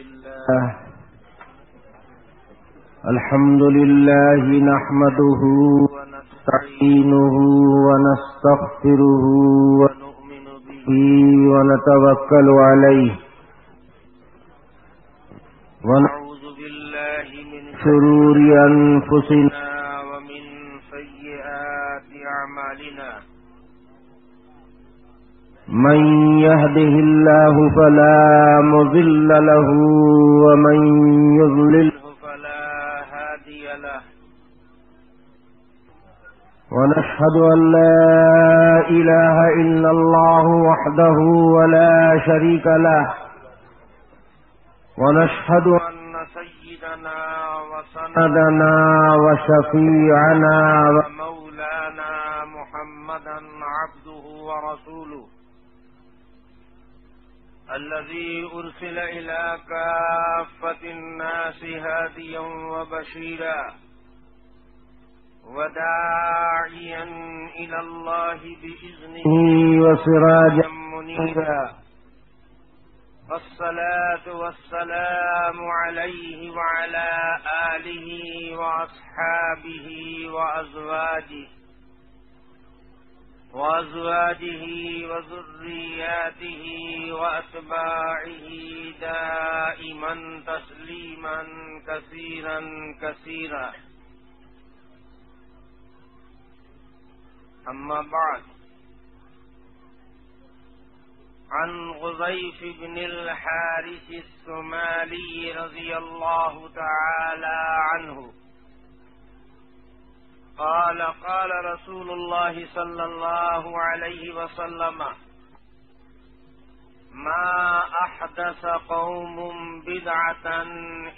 لله. الحمد لله نحمده ونستعينه ونستغفره ونؤمن به ونتوكل عليه. ونعوذ بالله من شرور أنفسنا من يهده الله فلا مضل له ومن يضلله فلا هادي له. ونشهد أن لا إله إلا الله وحده ولا شريك له. ونشهد أن سيدنا وسندنا وشفيعنا ومولانا محمدا عبده ورسوله. الذي أرسل إلى كافة الناس هاديا وبشيرا وداعيا إلى الله بإذنه وسراجا منيرا والصلاة والسلام عليه وعلى آله وأصحابه وأزواجه. وأزواجه وذرياته وأتباعه دائما تسليما كثيرا كثيرا. أما بعد عن غضيف بن الحارث الثمالي رضي الله تعالى عنه. قال قال رسول الله صلى الله عليه وسلم ما أحدث قوم بدعة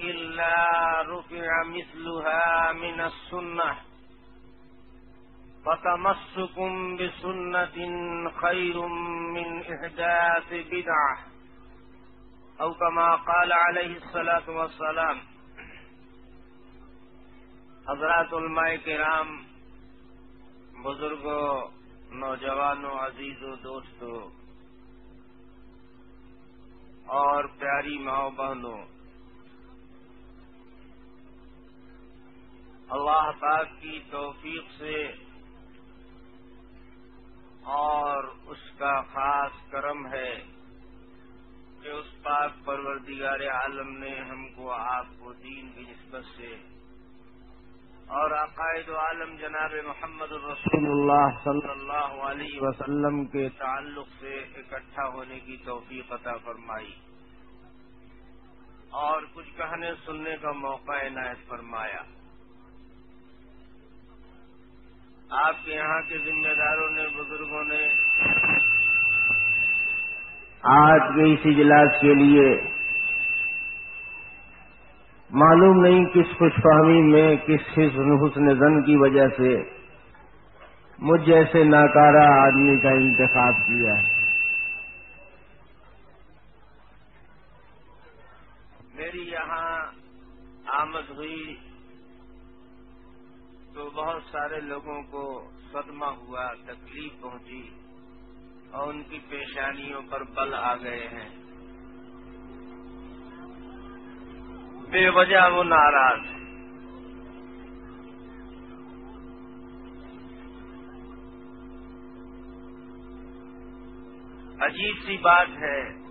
إلا رفع مثلها من السنة فتمسك بسنة خير من إحداث بدعة. أو كما قال عليه الصلاة والسلام حضرات علماء کرام، بزرگوں، نوجوانوں، عزیزوں، دوستوں، اور پیاری ماؤں بہنوں، اللہ پاک کی توفیق سے اور اس کا خاص کرم ہے کہ اس پاک پروردگار عالم نے ہم کو آپ کو دین کی نسبت سے اور عقائد عالم جناب محمد الرسول اللہ صلی اللہ علیہ وسلم کے تعلق سے اکٹھا ہونے کی توفیق عطا فرمائی اور کچھ کہنے سننے کا موقع عنایت فرمایا آپ کے یہاں کے ذمہ داروں نے، بزرگوں نے، آج کے اس اجلاس کے لیے معلوم نہیں کس خوش فہمی میں، کس حسن زن کی وجہ سے مجھ جیسے ناکارہ آدمی کا انتخاب کیا ہے۔ میری یہاں آمد ہوئی تو بہت سارے لوگوں کو صدمہ ہوا، تکلیف پہنچی اور ان کی پیشانیوں پر بل آ گئے ہیں۔ بے وجہ وہ ناراض ہے۔ عجیب سی بات ہے۔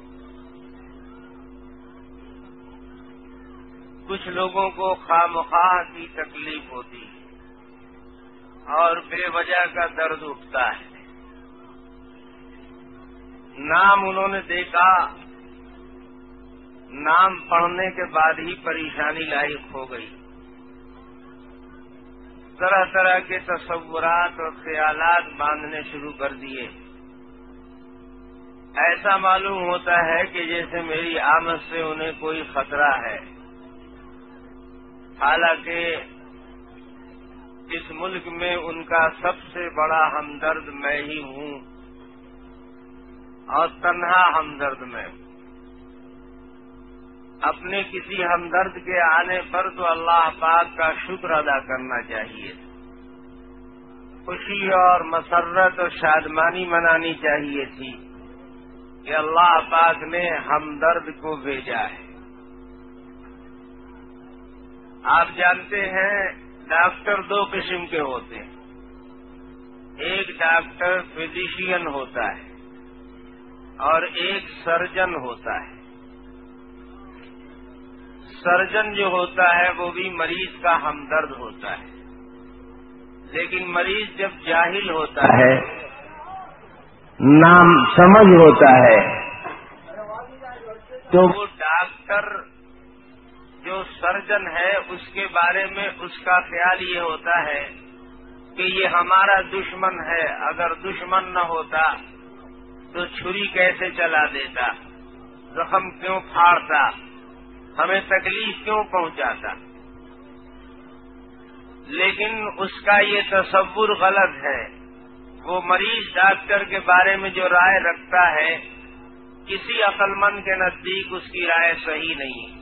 کچھ لوگوں کو خواہ کی تکلیف ہوتی اور بے وجہ کا درد اٹھتا ہے۔ نام انہوں نے دیکھا نام پڑھنے کے بعد ہی پریشانی لاحق ہو گئی۔ طرح طرح کے تصورات اور خیالات باندھنے شروع کر دیے۔ ایسا معلوم ہوتا ہے کہ جیسے میری آمد سے انہیں کوئی خطرہ ہے۔ حالانکہ اس ملک میں ان کا سب سے بڑا ہمدرد میں ہی ہوں اور تنہا ہمدرد میں۔ ہوں اپنے کسی ہمدرد کے آنے پر تو اللہ پاک کا شکر ادا کرنا چاہیے۔ خوشی اور مسرت اور شادمانی منانی چاہیے تھی کہ اللہ پاک نے ہمدرد کو بھیجا ہے۔ آپ جانتے ہیں ڈاکٹر دو قسم کے ہوتے ہیں۔ ایک ڈاکٹر فزیشین ہوتا ہے اور ایک سرجن ہوتا ہے۔ سرجن جو ہوتا ہے وہ بھی مریض کا ہمدرد ہوتا ہے۔ لیکن مریض جب جاہل ہوتا ہے، نام سمجھ ہوتا ہے، تو وہ ڈاکٹر جو سرجن ہے، اس کے بارے میں اس کا خیال یہ ہوتا ہے کہ یہ ہمارا دشمن ہے۔ اگر دشمن نہ ہوتا تو چھری کیسے چلا دیتا؟ زخم کیوں پھاڑتا؟ ہمیں تکلیف کیوں پہنچاتا؟ لیکن اس کا یہ تصور غلط ہے۔ وہ مریض ڈاکٹر کے بارے میں جو رائے رکھتا ہے، کسی عقل مند کے نزدیک اس کی رائے صحیح نہیں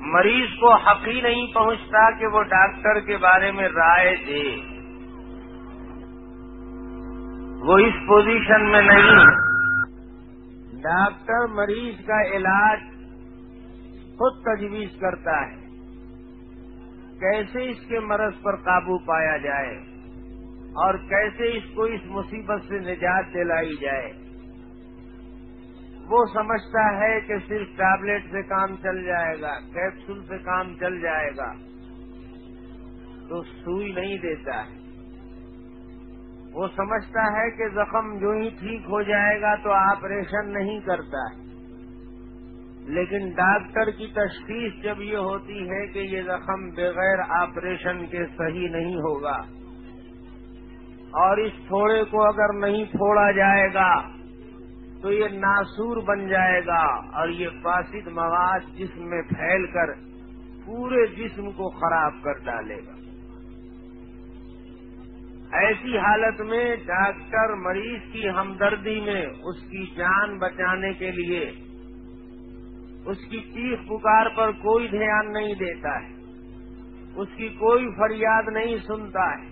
مریض کو حق ہی نہیں پہنچتا کہ وہ ڈاکٹر کے بارے میں رائے دے۔ وہ اس پوزیشن میں نہیں۔ ڈاکٹر مریض کا علاج خود تجویز کرتا ہے۔ کیسے اس کے مرض پر قابو پایا جائے اور کیسے اس کو اس مصیبت سے نجات دلائی جائے۔ وہ سمجھتا ہے کہ صرف ٹیبلٹ سے کام چل جائے گا، کیپسول سے کام چل جائے گا۔ تو سوئی نہیں دیتا ہے۔ وہ سمجھتا ہے کہ زخم جو ہی ٹھیک ہو جائے گا تو آپریشن نہیں کرتا ہے۔ لیکن ڈاکٹر کی تشخیص جب یہ ہوتی ہے کہ یہ زخم بغیر آپریشن کے صحیح نہیں ہوگا اور اس تھوڑے کو اگر نہیں پھوڑا جائے گا تو یہ ناسور بن جائے گا اور یہ فاسد مواد جسم میں پھیل کر پورے جسم کو خراب کر ڈالے گا۔ ایسی حالت میں ڈاکٹر مریض کی ہمدردی میں اس کی جان بچانے کے لیے اس کی چیخ پکار پر کوئی دھیان نہیں دیتا ہے۔ اس کی کوئی فریاد نہیں سنتا ہے۔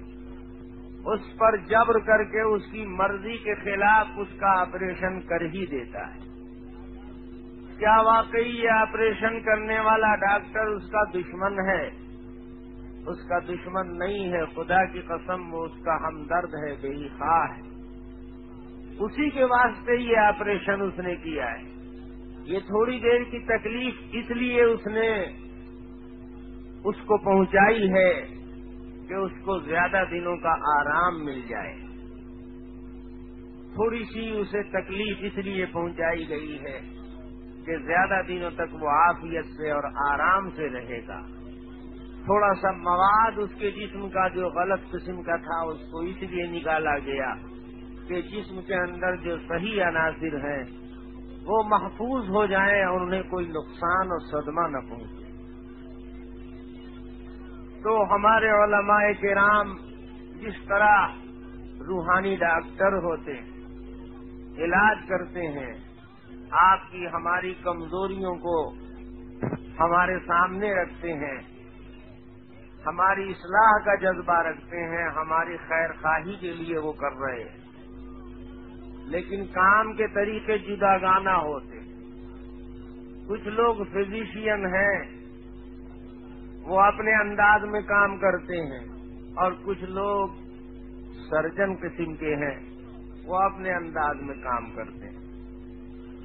اس پر جبر کر کے اس کی مرضی کے خلاف اس کا آپریشن کر ہی دیتا ہے۔ کیا واقعی یہ آپریشن کرنے والا ڈاکٹر اس کا دشمن ہے؟ اس کا دشمن نہیں ہے۔ خدا کی قسم وہ اس کا ہمدرد ہے، بے خواہ ہے۔ اسی کے واسطے یہ آپریشن اس نے کیا ہے۔ یہ تھوڑی دیر کی تکلیف اس لیے اس نے اس کو پہنچائی ہے کہ اس کو زیادہ دنوں کا آرام مل جائے۔ تھوڑی سی اسے تکلیف اس لیے پہنچائی گئی ہے کہ زیادہ دنوں تک وہ آفیت سے اور آرام سے رہے گا۔ تھوڑا سا مواد اس کے جسم کا جو غلط قسم کا تھا، اس کو اس لیے نکالا گیا کہ جسم کے اندر جو صحیح عناصر ہیں وہ محفوظ ہو جائیں اور انہیں کوئی نقصان اور صدمہ نہ پہنچے۔ تو ہمارے علماء کرام جس طرح روحانی ڈاکٹر ہوتے ہیں، علاج کرتے ہیں، آپ کی ہماری کمزوریوں کو ہمارے سامنے رکھتے ہیں، ہماری اصلاح کا جذبہ رکھتے ہیں، ہماری خیر خواہی کے لیے وہ کر رہے ہیں۔ لیکن کام کے طریقے جدا گانا ہوتے کچھ لوگ فزیشین ہیں، وہ اپنے انداز میں کام کرتے ہیں اور کچھ لوگ سرجن قسم کے ہیں، وہ اپنے انداز میں کام کرتے ہیں۔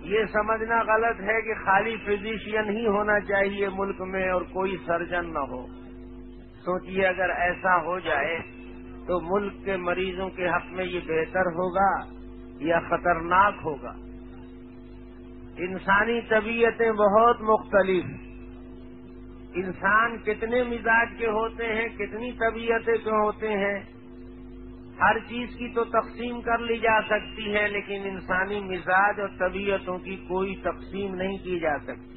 یہ سمجھنا غلط ہے کہ خالی فزیشین ہی ہونا چاہیے ملک میں اور کوئی سرجن نہ ہو۔ سوچیے اگر ایسا ہو جائے تو ملک کے مریضوں کے حق میں یہ بہتر ہوگا۔ یا خطرناک ہوگا۔ انسانی طبیعتیں بہت مختلف۔ انسان کتنے مزاج کے ہوتے ہیں، کتنی طبیعتیں کے ہوتے ہیں، ہر چیز کی تو تقسیم کر لی جا سکتی ہے، لیکن انسانی مزاج اور طبیعتوں کی کوئی تقسیم نہیں کی جا سکتی۔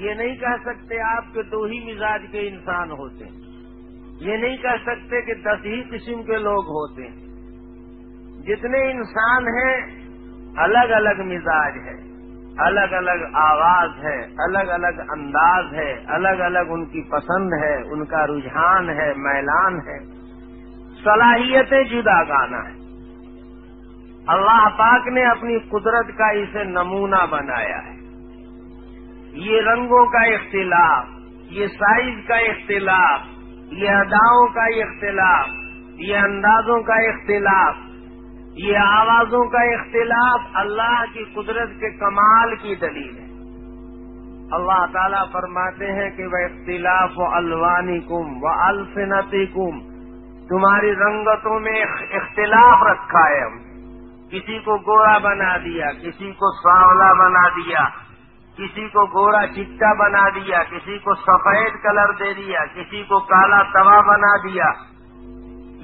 یہ نہیں کہہ سکتے آپ کے دو ہی مزاج کے انسان ہوتے ہیں۔ یہ نہیں کہہ سکتے کہ دس ہی قسم کے لوگ ہوتے ہیں۔ جتنے انسان ہیں، الگ الگ مزاج ہے، الگ الگ آواز ہے، الگ الگ انداز ہے، الگ الگ ان کی پسند ہے، ان کا رجحان ہے، میلان ہے۔ صلاحیتیں جدا گانا ہے۔ اللہ پاک نے اپنی قدرت کا اسے نمونہ بنایا ہے۔ یہ رنگوں کا اختلاف، یہ سائز کا اختلاف، یہ اداؤں کا اختلاف، یہ اندازوں کا اختلاف یہ آوازوں کا اختلاف اللہ کی قدرت کے کمال کی دلیل ہے۔ اللہ تعالیٰ فرماتے ہیں کہ وہ اختلاف و الوانی کم و الفنتی کم تمہاری رنگتوں میں اختلاف رکھا ہے ہم۔ کسی کو گورا بنا دیا، کسی کو سانولا بنا دیا، کسی کو گورا چٹا بنا دیا، کسی کو سفید کلر دے دیا، کسی کو کالا توا بنا دیا۔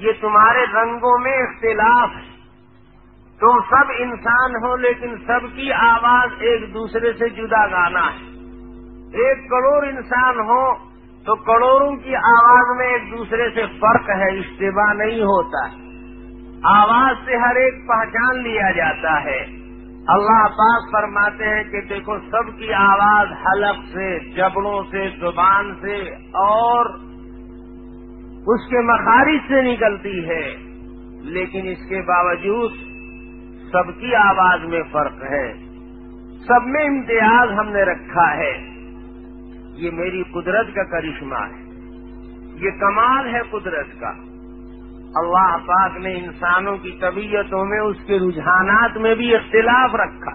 یہ تمہارے رنگوں میں اختلاف ہے۔ تم سب انسان ہو لیکن سب کی آواز ایک دوسرے سے جدا گانا ہے۔ ایک کروڑ انسان ہو تو کروڑوں کی آواز میں ایک دوسرے سے فرق ہے، اشتباہ نہیں ہوتا۔ آواز سے ہر ایک پہچان لیا جاتا ہے۔ اللہ پاک فرماتے ہیں کہ دیکھو، سب کی آواز حلق سے، جبڑوں سے، زبان سے اور اس کے مخارج سے نکلتی ہے۔ لیکن اس کے باوجود سب کی آواز میں فرق ہے۔ سب میں امتیاز ہم نے رکھا ہے۔ یہ میری قدرت کا کرشمہ ہے۔ یہ کمال ہے قدرت کا۔ اللہ پاک نے انسانوں کی طبیعتوں میں، اس کے رجحانات میں بھی اختلاف رکھا۔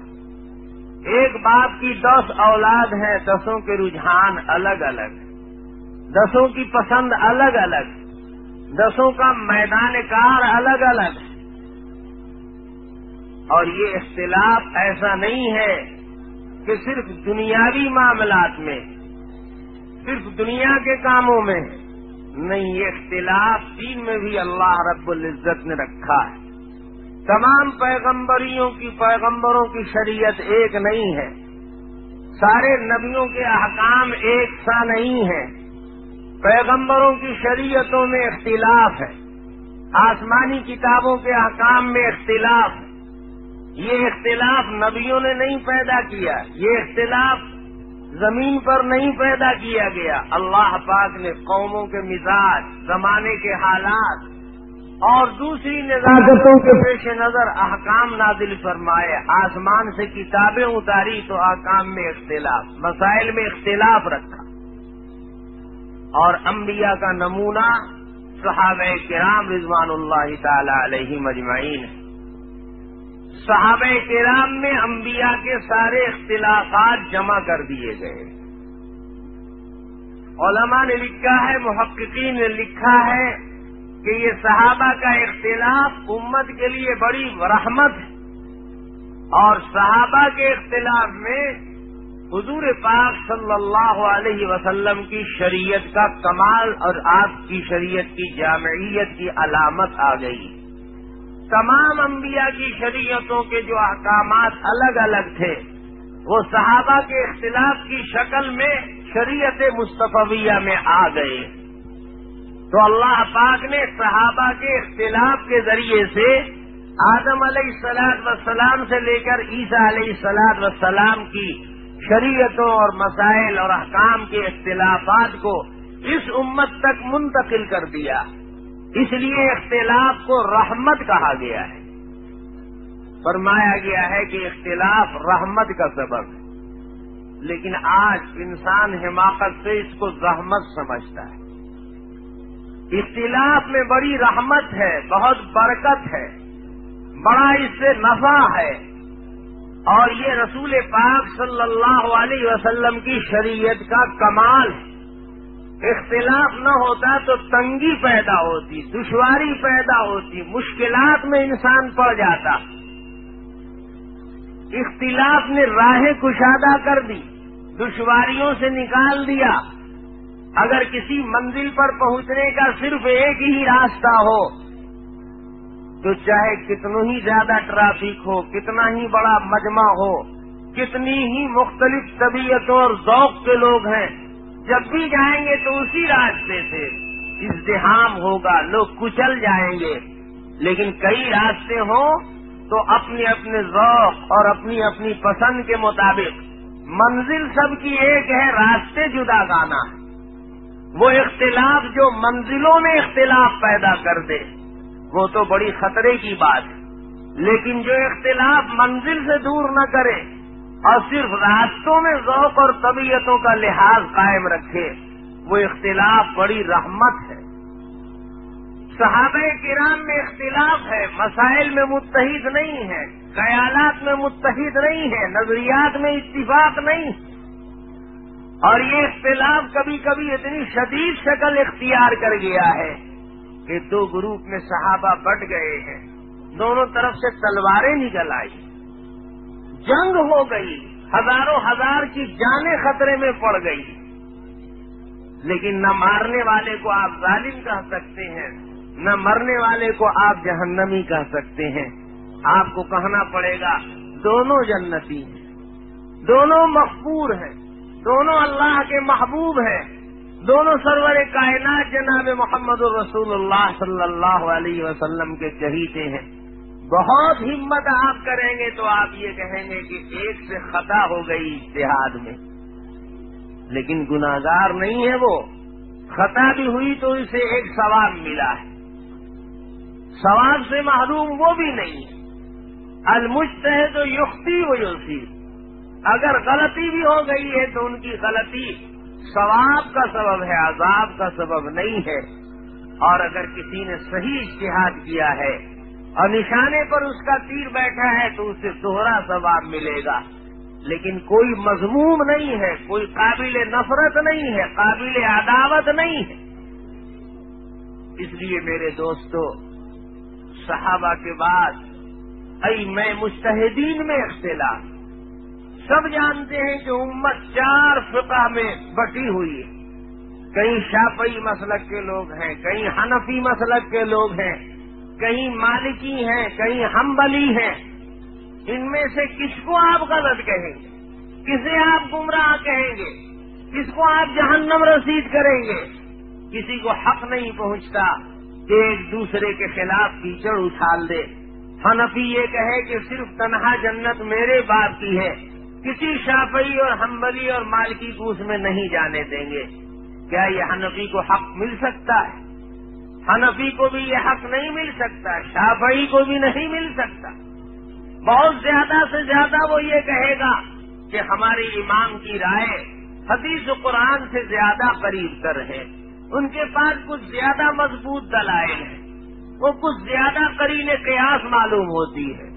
ایک باپ کی دس اولاد ہیں، دسوں کے رجحان الگ الگ۔ دسوں کی پسند الگ الگ۔ دسوں کا میدان کار الگ الگ۔ اور یہ اختلاف ایسا نہیں ہے کہ صرف دنیاوی معاملات میں، صرف دنیا کے کاموں میں، نہیں، یہ اختلاف دین میں بھی اللہ رب العزت نے رکھا ہے۔ تمام پیغمبریوں کی، پیغمبروں کی شریعت ایک نہیں ہے۔ سارے نبیوں کے احکام ایک سا نہیں ہے پیغمبروں کی شریعتوں میں اختلاف ہے۔ آسمانی کتابوں کے احکام میں اختلاف ہے۔ یہ اختلاف نبیوں نے نہیں پیدا کیا، یہ اختلاف زمین پر نہیں پیدا کیا گیا۔ اللہ پاک نے قوموں کے مزاج، زمانے کے حالات اور دوسری نزاکتوں کے پیش نظر احکام نازل فرمائے۔ آسمان سے کتابیں اتاری تو احکام میں اختلاف، مسائل میں اختلاف رکھا۔ اور انبیاء کا نمونہ صحابہ کرام رضوان اللہ تعالی علیہ مجمعین ہے۔ صحابہ کرام میں انبیاء کے سارے اختلافات جمع کر دیے گئے۔ علماء نے لکھا ہے، محققین نے لکھا ہے کہ یہ صحابہ کا اختلاف امت کے لیے بڑی رحمت ہے۔ اور صحابہ کے اختلاف میں حضور پاک صلی اللہ علیہ وسلم کی شریعت کا کمال اور آپ کی شریعت کی جامعیت کی علامت آ گئی۔ تمام انبیاء کی شریعتوں کے جو احکامات الگ الگ تھے، وہ صحابہ کے اختلاف کی شکل میں شریعت مصطفیہ میں آ گئے۔ تو اللہ پاک نے صحابہ کے اختلاف کے ذریعے سے آدم علیہ السلاط وسلام سے لے کر عیسیٰ علیہ السلاط وسلام کی شریعتوں اور مسائل اور احکام کے اختلافات کو اس امت تک منتقل کر دیا۔ اس لیے اختلاف کو رحمت کہا گیا ہے۔ فرمایا گیا ہے کہ اختلاف رحمت کا سبب ہے۔ لیکن آج انسان حماقت سے اس کو زحمت سمجھتا ہے۔ اختلاف میں بڑی رحمت ہے، بہت برکت ہے، بڑا اس سے نفع ہے۔ اور یہ رسول پاک صلی اللہ علیہ وسلم کی شریعت کا کمال ہے۔ اختلاف نہ ہوتا تو تنگی پیدا ہوتی، دشواری پیدا ہوتی، مشکلات میں انسان پڑ جاتا۔ اختلاف نے راہیں کشادہ کر دی، دشواریوں سے نکال دیا۔ اگر کسی منزل پر پہنچنے کا صرف ایک ہی راستہ ہو، تو چاہے کتنی ہی زیادہ ٹرافک ہو، کتنا ہی بڑا مجمع ہو، کتنی ہی مختلف طبیعتوں اور ذوق کے لوگ ہیں جب بھی جائیں گے تو اسی راستے سے۔ ازدحام ہوگا، لوگ کچل جائیں گے۔ لیکن کئی راستے ہوں تو اپنے اپنے ذوق اور اپنی اپنی پسند کے مطابق۔ منزل سب کی ایک ہے، راستے جدا گانا ہے وہ اختلاف جو منزلوں میں اختلاف پیدا کر دے۔ وہ تو بڑی خطرے کی بات ہے۔ لیکن جو اختلاف منزل سے دور نہ کرے اور صرف راستوں میں ذوق اور طبیعتوں کا لحاظ قائم رکھے، وہ اختلاف بڑی رحمت ہے۔ صحابہ کرام میں اختلاف ہے، مسائل میں متحد نہیں ہے، خیالات میں متحد نہیں ہے، نظریات میں اتفاق نہیں۔ اور یہ اختلاف کبھی کبھی اتنی شدید شکل اختیار کر گیا ہے کہ دو گروپ میں صحابہ بٹ گئے ہیں۔ دونوں طرف سے تلواریں نکل آئی جنگ ہو گئی، ہزاروں ہزار کی جانیں خطرے میں پڑ گئی۔ لیکن نہ مارنے والے کو آپ ظالم کہہ سکتے ہیں، نہ مرنے والے کو آپ جہنمی کہہ سکتے ہیں۔ آپ کو کہنا پڑے گا، دونوں جنتی ہیں۔ دونوں مقبور ہیں۔ دونوں اللہ کے محبوب ہیں۔ دونوں سرور کائنات جناب محمد الرسول اللہ صلی اللہ علیہ وسلم کے چہیتے ہیں۔ بہت ہمت آپ کریں گے تو آپ یہ کہیں گے کہ ایک سے خطا ہو گئی اتحاد میں۔ لیکن گناگار نہیں ہے وہ۔ خطا بھی ہوئی تو اسے ایک ثواب ملا ہے۔ ثواب سے محروم وہ بھی نہیں ہے۔ المشت ہے تو یختی وہ یوسی۔ اگر غلطی بھی ہو گئی ہے تو ان کی غلطی ثواب کا سبب ہے، عذاب کا سبب نہیں ہے۔ اور اگر کسی نے صحیح اشتہاد کیا ہے اور نشانے پر اس کا تیر بیٹھا ہے تو اسے دوہرا ثواب ملے گا۔ لیکن کوئی مضموم نہیں ہے، کوئی قابل نفرت نہیں ہے، قابل عداوت نہیں ہے۔ اس لیے میرے دوستو، صحابہ کے بعد ای میں مستحدین میں اختلاف۔ سب جانتے ہیں کہ امت چار فقہ میں بٹی ہوئی ہے۔ کئی شاپئی مسلک کے لوگ ہیں کئی حنفی مسلک کے لوگ ہیں۔ کئی مالکی ہیں کئی ہمبلی ہیں۔ ان میں سے کس کو آپ غلط کہیں گے؟ کسے آپ گمراہ کہیں گے؟ کس کو آپ جہنم رسید کریں گے؟ کسی کو حق نہیں پہنچتا کہ ایک دوسرے کے خلاف کیچڑ اچھال دے۔ حنفی یہ کہے کہ صرف تنہا جنت میرے باپ کی ہے۔ کسی شافئی اور ہمبلی اور مالکی کو اس میں نہیں جانے دیں گے۔ کیا یہ حنفی کو حق مل سکتا ہے؟ حنفی کو بھی یہ حق نہیں مل سکتا شافئی کو بھی نہیں مل سکتا۔ بہت زیادہ سے زیادہ وہ یہ کہے گا کہ ہماری امام کی رائے حدیث و قرآن سے زیادہ قریب کر ہے۔ ان کے پاس کچھ زیادہ مضبوط دلائل ہیں۔ وہ کچھ زیادہ قریب قیاس معلوم ہوتی ہے۔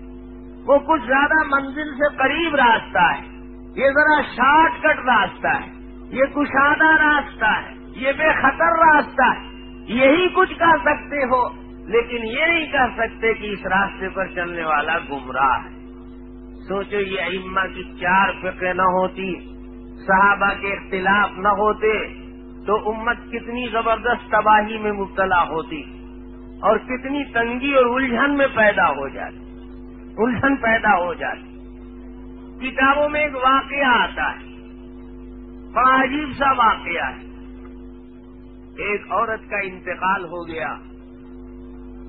وہ کچھ زیادہ منزل سے قریب راستہ ہے۔ یہ ذرا شارٹ کٹ راستہ ہے۔ یہ کشادہ راستہ ہے۔ یہ بے خطر راستہ ہے۔ یہی کچھ کہہ سکتے ہو، لیکن یہ نہیں کہہ سکتے کہ اس راستے پر چلنے والا گمراہ ہے۔ سوچو یہ اما کی چار فقے نہ ہوتی، صحابہ کے اختلاف نہ ہوتے، تو امت کتنی زبردست تباہی میں مبتلا ہوتی اور کتنی تنگی اور الجھن میں پیدا ہو جاتی۔ الجھن پیدا ہو جاتی۔ کتابوں میں ایک واقعہ آتا ہے، بڑا عجیب سا واقعہ ہے۔ ایک عورت کا انتقال ہو گیا۔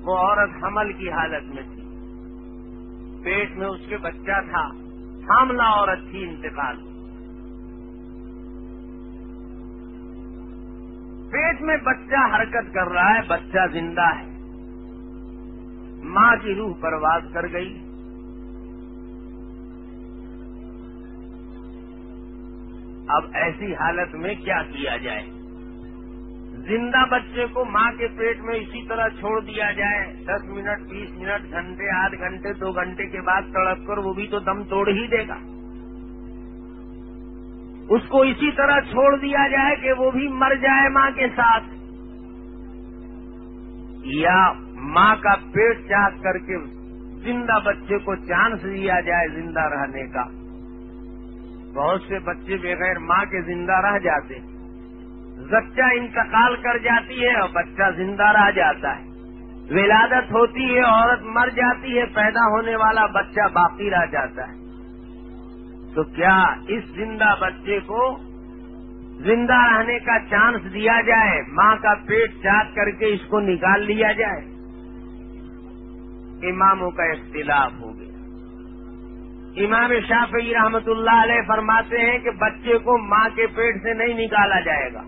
وہ عورت حمل کی حالت میں تھی۔ پیٹ میں اس کے بچہ تھا۔ حاملہ عورت تھی انتقال۔ پیٹ میں بچہ حرکت کر رہا ہے، بچہ زندہ ہے۔ ماں کی روح پرواز کر گئی۔ اب ایسی حالت میں کیا کیا جائے؟ زندہ بچے کو ماں کے پیٹ میں اسی طرح چھوڑ دیا جائے، دس منٹ، بیس منٹ، گھنٹے، آدھ گھنٹے، دو گھنٹے کے بعد تڑپ کر وہ بھی تو دم توڑ ہی دے گا۔ اس کو اسی طرح چھوڑ دیا جائے کہ وہ بھی مر جائے ماں کے ساتھ۔ یا ماں کا پیٹ چاک کر کے زندہ بچے کو چانس دیا جائے زندہ رہنے کا۔ بہت سے بچے بغیر ماں کے زندہ رہ جاتے۔ ہیں زچہ انتقال کر جاتی ہے اور بچہ زندہ رہ جاتا ہے۔ ولادت ہوتی ہے، عورت مر جاتی ہے، پیدا ہونے والا بچہ باقی رہ جاتا ہے۔ تو کیا اس زندہ بچے کو زندہ رہنے کا چانس دیا جائے؟ ماں کا پیٹ چاک کر کے اس کو نکال لیا جائے؟ اماموں کا اختلاف ہو گیا۔ امام شافعی رحمت اللہ علیہ فرماتے ہیں کہ بچے کو ماں کے پیٹ سے نہیں نکالا جائے گا۔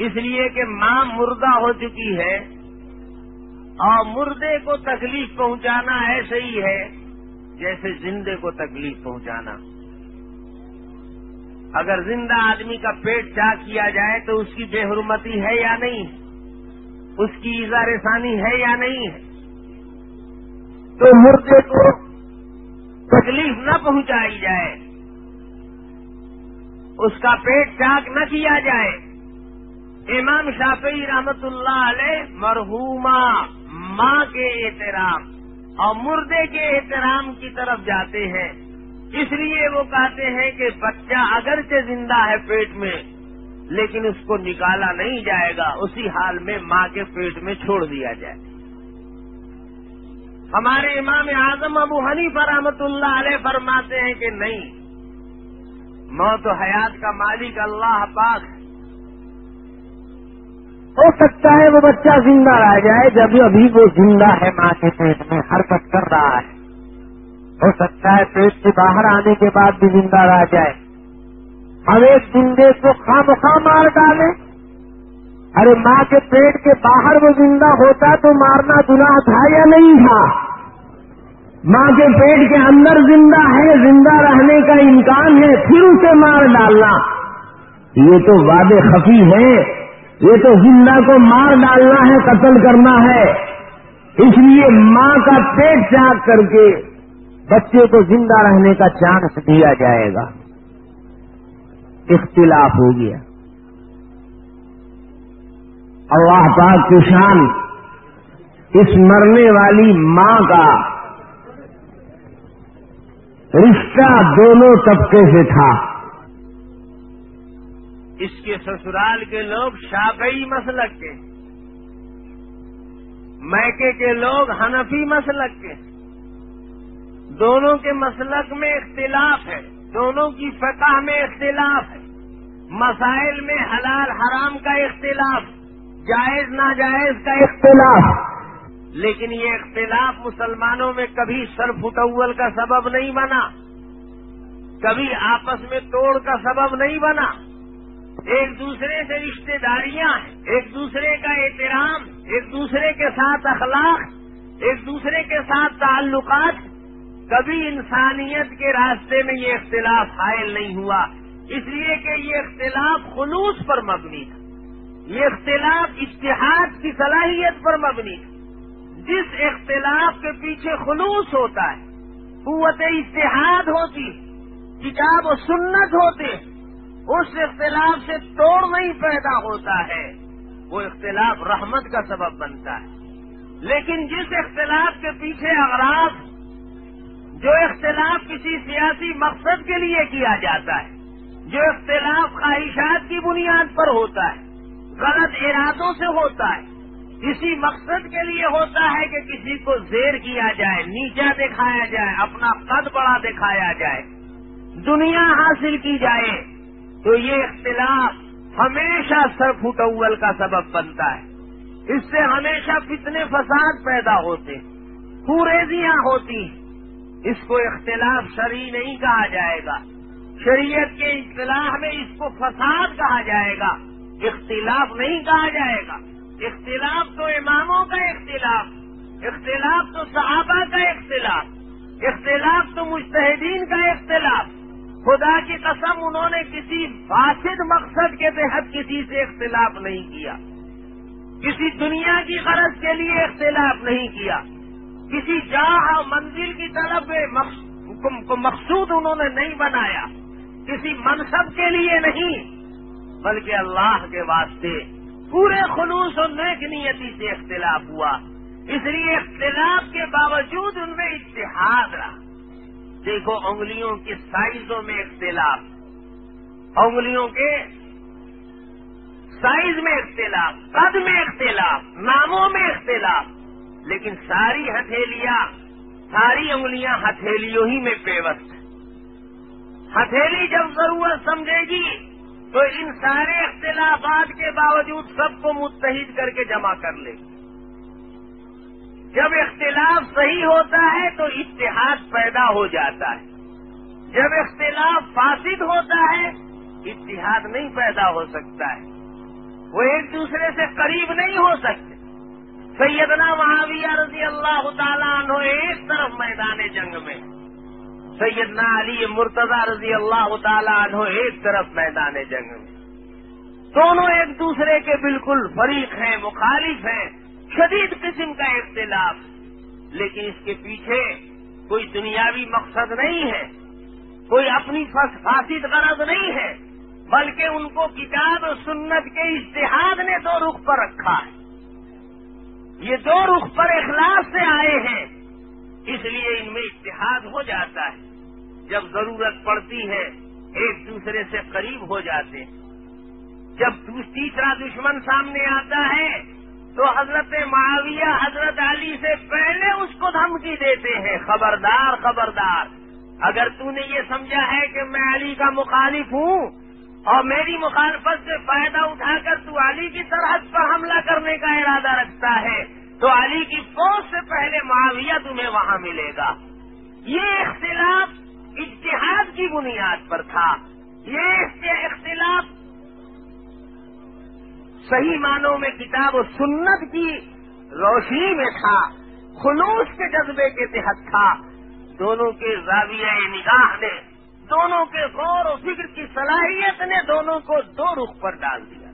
اس لیے کہ ماں مردہ ہو چکی ہے اور مردے کو تکلیف پہنچانا ایسے ہی ہے جیسے زندے کو تکلیف پہنچانا۔ اگر زندہ آدمی کا پیٹ چاک کیا جائے تو اس کی بے حرمتی ہے یا نہیں؟ اس کی ایزا رسانی ہے یا نہیں؟ ہے تو مردے کو تکلیف نہ پہنچائی جائے، اس کا پیٹ چاک نہ کیا جائے۔ امام شافعی رحمت اللہ علیہ مرحوما ماں کے احترام اور مردے کے احترام کی طرف جاتے ہیں۔ اس لیے وہ کہتے ہیں کہ بچہ اگرچہ زندہ ہے پیٹ میں، لیکن اس کو نکالا نہیں جائے گا، اسی حال میں ماں کے پیٹ میں چھوڑ دیا جائے۔ ہمارے امام اعظم ابو حنیف رحمت اللہ علیہ فرماتے ہیں کہ نہیں، موت و حیات کا مالک اللہ پاک ہے ہو سکتا ہے وہ بچہ زندہ رہ جائے، جب ابھی وہ زندہ ہے ماں کے پیٹ میں، حرکت کر رہا ہے۔ ہو سکتا ہے پیٹ سے باہر آنے کے بعد بھی زندہ رہ جائے۔ ہم ایک زندے کو خام خام مار ڈالے۔ ارے ماں کے پیٹ کے باہر وہ زندہ ہوتا تو مارنا گناہ تھا یا نہیں تھا؟ ماں کے پیٹ کے اندر زندہ ہے، زندہ رہنے کا امکان ہے، پھر اسے مار ڈالنا۔ یہ تو وعدے خفی ہے یہ تو زندہ کو مار ڈالنا ہے، قتل کرنا ہے۔ اس لیے ماں کا پیٹ چاک کر کے بچے کو زندہ رہنے کا چانس دیا جائے گا۔ اختلاف ہو گیا۔ اللہ پاک کی شان اس مرنے والی ماں کا رشتہ دونوں طبقے سے تھا۔ اس کے سسرال کے لوگ شاقئی مسلک کے میکے کے لوگ حنفی مسلک کے دونوں کے مسلک میں اختلاف ہے دونوں کی فقہ میں اختلاف ہے مسائل میں حلال حرام کا اختلاف جائز ناجائز کا اختلاف لیکن یہ اختلاف مسلمانوں میں کبھی سر فٹول کا سبب نہیں بنا کبھی آپس میں توڑ کا سبب نہیں بنا ایک دوسرے سے رشتے داریاں ایک دوسرے کا احترام، ایک دوسرے کے ساتھ اخلاق، ایک دوسرے کے ساتھ تعلقات۔ کبھی انسانیت کے راستے میں یہ اختلاف حائل نہیں ہوا، اس لیے کہ یہ اختلاف خلوص پر مبنی تھا۔ یہ اختلاف اشتہاد کی صلاحیت پر مبنی تھا۔ جس اختلاف کے پیچھے خلوص ہوتا ہے، قوت اشتہاد ہوتی کتاب و سنت ہوتے ہیں۔ اس اختلاف سے توڑ نہیں پیدا ہوتا ہے۔ وہ اختلاف رحمت کا سبب بنتا ہے۔ لیکن جس اختلاف کے پیچھے اغراض جو اختلاف کسی سیاسی مقصد کے لیے کیا جاتا ہے، جو اختلاف خواہشات کی بنیاد پر ہوتا ہے، غلط ارادوں سے ہوتا ہے کسی مقصد کے لیے ہوتا ہے کہ کسی کو زیر کیا جائے، نیچا دکھایا جائے، اپنا قد بڑا دکھایا جائے۔ دنیا حاصل کی جائے۔ تو یہ اختلاف ہمیشہ سر اول کا سبب بنتا ہے۔ اس سے ہمیشہ کتنے فساد پیدا ہوتے کوریزیاں ہوتی اس کو اختلاف شرعی نہیں کہا جائے گا۔ شریعت کے اصطلاح میں اس کو فساد کہا جائے گا۔ اختلاف نہیں کہا جائے گا۔ اختلاف تو اماموں کا اختلاف اختلاف تو صحابہ کا اختلاف اختلاف تو مشتحدین کا اختلاف۔ خدا کی قسم انہوں نے کسی فاسد مقصد کے تحت کسی سے اختلاف نہیں کیا۔ کسی دنیا کی غرض کے لیے اختلاف نہیں کیا۔ کسی جاہ منزل کی طرف کو مقصود انہوں نے نہیں بنایا۔ کسی منصب کے لیے نہیں، بلکہ اللہ کے واسطے پورے خلوص اور نیک نیتی سے اختلاف ہوا۔ اس لیے اختلاف کے باوجود ان میں اتحاد رہا۔ دیکھو انگلیوں کی سائزوں میں اختلاف، انگلیوں کے سائز میں اختلاف، قد میں اختلاف، ناموں میں اختلاف، لیکن ساری ہتھیلیاں، ساری انگلیاں ہتھیلیوں ہی میں پیوست ہتھیلی جب ضرورت سمجھے گی، تو ان سارے اختلافات کے باوجود سب کو متحد کر کے جمع کر لے گی۔ جب اختلاف صحیح ہوتا ہے تو اتحاد پیدا ہو جاتا ہے۔ جب اختلاف فاسد ہوتا ہے، اتحاد نہیں پیدا ہو سکتا ہے۔ وہ ایک دوسرے سے قریب نہیں ہو سکتے۔ سیدنا معاویہ رضی اللہ تعالیٰ عنہ ایک طرف میدان جنگ میں۔ سیدنا علی مرتضی رضی اللہ تعالیٰ عنہ ایک طرف میدان جنگ میں۔ دونوں ایک دوسرے کے بالکل فریق ہیں، مخالف ہیں۔ شدید قسم کا اختلاف۔ لیکن اس کے پیچھے کوئی دنیاوی مقصد نہیں ہے، کوئی اپنی فاسد غرض نہیں ہے، بلکہ ان کو کتاب و سنت کے اشتہاد نے دو رخ پر رکھا ہے۔ یہ دو رخ پر اخلاص سے آئے ہیں، اس لیے ان میں اتحاد ہو جاتا ہے۔ جب ضرورت پڑتی ہے، ایک دوسرے سے قریب ہو جاتے ہیں۔ جب تیسرا دشمن سامنے آتا ہے تو حضرت معاویہ حضرت علی سے پہلے اس کو دھمکی دیتے ہیں، خبردار خبردار۔ اگر تو نے یہ سمجھا ہے کہ میں علی کا مخالف ہوں اور میری مخالفت سے فائدہ اٹھا کر تو علی کی سرحد پر حملہ کرنے کا ارادہ رکھتا ہے، تو علی کی فوج سے پہلے معاویہ تمہیں وہاں ملے گا۔ یہ اختلاف اتحاد کی بنیاد پر تھا۔ یہ اختلاف صحیح معنوں میں کتاب و سنت کی روشنی میں تھا، خلوص کے جذبے کے تحت تھا۔ دونوں کے زاویہ نگاہ نے، دونوں کے غور و فکر کی صلاحیت نے دونوں کو دو رخ پر ڈال دیا۔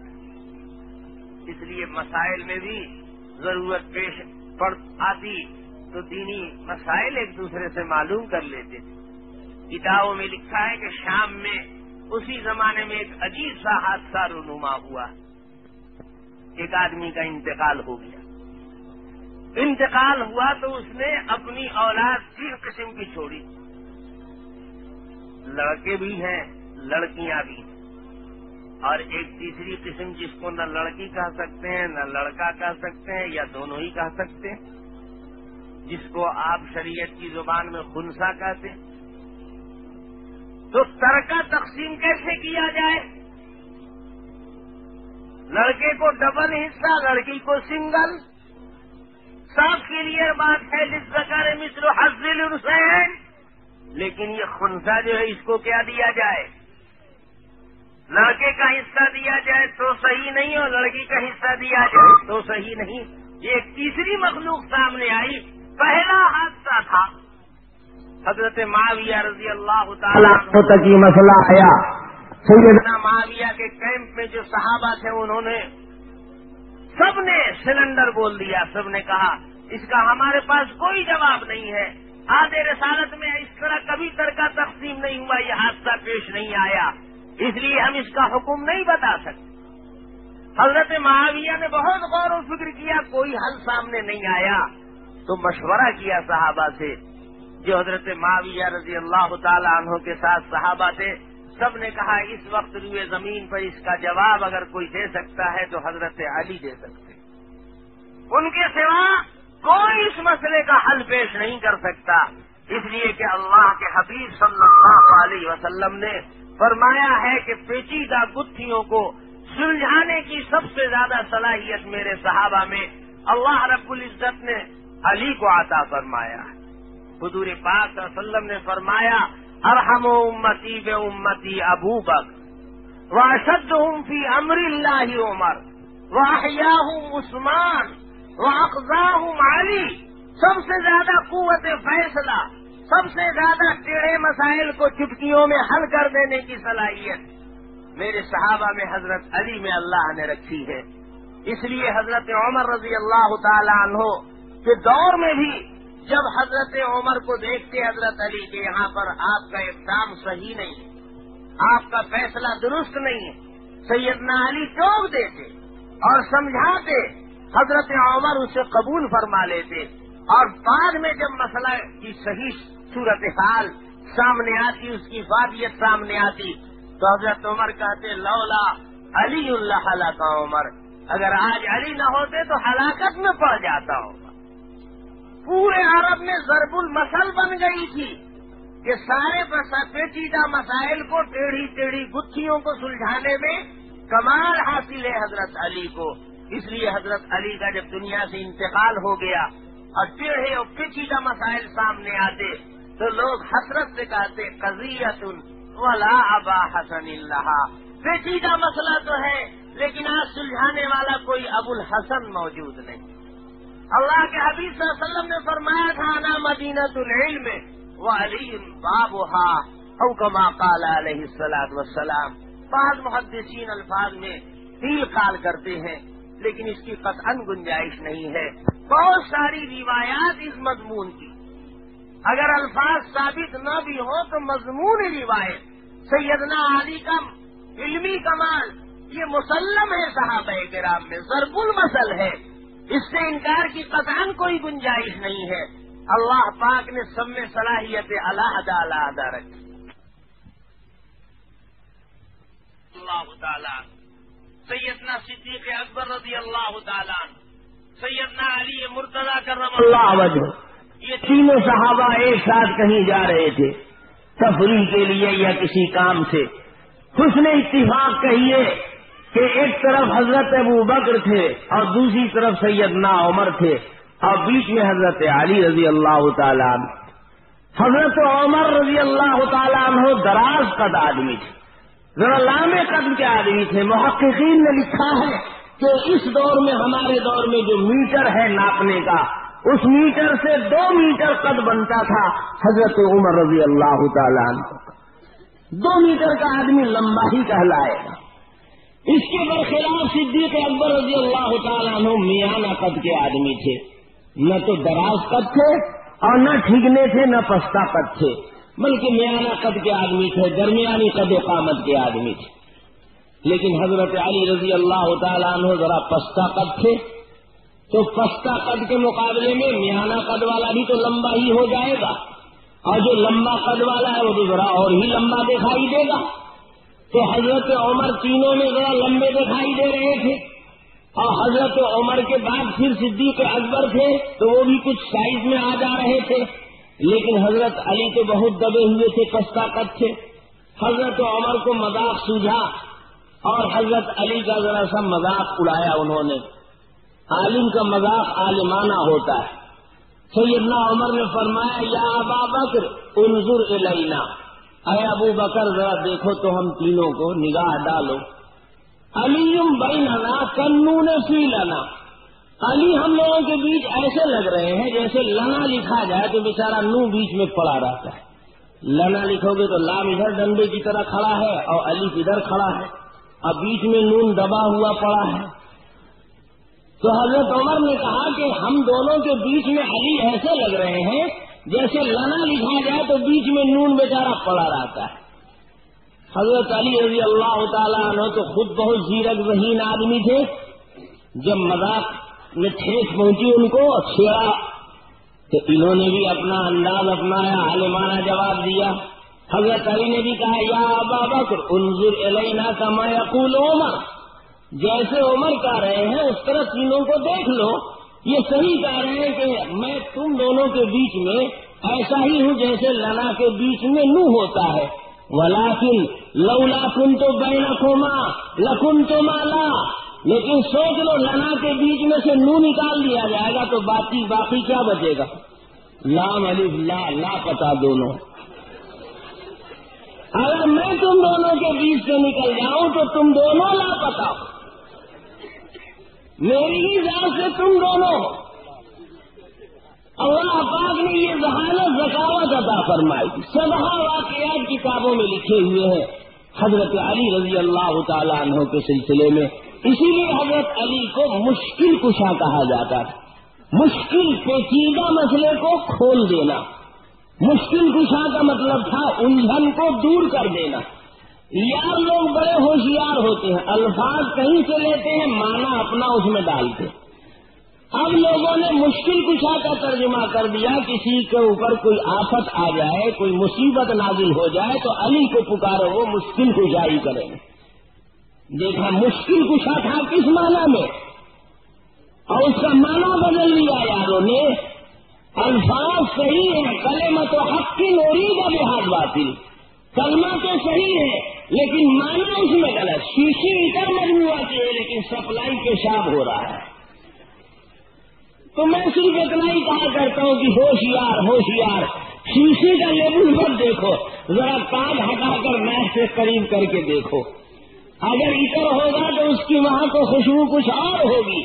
اس لیے مسائل میں بھی ضرورت پیش پڑ آتی، تو دینی مسائل ایک دوسرے سے معلوم کر لیتے۔ تھے کتابوں میں لکھا ہے کہ شام میں، اسی زمانے میں ایک عجیب سا حادثہ رونما ہوا۔ ہے ایک آدمی کا انتقال ہو گیا۔ انتقال ہوا تو اس نے اپنی اولاد تین قسم کی چھوڑی۔ لڑکے بھی ہیں، لڑکیاں بھی ہیں۔ اور ایک تیسری قسم جس کو نہ لڑکی کہہ سکتے ہیں، نہ لڑکا کہہ سکتے ہیں، یا دونوں ہی کہہ سکتے ہیں۔ جس کو آپ شریعت کی زبان میں خنسا کہتے ہیں۔ تو ترکا تقسیم کیسے کیا جائے؟ لڑکے کو ڈبل حصہ، لڑکی کو سنگل۔ صاف کلیئر بات ہے جس پرکار مصر حضل حسین لیکن یہ خنسا جو ہے، اس کو کیا دیا جائے؟ لڑکے کا حصہ دیا جائے تو صحیح نہیں اور لڑکی کا حصہ دیا جائے تو صحیح نہیں۔ یہ ایک تیسری مخلوق سامنے آئی۔ پہلا حادثہ تھا۔ حضرت معاویہ رضی اللہ تعالیٰ مسئلہ آیا۔ سیدنا معاویہ کے کیمپ میں جو صحابہ تھے انہوں نے سب نے سلنڈر بول دیا، سب نے کہا، اس کا ہمارے پاس کوئی جواب نہیں ہے۔ آدھے رسالت میں اس طرح کبھی ترکا تقسیم نہیں ہوا، یہ حادثہ پیش نہیں آیا۔ اس لیے ہم اس کا حکم نہیں بتا سکتے۔ حضرت معاویہ نے بہت غور و فکر کیا، کوئی حل سامنے نہیں آیا۔ تو مشورہ کیا صحابہ سے، جو حضرت معاویہ رضی اللہ تعالی عنہ کے ساتھ صحابہ تھے۔ سب نے کہا اس وقت روئے زمین پر اس کا جواب اگر کوئی دے سکتا ہے تو حضرت علی دے سکتے ان کے سوا کوئی اس مسئلے کا حل پیش نہیں کر سکتا۔ اس لیے کہ اللہ کے حبیب صلی اللہ علیہ وسلم نے فرمایا ہے کہ پیچیدہ گتھیوں کو سلجھانے کی سب سے زیادہ صلاحیت میرے صحابہ میں اللہ رب العزت نے علی کو عطا فرمایا ہے۔ حضور پاک صلی اللہ علیہ وسلم نے فرمایا ارحم امتی بے امتی ابو بک واشد ہوں فی امر اللہ عمر. واحیا ہوں عثمان. واقزا ہوں علی سب سے زیادہ قوت فیصلہ، سب سے زیادہ ٹیڑھے مسائل کو چٹکیوں میں حل کر دینے کی صلاحیت میرے صحابہ میں حضرت علی میں اللہ نے رکھی ہے۔ اس لیے حضرت عمر رضی اللہ تعالی عنہ کے دور میں بھی جب حضرت عمر کو دیکھتے حضرت علی کے یہاں پر آپ کا اقدام صحیح نہیں ہے، آپ کا فیصلہ درست نہیں ہے، سیدنا علی ٹوک دیتے اور سمجھاتے، حضرت عمر اسے قبول فرما لیتے اور بعد میں جب مسئلہ کی صحیح صورت حال سامنے آتی، اس کی فادیت سامنے آتی، تو حضرت عمر کہتے، لولا علی اللہ کا عمر، اگر آج علی نہ ہوتے تو ہلاکت میں پڑ جاتا ہوں۔ پورے عرب میں ضرب المسل بن گئی تھی کہ سارے پیچیدہ مسائل کو ٹیڑھی ٹیڑھی گتھیوں کو سلجھانے میں کمال حاصل ہے حضرت علی کو۔ اس لیے حضرت علی کا جب دنیا سے انتقال ہو گیا اور ٹیڑھے اور پیچیدہ مسائل سامنے آتے تو لوگ حسرت سے کہتے قزیت ولا ابا حسن اللہ۔ پیچیدہ مسئلہ تو ہے، لیکن آج سلجھانے والا کوئی ابو الحسن موجود نہیں۔ اللہ کے حبیب صلی اللہ علیہ وسلم نے فرمایا تھا نا مدینہ العلم میں وہ علی باب او کما قال علیہ السلاد وسلام بعض محدثین الفاظ میں تیل قال کرتے ہیں، لیکن اس کی قطعا گنجائش نہیں ہے۔ بہت ساری روایات اس مضمون کی۔ اگر الفاظ ثابت نہ بھی ہو تو مضمون روایت۔ سیدنا علی کا علمی کمال، یہ مسلم ہے صحابہ کرام میں، ضرب المسل ہے۔ اس سے انکار کی قطعا کوئی گنجائش نہیں ہے۔ اللہ پاک نے سب میں صلاحیت علیحدہ علیحدہ رکھی۔ اللہ تعالیٰ سیدنا صدیق اکبر رضی اللہ تعالیٰ سیدنا علی مرتضی کرم اللہ وجہ۔ یہ تینوں صحابہ ایک ساتھ کہیں جا رہے تھے۔ تفریح کے لیے یا کسی کام سے۔ حسن اتفاق کہیے۔ کہ ایک طرف حضرت ابو بکر تھے اور دوسری طرف سیدنا عمر تھے اور بیچ میں حضرت علی رضی اللہ تعالیٰ حضرت عمر رضی اللہ تعالیٰ عنہ دراز قد آدمی تھے۔ ذرا لامے قدم کے آدمی تھے۔ محققین نے لکھا ہے کہ اس دور میں، ہمارے دور میں جو میٹر ہے ناپنے کا، اس میٹر سے دو میٹر قد بنتا تھا حضرت عمر رضی اللہ تعالیٰ دو میٹر کا آدمی لمبا ہی کہلائے گا۔ اس کے برخلاف صدیق اکبر رضی اللہ تعالیٰ عنہ میانہ قد کے آدمی تھے۔ نہ تو دراز قد تھے اور نہ ٹھیکنے تھے، نہ پستا قد تھے۔ بلکہ میانہ قد کے آدمی تھے، درمیانی قد قامت کے آدمی تھے۔ لیکن حضرت علی رضی اللہ تعالیٰ عنہ ذرا پستا قد تھے۔ تو پستا قد کے مقابلے میں میانہ قد والا بھی تو لمبا ہی ہو جائے گا۔ اور جو لمبا قد والا ہے، وہ تو ذرا اور ہی لمبا دکھائی دے گا۔ تو حضرت عمر تینوں میں ذرا لمبے دکھائی دے رہے تھے۔ اور حضرت عمر کے بعد پھر صدیق اکبر تھے تو وہ بھی کچھ سائز میں آ جا رہے تھے۔ لیکن حضرت علی تو بہت دبے ہوئے تھے پستا قد تھے۔ حضرت عمر کو مذاق سوجھا اور حضرت علی کا ذرا سا مذاق اڑایا انہوں نے۔ عالم کا مذاق عالمانہ ہوتا ہے۔ سیدنا عمر نے فرمایا، یا ابا بکر، انظر الینا۔ اے ابو بکر ذرا دیکھو تو ہم تینوں کو نگاہ ڈالو۔ علیم بیننا، کنو نے سی لنا علی ہم لوگوں کے بیچ ایسے لگ رہے ہیں جیسے لنا لکھا جائے تو بیچارہ نو بیچ میں پڑا رہتا ہے۔ لنا لکھو گے تو لام ادھر ڈنڈے کی طرح کھڑا ہے اور علی ادھر کھڑا ہے۔ اور بیچ میں نون دبا ہوا پڑا ہے۔ تو حضرت عمر نے کہا کہ ہم دونوں کے بیچ میں علی ایسے لگ رہے ہیں جیسے لنا لکھا جائے تو بیچ میں نون بیچارہ پڑا رہتا ہے۔ حضرت علی رضی اللہ تعالیٰ عنہ تو خود بہت زیرک ذہین آدمی تھے۔ جب مذاق میں ٹھیس پہنچی ان کو چھیڑا تو انہوں نے بھی اپنا انداز اپنایا، عالمانہ جواب دیا۔ حضرت علی نے بھی کہا، یا ابا بکر، انظر الینا کما یقول عمر۔ جیسے عمر کہہ رہے ہیں، اس طرح تینوں کو دیکھ لو۔ یہ صحیح کہہ رہے ہیں کہ میں تم دونوں کے بیچ میں ایسا ہی ہوں جیسے لنا کے بیچ میں نو ہوتا ہے۔ ولاکن لولا کن تو بین لکن تو مالا لیکن سوچ لو لنا کے بیچ میں سے نو نکال دیا جائے گا تو باقی باقی کیا بچے گا؟ لام علی لا لا پتا دونوں۔ اگر میں تم دونوں کے بیچ سے نکل جاؤں تو تم دونوں لا پتا۔ میری ہی ذات سے تم دونوں۔ اللہ پاک نے یہ ذہانت ذکاوت عطا فرمائی۔ سبھا واقعات کتابوں میں لکھے ہوئے ہیں۔ حضرت علی رضی اللہ تعالیٰ عنہ کے سلسلے میں۔ اسی لیے حضرت علی کو مشکل کشا کہا جاتا تھا۔ مشکل پیچیدہ مسئلے کو کھول دینا۔ مشکل کشا کا مطلب تھا الجھن کو دور کر دینا۔ یار لوگ بڑے ہوشیار ہوتے ہیں، الفاظ کہیں سے لیتے ہیں مانا اپنا اس میں ڈالتے اب لوگوں نے مشکل کشا کا ترجمہ کر دیا، کسی کے اوپر کوئی آفت آ جائے، کوئی مصیبت نازل ہو جائے تو علی کو پکارو، وہ مشکل کشائی کریں گے دیکھا، مشکل کچھ تھا کس معنی میں؟ اور اس کا معنی بدل لیا یاروں نے۔ الفاظ صحیح ہے کلے میں تو حق کی نوری کا بھی ہاتھ باطل۔ کلمہ تو صحیح ہے لیکن معنی اس میں غلط شیشی ادھر مجموعہ کی ہے لیکن سپلائی کے ساتھ ہو رہا ہے۔ تو میں صرف اتنا ہی کہا کرتا ہوں کہ ہوشیار ہوشیار۔ شیشے کا لیبل مت دیکھو، ذرا کام ہٹا کر میں سے قریب کر کے دیکھو۔ اگر اتر ہوگا تو اس کی وہاں کو خوشبو کچھ اور ہوگی۔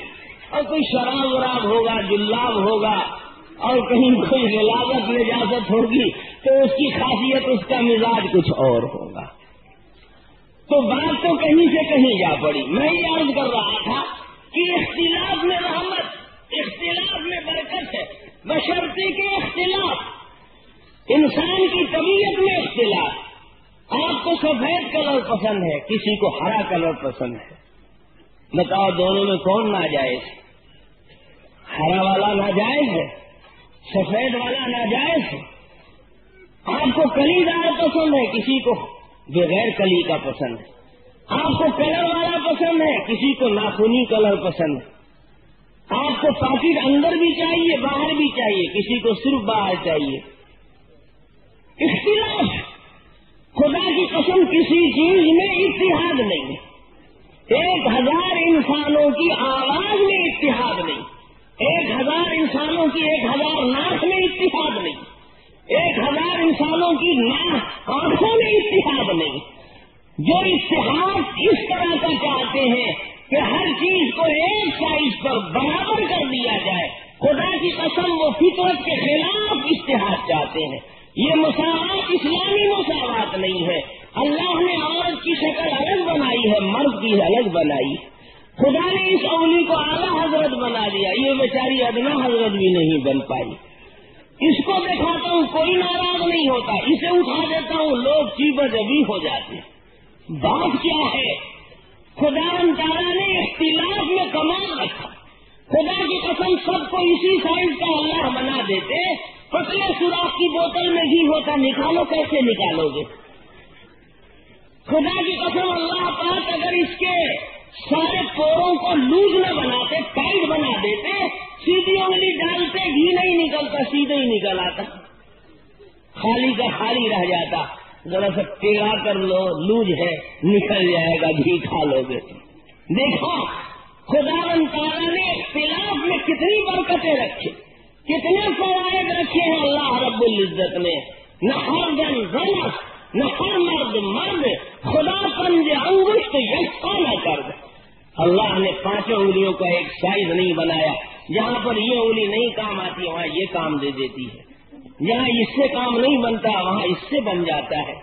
اور کوئی شراب وراب ہوگا، جلاب ہوگا، اور کہیں کوئی غلاظت نجازت ہوگی تو اس کی خاصیت، اس کا مزاج کچھ اور ہوگا۔ تو بات تو کہیں سے کہیں جا پڑی۔ میں یہ عرض کر رہا تھا کہ اختلاف میں رحمت، اختلاف میں برکت ہے۔ بشرطے کے اختلاف، انسان کی طبیعت میں اختلاف۔ آپ کو سفید کلر پسند ہے، کسی کو ہرا کلر پسند ہے۔ بتاؤ دونوں میں کون ناجائز ہرا والا ناجائز ہے، سفید والا ناجائز ہے۔ آپ کو کلی دار پسند ہے، کسی کو بغیر کلی کا پسند ہے۔ آپ کو کلر والا پسند ہے، کسی کو ناخونی کلر پسند ہے۔ آپ کو پاکٹ اندر بھی چاہیے، باہر بھی چاہیے، کسی کو صرف باہر چاہیے۔ اختلاف۔ خدا کی قسم، کسی چیز میں اتحاد نہیں۔ ایک ہزار انسانوں کی آواز میں اتحاد نہیں۔ ایک ہزار انسانوں کی ایک ہزار ناک میں اتحاد نہیں۔ ایک ہزار انسانوں کی آنکھوں میں اتحاد نہیں۔ جو اتحاد اس طرح کا چاہتے ہیں کہ ہر چیز کو ایک سائز پر برابر کر دیا جائے، خدا کی قسم وہ فطرت کے خلاف اشتہار چاہتے ہیں۔ یہ مساوات، اسلامی مساوات نہیں ہے اللہ نے عورت کی شکل الگ بنائی ہے، مرد کی الگ بنائی۔ خدا نے اس اولی کو اعلیٰ حضرت بنا دیا، یہ بیچاری ادنا حضرت بھی نہیں بن پائی۔ اس کو دکھاتا ہوں، کوئی ناراض نہیں ہوتا، اسے اٹھا دیتا ہوں، لوگ چیبر ابھی ہو جاتے ہیں۔ بات کیا ہے؟ خدا تعالیٰ نے اختلاف میں کمال رکھا۔ خدا کی قسم، سب کو اسی سائز کا اللہ بنا دیتے۔ پتلے سوراخ کی بوتل میں ہی ہوتا، نکالو، کیسے نکالو گے؟ خدا کی قسم، اللہ پاک اگر اس کے سارے پوروں کو لوز نہ بناتے، ٹائٹ بنا دیتے سیدھی انگلی ڈالتے گھی نہیں نکلتا سیدھے ہی نکل آتا۔ خالی کا خالی رہ جاتا۔ ذرا سا ٹیڑھا کر لو، لوج ہے، نکل جائے گا، گھی کھا لو گے۔ دیکھو، خدا تعالیٰ نے اختلاف میں کتنی برکتیں رکھی۔ کتنے فوائد رکھے ہیں اللہ رب العزت نے۔ نہ ہر دن رنس نہ ہر مرد مرد خدا پنج انگشت یسا نہ کر دے۔ اللہ نے پانچوں انگلیوں کا ایک سائز نہیں بنایا۔ جہاں پر یہ انگلی نہیں کام آتی، وہاں یہ کام دے دیتی ہے۔ جہاں اس سے کام نہیں بنتا، وہاں اس سے بن جاتا ہے۔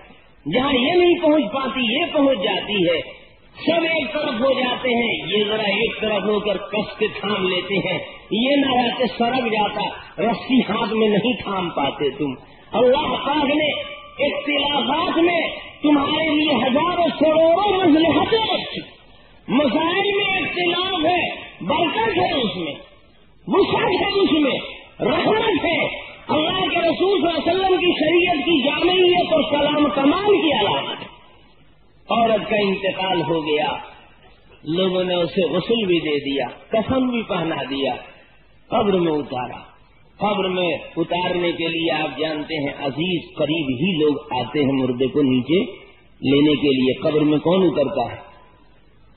جہاں یہ نہیں پہنچ پاتی، یہ پہنچ جاتی ہے۔ سب ایک طرف ہو جاتے ہیں، یہ ذرا ایک طرف ہو کر کس کے تھام لیتے ہیں۔ یہ نہ رہتے سڑک جاتا، رسی ہاتھ میں نہیں تھام پاتے تم۔ اللہ پاک نے اختلافات میں تمہارے لیے ہزاروں کروڑوں مزلحتیں رکھی۔ مسائل میں اختلاف ہے، برکت ہے اس میں۔ وسعت ہے اس میں، رحمت ہے۔ اللہ کے رسول صلی اللہ علیہ وسلم کی شریعت کی جامعیت اور کلام کمال کی علامت عورت کا انتقال ہو گیا۔ لوگوں نے اسے غسل بھی دے دیا، کفن بھی پہنا دیا، قبر میں اتارا۔ قبر میں اتارنے کے لیے آپ جانتے ہیں، عزیز قریب ہی لوگ آتے ہیں مردے کو نیچے لینے کے لیے۔ قبر میں کون اترتا ہے؟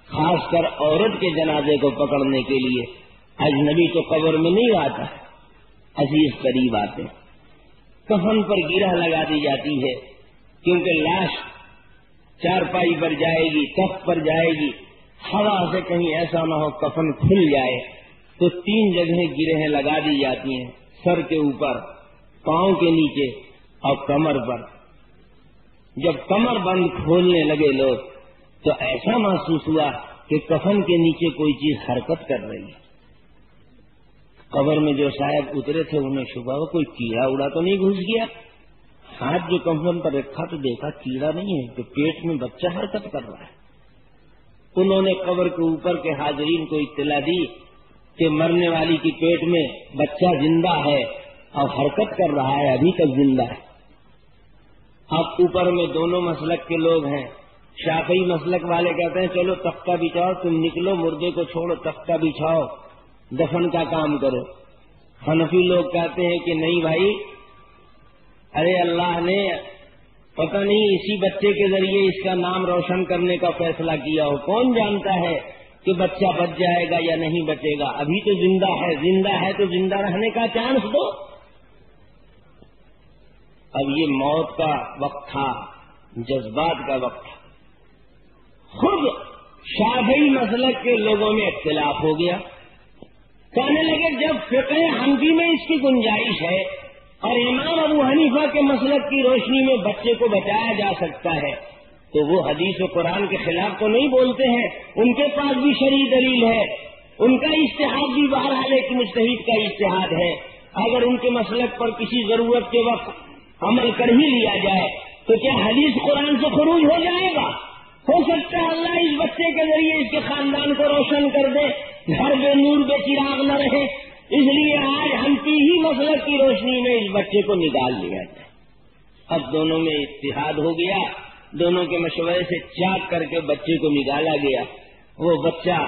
خاص کر عورت کے جنازے کو پکڑنے کے لیے۔ اجنبی تو قبر میں نہیں آتا عزیز قریب آتے کفن پر گرہ لگا دی جاتی ہے۔ کیونکہ لاش چار پائی پر جائے گی تخت پر جائے گی۔ ہوا سے کہیں ایسا نہ ہو کفن کھل جائے۔ تو تین جگہیں گرہیں لگا دی جاتی ہیں۔ سر کے اوپر، پاؤں کے نیچے اور کمر پر۔ جب کمر بند کھولنے لگے لوگ، تو ایسا محسوس ہوا کہ کفن کے نیچے کوئی چیز حرکت کر رہی ہے۔ قبر میں جو صاحب اترے تھے انہیں شبہ ہو کوئی کیڑا اڑا تو نہیں گھس گیا؟ ہاتھ جو کمفن پر رکھا تو دیکھا کیڑا نہیں ہے کہ پیٹ میں بچہ حرکت کر رہا ہے۔ انہوں نے قبر کے اوپر کے حاضرین کو اطلاع دی کہ مرنے والی کی پیٹ میں بچہ زندہ ہے اور حرکت کر رہا ہے، ابھی تک زندہ ہے۔ اب اوپر میں دونوں مسلک کے لوگ ہیں۔ شاقی مسلک والے کہتے ہیں، چلو تختہ بچھاؤ، تم نکلو، مردے کو چھوڑو، تختہ بچھاؤ۔ دفن کا کام کرو۔ حنفی لوگ کہتے ہیں کہ نہیں بھائی، ارے اللہ نے پتہ نہیں اسی بچے کے ذریعے اس کا نام روشن کرنے کا فیصلہ کیا ہو۔ کون جانتا ہے کہ بچہ بچ جائے گا یا نہیں بچے گا؟ ابھی تو زندہ ہے زندہ ہے تو زندہ رہنے کا چانس دو۔ اب یہ موت کا وقت تھا، جذبات کا وقت تھا۔ خود شاہی مسلک کے لوگوں میں اختلاف ہو گیا۔ کہنے لگے، جب فقہ ہمدی میں اس کی گنجائش ہے اور امام ابو حنیفہ کے مسلک کی روشنی میں بچے کو بچایا جا سکتا ہے، تو وہ حدیث و قرآن کے خلاف تو نہیں بولتے ہیں۔ ان کے پاس بھی شرعی دلیل ہے۔ ان کا اشتہاد بھی بہرحال ایک مستحد کا اشتہاد ہے۔ اگر ان کے مسلک پر کسی ضرورت کے وقت عمل کر ہی لیا جائے، تو کیا حدیث قرآن سے خروج ہو جائے گا؟ ہو سکتا ہے اللہ اس بچے کے ذریعے اس کے خاندان کو روشن کر دے۔ گھر بے نور بے چراغ نہ رہے۔ اس لیے آج ہم کی ہی مسلک کی روشنی میں اس بچے کو نکال لیا جائے اب دونوں میں اتحاد ہو گیا۔ دونوں کے مشورے سے چاک کر کے بچے کو نکالا گیا۔ وہ بچہ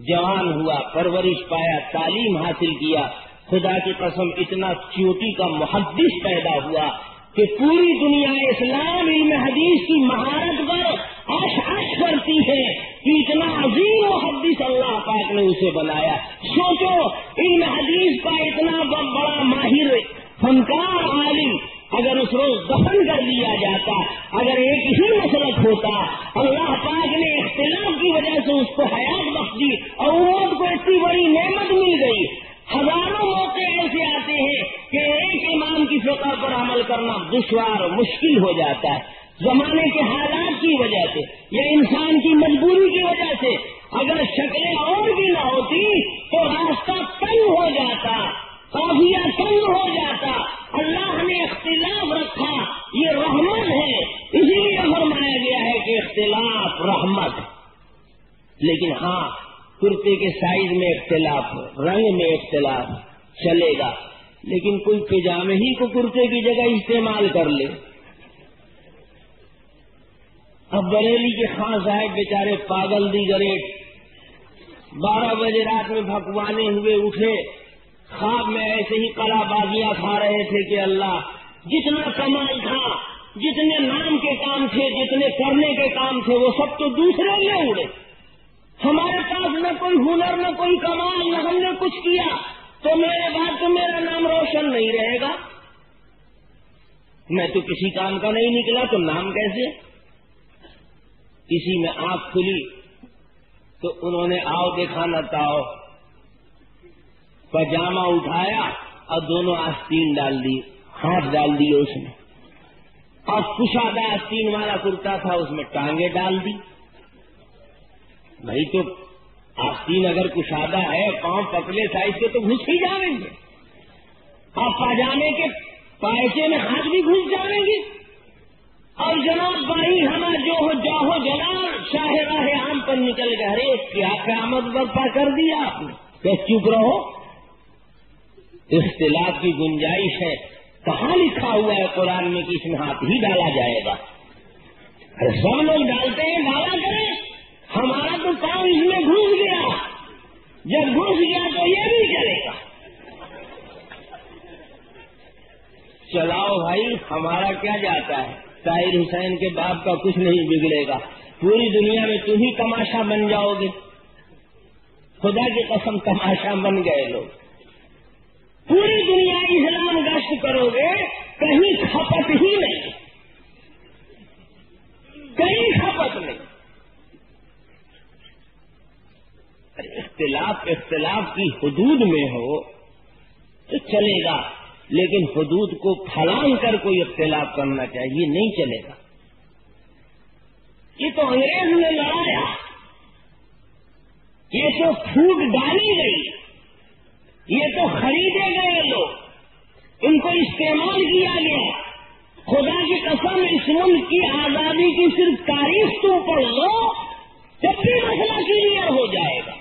جوان ہوا، پرورش پایا، تعلیم حاصل کیا۔ خدا کی قسم اتنا چوٹی کا محدث پیدا ہوا کہ پوری دنیا اسلام علم حدیث کی مہارت پر آش آش کرتی ہے کہ اتنا عظیم محدث اللہ پاک نے اسے بنایا۔ سوچو علم حدیث کا اتنا بڑا ماہر فنکار عالم اگر اس روز دفن کر دیا جاتا، اگر ایک ہی مسلک ہوتا، اللہ پاک نے اختلاف کی وجہ سے اس کو حیات بخش دی اور امت کو اتنی بڑی نعمت مل گئی۔ ہزاروں موقع ایسے آتے ہیں کہ ایک امام کی فقہ پر عمل کرنا دشوار مشکل ہو جاتا ہے۔ زمانے کے حالات کی وجہ سے، یا انسان کی مجبوری کی وجہ سے اگر شکلیں اور بھی نہ ہوتی تو راستہ تنگ ہو جاتا کافیا تنگ ہو جاتا۔ اللہ نے اختلاف رکھا، یہ رحمت ہے۔ اسی لیے فرمایا گیا ہے کہ اختلاف رحمت۔ لیکن ہاں کرتے کے سائز میں اختلاف، رنگ میں اختلاف چلے گا۔ لیکن کوئی پجامے ہی کو کرتے کی جگہ استعمال کر لے۔ اب بریلی کے خان صاحب بیچارے پاگل دی گریٹ بارہ بجے رات میں بھگوانے ہوئے اٹھے۔ خواب میں ایسے ہی کلا بازیاں کھا رہے تھے کہ اللہ، جتنا کمال تھا، جتنے نام کے کام تھے، جتنے کرنے کے کام تھے، وہ سب تو دوسرے میں اڑے۔ ہمارے پاس نہ کوئی ہنر، نہ کوئی کمال، نہ ہم نے کچھ کیا۔ تو میرے بعد تو میرا نام روشن نہیں رہے گا۔ میں تو کسی کام کا نہیں نکلا، تو نام کیسے؟ کسی میں آنکھ کھلی تو انہوں نے آؤ دکھانا تاؤ پاجامہ اٹھایا اور دونوں آستین ڈال دی، ہاتھ ڈال دیے اس میں۔ اور کشادہ آستین والا کرتا تھا، اس میں ٹانگیں ڈال دی۔ بھائی تو آستین اگر کشادہ ہے، پاؤں پتلے سائز کے تو گھس ہی جائیں گے۔ اور پاجامے کے پائچے میں ہاتھ بھی گھس جائیں گے۔ اور جناب بھائی ہمارا جو ہو جاہو جلا شاہ راہ آم پر نکل گئے ارے کیا قیامت برپا کر دیا آپ نے۔ کہ چپ رہو؟ اختلاف کی گنجائش ہے۔ کہاں لکھا ہوا ہے قرآن میں کہ اس میں ہاتھ ہی ڈالا جائے گا؟ سب لوگ ڈالتے ہیں ڈالا کریں۔ ہمارا تو کام اس میں گھس گیا۔ جب گھس گیا تو یہ بھی چلے گا۔ چلاؤ بھائی، ہمارا کیا جاتا ہے؟ طاہر حسین کے باپ کا کچھ نہیں بگڑے گا۔ پوری دنیا میں تم ہی تماشا بن جاؤ گے۔ خدا کی قسم تماشا بن گئے لوگ۔ پوری دنیا اسلام گشت کرو گے، کہیں کھپت ہی نہیں۔ کہیں کھپت نہیں۔ اختلاف اختلاف کی حدود میں ہو تو چلے گا۔ لیکن حدود کو پھلانگ کر کوئی اختلاف کرنا چاہیے، نہیں چلے گا۔ یہ تو انگریز نے لڑایا۔ یہ تو پھوٹ ڈالی گئی۔ یہ تو خریدے گئے لوگ۔ ان کو استعمال کیا گیا۔ خدا کی قسم، اس ملک کی آزادی کی صرف تاریخ تم پڑھ لو جب بھی مسئلہ کلیئر ہو جائے گا۔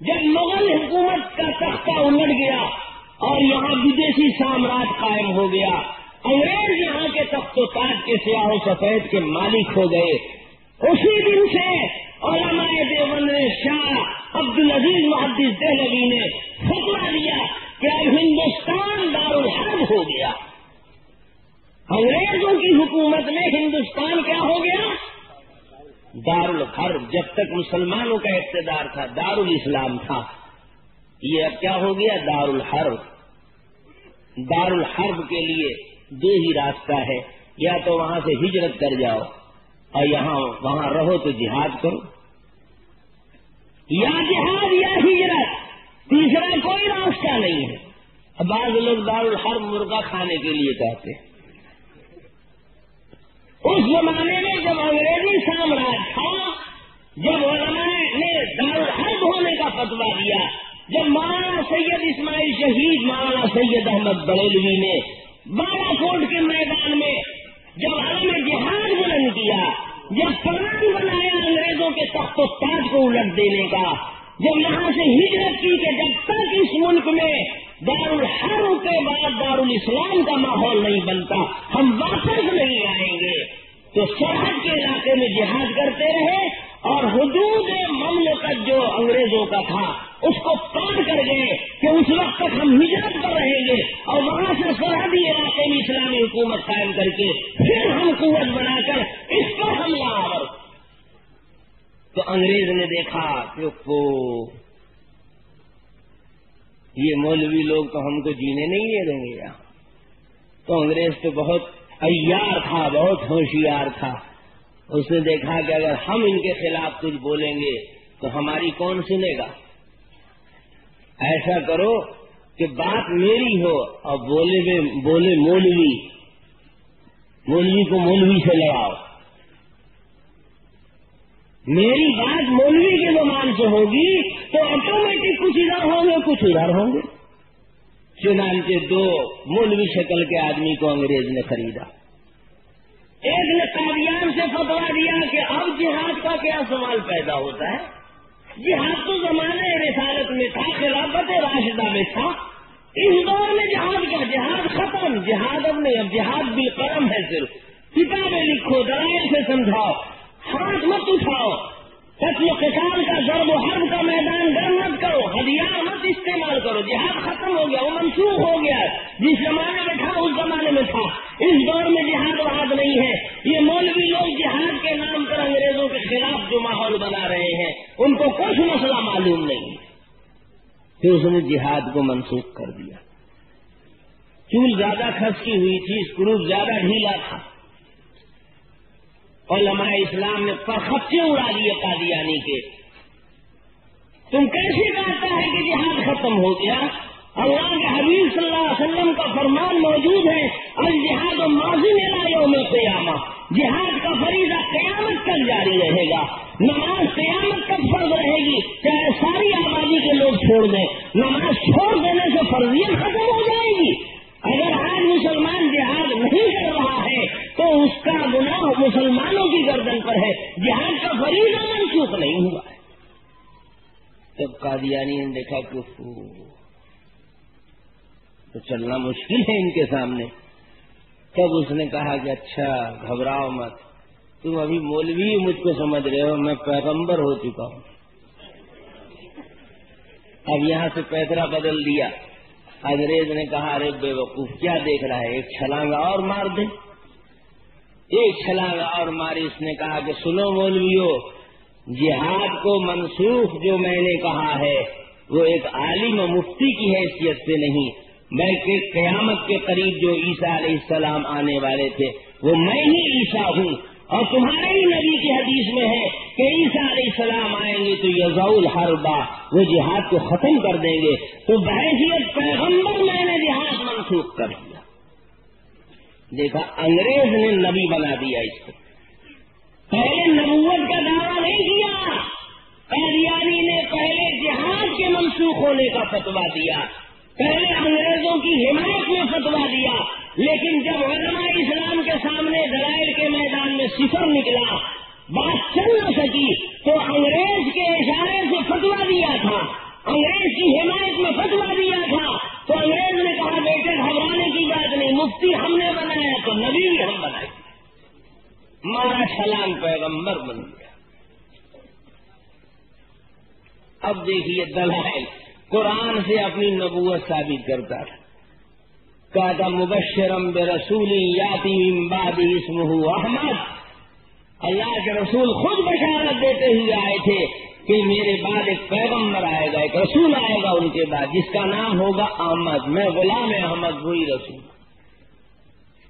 جب مغل حکومت کا تختہ الٹ گیا اور یہاں ودیشی سامراج قائم ہو گیا۔ انگریز یہاں کے تخت و تاج کے سیاہ و سفید کے مالک ہو گئے۔ اسی دن سے علماء دیوبند نے شاہ عبد العزیز محدث دہلوی نے فتوا دیا کہ اب ہندوستان دارالحرب ہو گیا۔ انگریزوں کی حکومت میں ہندوستان کیا ہو گیا؟ دارالحرب، جب تک مسلمانوں کا اقتدار تھا دار الاسلام تھا۔ یہ اب کیا ہو گیا؟ دار الحرب دار الحرب کے لیے دو ہی راستہ ہے. یا تو وہاں سے ہجرت کر جاؤ اور یہاں وہاں رہو تو جہاد کرو. یا جہاد یا ہجرت. تیسرا کوئی راستہ نہیں ہے. بعض لوگ دار ہر مرغا کھانے کے لیے کہتے ہیں. اس زمانے میں جب انگریزی سامراج تھا، جب علماء نے دار حرب ہونے کا فتوا دیا جب مولانا سید اسماعیل شہید مولانا سید احمد بریلوی نے بالا کوٹ کے میدان میں جب عالم جہاد بلند کیا، جب پلان بنایا انگریزوں کے تخت و تاج کو الٹ دینے کا، جب یہاں سے ہجرت کی کہ جب تک اس ملک میں دار الحرم کے بعد دار الاسلام کا ماحول نہیں بنتا، ہم واپس نہیں آئیں گے۔ تو سرحد کے علاقے میں جہاد کرتے رہے اور حدود مملکت جو انگریزوں کا تھا، اس کو پار کر گئے کہ اس وقت تک ہم ہجرت پر رہیں گے اور وہاں سے سرحدی علاقے میں اسلامی حکومت قائم کر کے پھر ہم قوت بنا کر اس پر حملہ آور۔ تو انگریز نے دیکھا کہ کو یہ مولوی لوگ تو ہم کو جینے نہیں دے دیں گے۔ یہاں تو انگریز تو بہت ایار تھا، بہت ہوشیار تھا۔ اس نے دیکھا کہ اگر ہم ان کے خلاف کچھ بولیں گے تو ہماری کون سنے گا؟ ایسا کرو کہ بات میری ہو اور بولے میں بولے مولوی مولوی کو مولوی سے لڑاؤ۔ میری بات مولوی کے زبان سے ہوگی تو آٹومیٹک کچھ ادھر ہوں گے، کچھ ادھر ہوں گے۔ چنانچہ دو مولوی شکل کے آدمی کو انگریز نے خریدا۔ ایک نے قادیان سے فتوا دیا کہ اب جہاد کا کیا سوال پیدا ہوتا ہے؟ جہاد تو زمانے رسالت میں تھا، خلافت راشدہ میں تھا۔ اس دور میں جہاد کا جہاد ختم، جہاد اب نہیں، اب جہاد بھی قلم ہے صرف۔ کتابیں لکھو درائل سے سمجھاؤ، ہاتھ مت اٹھاؤ۔ قتل و قتال کا ضرب و حرب کا میدان گرم مت کرو، ہتھیار مت استعمال کرو۔ جہاد ختم ہو گیا، وہ منسوخ ہو گیا۔ جس زمانے میں تھا، اس زمانے میں تھا۔ اس دور میں جہاد وہاد نہیں ہے۔ یہ مولوی لوگ جہاد کے نام پر انگریزوں کے خلاف جو ماحول بنا رہے ہیں۔ ان کو کچھ مسئلہ معلوم نہیں۔ پھر اس نے جہاد کو منسوخ کر دیا۔ چول زیادہ کھسکی ہوئی تھی اسکرو زیادہ ڈھیلا تھا۔ علماء اسلام نے پرخچے اڑا دیے قادیانی کے۔ تم کیسے کہتا ہے کہ جہاد ختم ہو گیا؟ اللہ کے حبیب صلی اللہ علیہ وسلم کا فرمان موجود ہے، الجہاد و ماضی میرا یوم قیامہ جہاد کا فریضہ قیامت تک جاری رہے گا۔ نماز قیامت تک فرض رہے گی۔ چاہے ساری آبادی کے لوگ چھوڑ دیں۔ نماز چھوڑ دینے سے فرضیت ختم ہو جائے گی۔ اگر آج مسلمان جہاد نہیں کر رہا ہے، تو اس کا گناہ مسلمانوں کی گردن پر ہے۔ جہاد کا فریضہ منسوخ نہیں ہوا ہے۔ جب قادیانی نے دیکھا کہ تو چلنا مشکل ہے ان کے سامنے۔ تب اس نے کہا کہ اچھا گھبراؤ مت۔ تم ابھی مولوی مجھ کو سمجھ رہے ہو، میں پیغمبر ہو چکا ہوں۔ اب یہاں سے پیترا بدل دیا۔ انگریز نے کہا، ارے بے وقوف، کیا دیکھ رہا ہے؟ ایک چھلانگا اور مار دے۔ ایک چھلانگا اور ماری۔ اس نے کہا کہ سنو مولویو، جہاد کو منسوخ جو میں نے کہا ہے، وہ ایک عالم و مفتی کی حیثیت سے نہیں۔ میں کہ قیامت کے قریب جو عیسیٰ علیہ السلام آنے والے تھے، وہ میں ہی عیسیٰ ہوں۔ اور تمہارے ہی نبی کی حدیث میں ہے کہ عیسیٰ علیہ السلام آئیں گے تو یزول الحربا وہ جہاد کو ختم کر دیں گے۔ تو بحثیت پیغمبر میں نے جہاد منسوخ کر دیا۔ دیکھا، انگریز نے نبی بنا دیا اس کو۔ پہلے نبوت کا دعویٰ نہیں کیا۔ قادیانی نے پہلے جہاد کے منسوخ ہونے کا فتوا دیا۔ پہلے انگریزوں کی حمایت میں فتوا دیا، لیکن جب علماء اسلام کے سامنے دلائل کے میدان میں صفر نکلا، بات چل نہ سکی، تو انگریز کے اشارے سے فتوا دیا تھا۔ انگریز کی حمایت میں فتوا دیا تھا۔ تو انگریز نے کہا، بیٹے، گھبرانے کی بات نہیں، مفتی ہم نے بنایا تو نبی بھی ہم بنائے۔ مارا سلام پیغمبر بن گیا۔ اب دیکھیے دلائل۔ قرآن سے اپنی نبوت ثابت کرتا تھا۔ کہا تھا مبشرم بے رسولی یاتی امبادی اسم احمد۔ اللہ کے رسول خود بشارت دیتے ہوئے آئے تھے کہ میرے بعد ایک پیغمبر آئے گا، ایک رسول آئے گا ان کے بعد، جس کا نام ہوگا احمد۔ میں غلام احمد، وہی رسول۔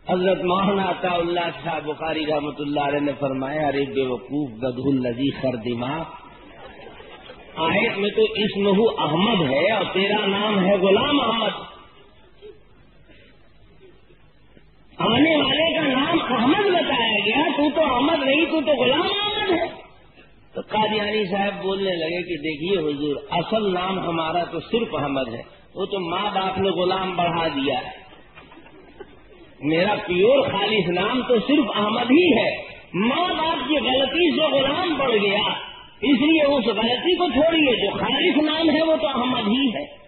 حضرت موہن عطا اللہ صاحب بخاری رحمت اللہ علیہ نے فرمایا، ارے بے وقوف گد الزی خر دماغ۔ آیت میں تو اسمہ احمد ہے اور تیرا نام ہے غلام احمد۔ آنے والے کا نام احمد بتایا گیا، تو تو احمد نہیں، تو تو غلام احمد ہے۔ تو قادیانی صاحب بولنے لگے کہ دیکھیے حضور، اصل نام ہمارا تو صرف احمد ہے۔ وہ تو ماں باپ نے غلام بڑھا دیا۔ ہے میرا پیور خالص نام تو صرف احمد ہی ہے۔ ماں باپ کی غلطی سے غلام بڑھ گیا۔ اس لیے اس غلطی کو چھوڑیے، جو خالص نام ہے وہ تو احمد ہی ہے۔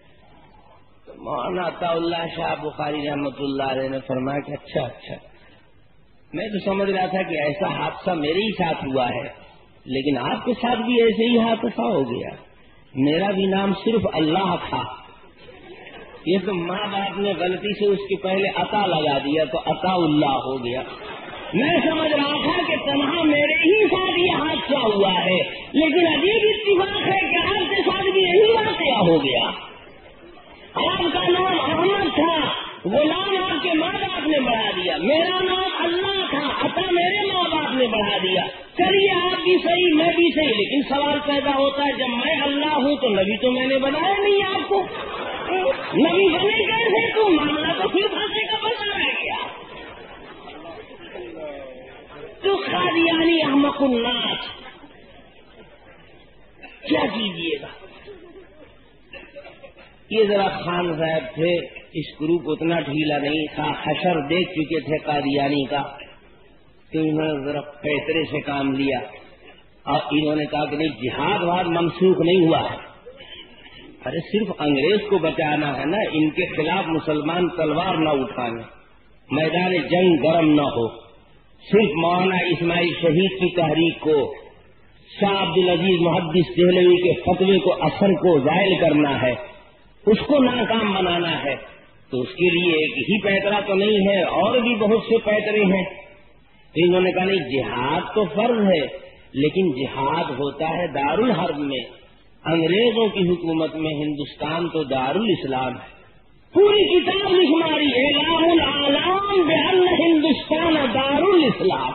مولانا عطا اللہ شاہ بخاری رحمت اللہ علیہ نے فرمایا کہ اچھا اچھا۔ میں تو سمجھ رہا تھا کہ ایسا حادثہ میرے ہی ساتھ ہوا ہے، لیکن آپ کے ساتھ بھی ایسے ہی حادثہ ہو گیا۔ میرا بھی نام صرف اللہ تھا۔ یہ تو ماں باپ نے غلطی سے اس کے پہلے عطا لگا دیا تو عطا اللہ ہو گیا۔ میں سمجھ رہا تھا کہ تنہا میرے ہی ساتھ یہ حادثہ ہوا ہے۔ لیکن عجیب اتفاق ہے کہ آپ کے ساتھ بھی یہی واقعہ ہو گیا۔ آپ کا نام احمد تھا، غلام آپ کے ماں باپ نے بڑھا دیا۔ میرا نام اللہ تھا، عطا میرے ماں باپ نے بڑھا دیا۔ چلیے، آپ بھی صحیح، میں بھی صحیح، لیکن سوال پیدا ہوتا ہے، جب میں اللہ ہوں تو نبی تو میں نے بنایا نہیں آپ کو۔ نبی بنے کیسے؟ تو معاملہ تو پھر پھنسے کا بنا رہ گیا تو خادیانی احمد الناس۔ کیا کیجیے گا؟ یہ ذرا خان صاحب تھے، اس گروپ اتنا ڈھیلا نہیں تھا، حشر دیکھ چکے تھے قادیانی کا۔ تو انہوں نے ذرا پیترے سے کام لیا۔ اور انہوں نے کہا کہ نہیں، جہاد واد منسوخ نہیں ہوا ہے۔ ارے، صرف انگریز کو بچانا ہے نا، ان کے خلاف مسلمان تلوار نہ اٹھانے۔ میدان جنگ گرم نہ ہو۔ صرف مولانا اسماعیل شہید کی تحریک کو، شاہ عبد العزیز محدث دہلوی کے فتوے کو اثر کو ظاہر کرنا ہے، اس کو ناکام بنانا ہے، تو اس کے لیے ایک ہی پیترا تو نہیں ہے، اور بھی بہت سے پیترے ہیں۔ تو انہوں نے کہا نہیں، جہاد تو فرض ہے، لیکن جہاد ہوتا ہے دار الحرب میں۔ انگریزوں کی حکومت میں ہندوستان تو دار الاسلام ہے۔ پوری کتاب لکھ ماری اعلام العالام بحل ہندوستان دار الاسلام.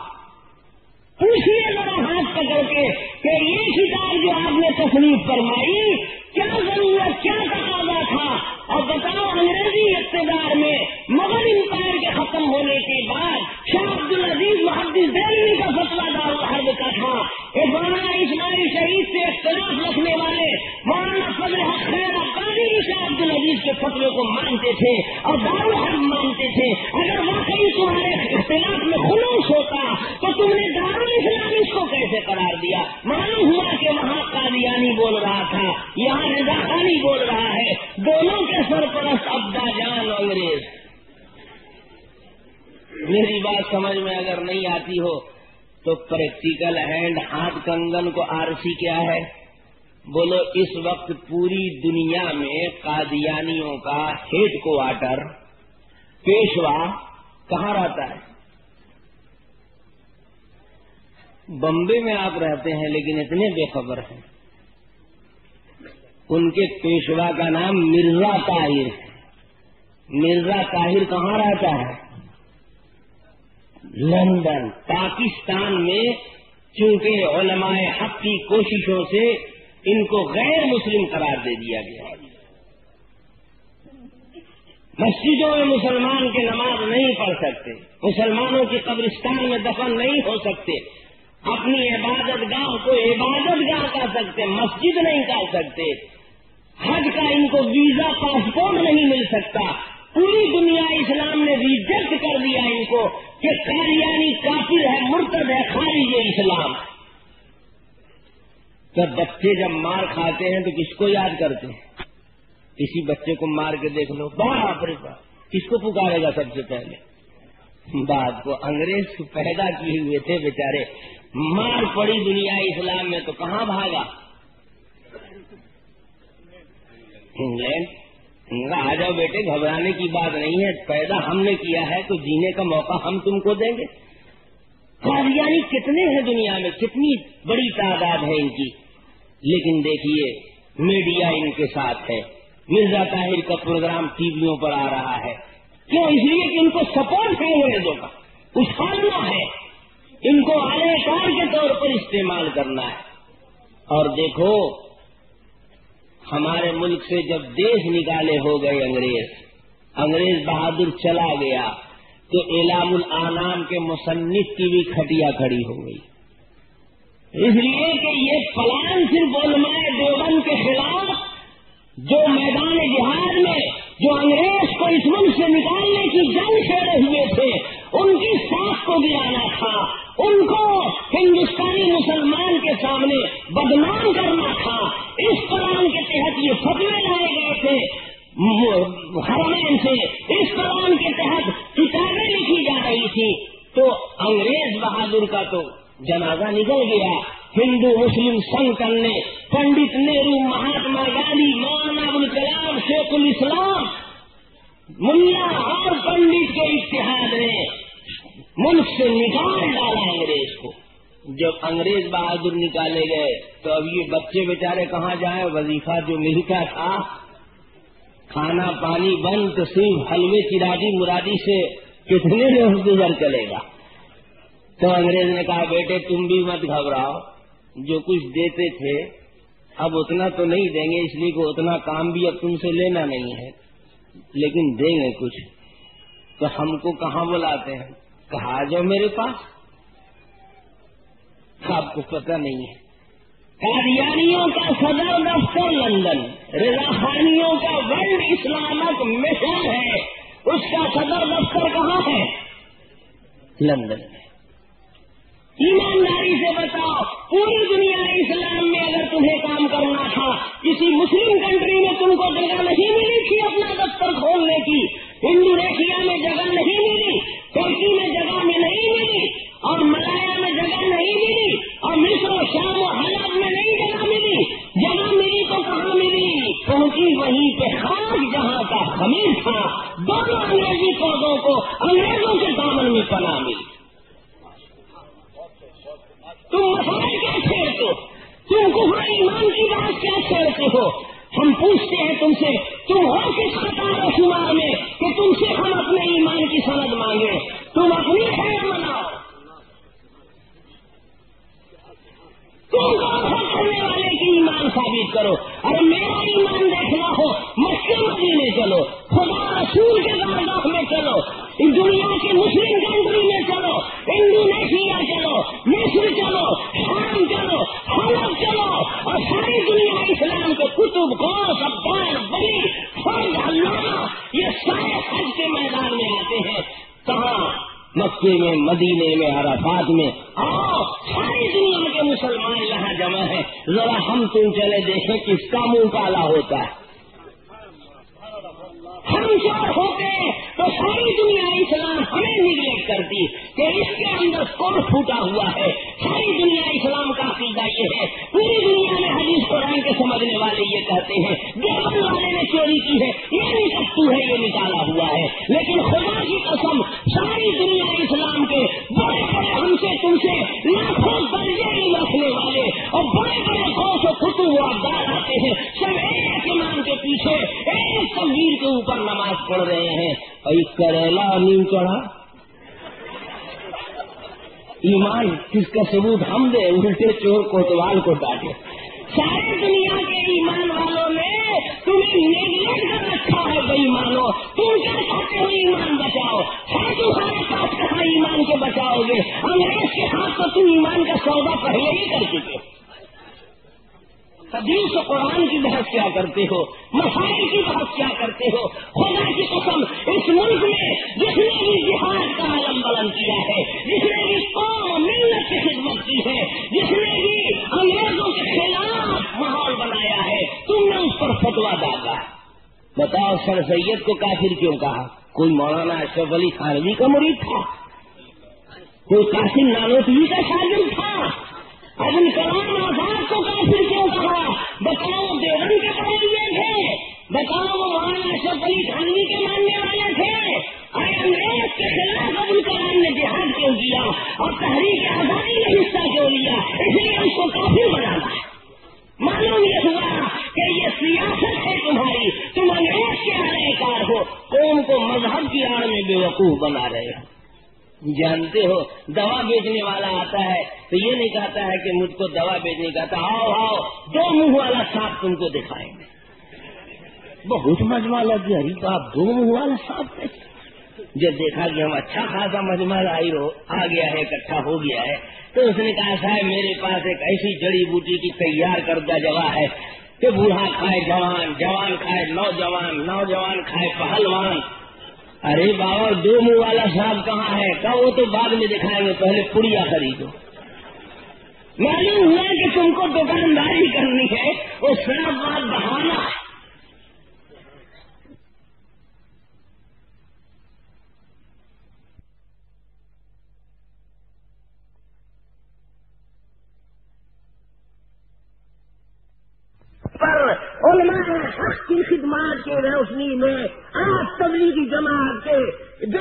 پوچھیے ذرا ہاتھ پکڑ کے کہ یہ کتاب جو آپ نے تصنیف فرمائی، کیا ضرورت، کیا تقاضا تھا؟ اور بتاؤ انگریزی اقتدار میں مغل امپائر کے ختم ہونے کے بعد شاہ عبد العزیز محدث دہلی کا فتوا دار حرب کا تھا ایک مولانا اسماعیل شہید سے اختلاف رکھنے والے مولانا فضل خیر قادی شاہ عبد العزیز کے فتوے کو مانتے تھے اور دار حرب مانتے تھے۔ اگر واقعی تمہارے اختلاف میں خلوص ہوتا تو تم نے دار اس کو کیسے قرار دیا؟ معلوم ہوا کہ وہاں قادیانی بول رہا تھا، یہاں رضا خانی بول رہا ہے۔ دونوں کے سرپرست ابا جان انگریز۔ میری بات سمجھ میں اگر نہیں آتی ہو تو پریکٹیکل ہینڈ ہاتھ کنگن کو آر سی کیا ہے؟ بولو، اس وقت پوری دنیا میں قادیانیوں کا ہیڈ کوارٹر پیشوا کہاں رہتا ہے؟ بمبے میں آپ رہتے ہیں لیکن اتنے بے خبر ہیں۔ ان کے پیشوا کا نام مرزا طاہر مرزا طاہر کہاں رہتا ہے؟ لندن، پاکستان میں، چونکہ علماء حق کی کوششوں سے ان کو غیر مسلم قرار دے دیا گیا۔ مسجدوں میں مسلمان کے نماز نہیں پڑھ سکتے، مسلمانوں کی قبرستان میں دفن نہیں ہو سکتے، اپنی عبادت گاہ کو عبادت گاہ کر سکتے، مسجد نہیں کر سکتے۔ حج کا ان کو ویزا پاسپورٹ نہیں مل سکتا۔ پوری دنیا اسلام نے ریجیکٹ کر دیا ان کو کہ قادیانی کافر ہے، مرتد ہے خارج اسلام۔ جب بچے جب مار کھاتے ہیں تو کس کو یاد کرتے ہیں؟ کسی بچے کو مار کے دیکھ لو۔ باپ رے باپ، کس کو پکارے گا سب سے پہلے؟ بات کو انگریز پیدا کیے ہوئے تھے بیچارے۔ مار پڑی دنیا اسلام میں تو کہاں بھاگا؟ انگلینڈ آ جاؤ بیٹے، گھبرانے کی بات نہیں ہے۔ پیدا ہم نے کیا ہے تو جینے کا موقع ہم تم کو دیں گے۔ قادیانی کتنے ہیں دنیا میں؟ کتنی بڑی تعداد ہے ان کی۔ لیکن دیکھیے، میڈیا ان کے ساتھ ہے۔ مرزا طاہر کا پروگرام ٹی ویوں پر آ رہا ہے۔ کیوں؟ اس لیے کہ ان کو سپورٹ ہے انگریزوں کا۔ اچھالنا ہے۔ ان کو آلے کار کے طور پر استعمال کرنا ہے۔ اور دیکھو ہمارے ملک سے جب دیش نکالے ہو گئے انگریز انگریز بہادر چلا گیا تو اعلام العام کے مصنف کی بھی کھٹیا کھڑی ہو گئی۔ اس لیے کہ یہ پلان صرف علماء دیوبند کے خلاف جو میدان جہاد میں، جو انگریز کو اس ملک سے نکالنے کی جنگ چھیڑے ہوئے تھے ان کی سانس کو گرانا تھا، ان کو ہندوستانی مسلمان کے سامنے بدنام کرنا تھا۔ اس پلان کے تحت یہ فتوے لائے گئے تھے۔ حرمین سے اس پلان کے تحت کتابیں لکھی جا رہی تھی تو انگریز بہادر کا تو جنازہ نکل گیا۔ ہندو مسلم سنگ کرنے پنڈت نہرو، مہاتما گاندھی، مولانا ابو کلام شیخ الاسلام ملا اور پنڈت کے اتحاد نے ملک سے نکال ڈالا انگریز کو۔ جب انگریز بہادر نکالے گئے تو اب یہ بچے بیچارے کہاں جائیں؟ وظیفہ جو ملتا تھا، کھانا پانی بند تو صرف حلوے چراجی مرادی سے کتنے دن گزر چلے گا؟ تو انگریز نے کہا، بیٹے، تم بھی مت گھبراؤ۔ جو کچھ دیتے تھے، اب اتنا تو نہیں دیں گے، اس لیے کہ اتنا کام بھی اب تم سے لینا نہیں ہے۔ لیکن دیں گے کچھ۔ تو ہم کو کہاں بلاتے ہیں؟ کہا جاؤ میرے پاس۔ آپ کو پتہ نہیں ہے۔ قادیانیوں کا صدر دفتر لندن رضاخانیوں کا ورلڈ اسلامک مشن ہے۔ اس کا صدر دفتر کہاں ہے؟ لندن میں۔ ایمانداری سے بتاؤ پوری دنیا اسلام میں اگر تمہیں کام کرنا تھا، کسی مسلم کنٹری میں تم کو جگہ نہیں ملی تھی اپنا دفتر کھولنے کی۔ انڈونیشیا میں جگہ نہیں ملی، ترکی میں جگہ میں نہیں ملی، اور ملایا میں جگہ نہیں ملی، اور مصر و شام و حلب میں نہیں جگہ ملی۔ جگہ ملی تو کہاں ملی؟ پہنچی وہیں پہ خاص جہاں کا خمیر تھا۔ دونوں انگریزی پودوں کو انگریزوں کے دامن میں پناہ ملی۔ تم مسائل کیا چھیڑتے ہو؟ تم کو ایمان کی بات کیا چھیڑتے ہو؟ ہم پوچھتے ہیں تم سے، تم ہو کس قطار شمار میں کہ تم سے ہم اپنے ایمان کی سند مانگے تم اپنی خیر مناؤ۔ تم کرنے والے کی ایمان ثابت کرو؟ اور میرا ایمان دیکھنا ہو مسلم مدینے چلو، خدا رسول کے بارگاہ میں چلو دنیا کے مسلم کنٹری میں چلو انڈونیشیا چلو، مصر چلو شام چلو، حلب چلو، اور ساری دنیا اسلام کے کتب گوش ابدار بلی فرد اللہ یہ سارے حج کے میدان میں آتے ہیں۔ کہاں؟ مکے میں، مدینے میں، عرفات میں۔ آؤ ساری دنیا کے مسلمان یہاں جمع ہیں۔ ذرا ہم تم چلے دیکھیں کس کا منہ کالا ہوتا ہے۔ کمزور ہوتے تو ساری دنیا اسلام ہمیں نگلیکٹ کرتی، کہ اس کے اندر کون پھوٹا ہوا ہے؟ ساری دنیا اسلام کا عقیدہ یہ ہے، پوری دنیا میں حدیث قرآن کے سمجھنے والے یہ کہتے ہیں دیوبند والے نے چوری کی ہے، یہ بھی سب ہے، یہ نکالا ہوا ہے۔ لیکن خدا کی قسم، ساری دنیا اسلام کے بڑے بڑے ہم سے تم سے لاکھوں درجے رکھنے والے اور بڑے بڑے خوش و خطو ابدار آتے ہیں سب ایک ایمان کے پیچھے ایک تبدیل کے اوپر نماز پڑھ رہے ہیں۔ اور کریلا نیم چڑھا۔ ایمان کس کا ثبوت ہم دے، الٹے چور کوتوال کو ڈالے ساری دنیا کے ایمان والوں نے تمہیں نیگلیکٹ کر رکھا ہے بھائی مانو تم کیا چاہتے ہو ایمان بچاؤ۔ ہے تمہارے پاس کہاں ایمان کے بچاؤ گے۔ انگریز کے ہاتھ تو تم ایمان کا سودا پہلے ہی کر چکے۔ حدیث و قرآن کی بحث کیا کرتے ہو؟ مسائل کی بحث کیا کرتے ہو؟ خدا کی قسم، اس ملک میں جس نے بھی جہاد کا علم بلند کیا ہے، جس نے بھی قوم ملت کی خدمت کی ہے، جس نے بھی انگریزوں کے خلاف ماحول بنایا ہے، تم نے اس پر فتوا ڈالا۔ بتاؤ سر سید کو کافر کیوں کہا؟ کوئی مولانا اشرف علی خانوی کا مرید تھا؟ کوئی قاسم نانوتوی کا شاگرد تھا؟ ابن کلام آزاد کو کافر کیوں کہا؟ بتاؤ دیون کے پڑھے تھے بتاؤ وہ مولانا اشرف علی خانوی کے ماننے والے تھے۔ اور انگریز کے خلاف ابن کلام نے جہاد کیوں کیا؟ اور تحریک آزادی میں حصہ کیوں لیا؟ اس لیے اس کو کافر بنانا ہے معلوم یہ ہوا کہ یہ سیاست ہے تمہاری۔ تم انگریز کے آنے کار ہو۔ قوم کو مذہب کی آڑ میں بے وقوف بنا رہے ہو۔ جانتے ہو دوا بیچنے والا آتا ہے تو یہ نہیں کہتا ہے کہ مجھ کو دوا بیچنے کا آؤ آؤ دو منہ والا سانپ تم کو دکھائیں گے۔ بہت مجمع لگ گیا ارے باپ دو منہ والا کیسے جب دیکھا کہ ہم اچھا خاصا مجمع آئی ہو آ گیا ہے اکٹھا ہو گیا ہے تو اس نے کہا صاحب میرے پاس ایک ایسی جڑی بوٹی کی تیار کردہ جگہ ہے۔ کہ بوڑھا کھائے جوان جوان کھائے نوجوان نوجوان کھائے پہلوان۔ ارے بابا، دو منہ والا صاحب کہاں ہے؟ کہ وہ تو بعد میں دکھائیں گے پہلے پڑیا خریدو۔ معلوم ہوا کہ تم کو دکانداری کرنی ہے، وہ صاحب بات بہانا ہے۔ پر علماء حق کی خدمات کے روشنی میں آج تبلیغی جماعت کے جو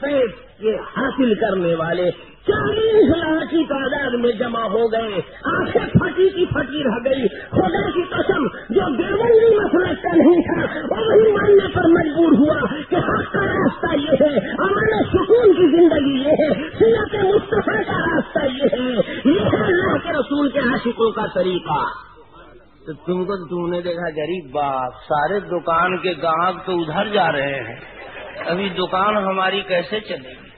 فیض کے حاصل کرنے والے چالیس لاکھ کی تعداد میں جمع ہو گئے۔ آنکھیں پھٹی کی پھٹی رہ گئی۔ خدا کی قسم، جو دیوبندی مسئلہ کا نہیں تھا، وہی ماننے پر مجبور ہوا کہ حق کا راستہ یہ ہے۔ ہمارے سکون کی زندگی یہ ہے۔ سیرت مصطفیٰ کا راستہ یہ ہے۔ یہ ہے اللہ کے رسول کے عاشقوں کا طریقہ۔ تو تم کو تم نے دیکھا غریب بات سارے دکان کے گاہک تو ادھر جا رہے ہیں۔ ابھی دکان ہماری کیسے چلے گی؟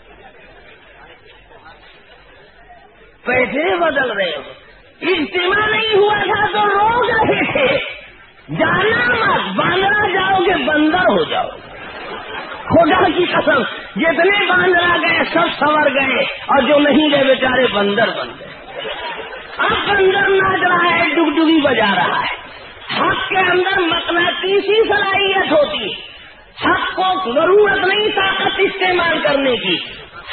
پیسے بدل رہے ہو۔ اجتماع نہیں ہوا تھا تو رو رہے تھے۔ جانا مت، باندرا جاؤ گے بندر ہو جاؤ۔ خدا کی قسم، جتنے باندرا گئے، سب سور گئے۔ اور جو نہیں گئے، بیچارے بندر بن گئے۔ اب اندر ناچ رہا ہے ڈگ ڈگی بجا رہا ہے۔ حق کے اندر مقناطیسی صلاحیت ہوتی ہے۔ حق کو ضرورت نہیں طاقت استعمال کرنے کی۔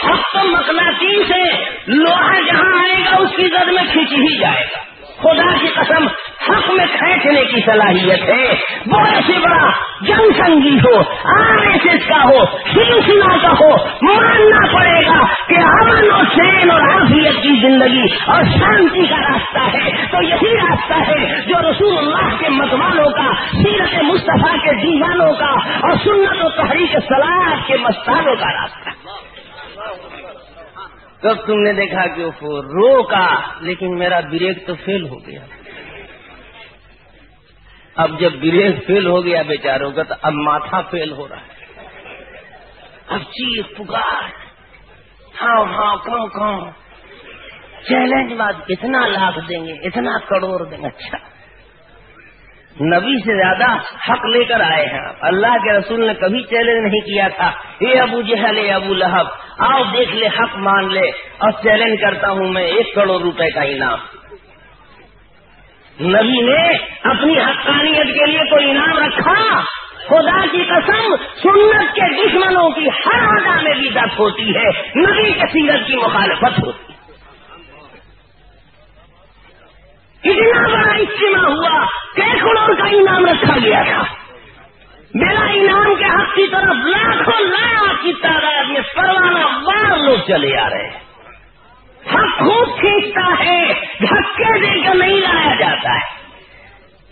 حق تو مقناطیس ہے، لوہا جہاں آئے گا، اس کی زد میں کھینچ ہی جائے گا۔ خدا کی قسم، حق میں کھینچنے کی صلاحیت ہے۔ بڑا سے بڑا جن سنگی ہو آر ایس ایس کا ہو شیو سینا کا ہو، ماننا پڑے گا کہ امن اور چین اور آفیت کی زندگی اور شانتی کا راستہ ہے۔ تو یہی راستہ ہے جو رسول اللہ کے متوالوں کا، سیرت مصطفیٰ کے دیوانوں کا اور سنت و تحریک سلاد کے مستانوں کا راستہ۔ تب تم نے دیکھا کہ وہ روکا، لیکن میرا بریک تو فیل ہو گیا۔ اب جب بریک فیل ہو گیا بیچاروں کا، تو اب ماتھا فیل ہو رہا ہے۔ اب چیخ، پکار۔ ہاں ہاں کہوں کہوں چیلنج بات اتنا لاکھ دیں گے، اتنا کروڑ دیں گے۔ اچھا۔ نبی سے زیادہ حق لے کر آئے ہیں۔ اللہ کے رسول نے کبھی چیلنج نہیں کیا تھا۔ اے ابو جہل، اے ابو لہب، آؤ دیکھ لے، حق مان لے۔ اور چیلنج کرتا ہوں میں ایک کروڑ روپے کا انعام۔ نبی نے اپنی حقانیت کے لیے کوئی انعام رکھا؟ خدا کی قسم، سنت کے دشمنوں کی ہر ادا میں بھی دت ہوتی ہے۔ نبی کے سیرت کی مخالفت ہوتی ہے۔ اتنا بڑا اجتماع ہوا کروڑ کا انعام رکھا گیا تھا؟ میرا انعام کے حق کی طرف لاکھوں لاکھ کی تعداد میں پروانہ بار لوگ چلے آ رہے ہیں۔ حق خوب کھینچتا ہے، دھکے دے کر نہیں لایا جاتا ہے۔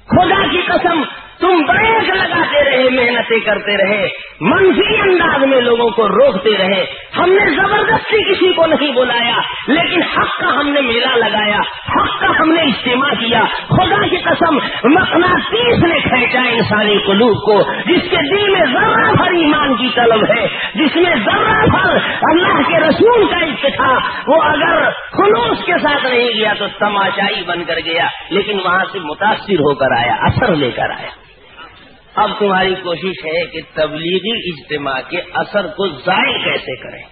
خدا کی قسم تم بریک لگاتے رہے، محنتیں کرتے رہے، منفی انداز میں لوگوں کو روکتے رہے۔ ہم نے زبردستی کسی کو نہیں بلایا، لیکن حق کا ہم نے میلہ لگایا، حق کا ہم نے اجتماع کیا۔ خدا کی قسم مقناطیس نے کھینچا انسانی قلوب کو، جس کے دل میں ذرا بھر ایمان کی طلب ہے، جس میں ذرا بھر اللہ کے رسول کا عشق تھا۔ وہ اگر خلوص کے ساتھ نہیں گیا تو تماشائی بن کر گیا، لیکن وہاں سے متاثر ہو کر آیا، اثر لے کر آیا۔ اب تمہاری کوشش ہے کہ تبلیغی اجتماع کے اثر کو ضائع کیسے کریں؟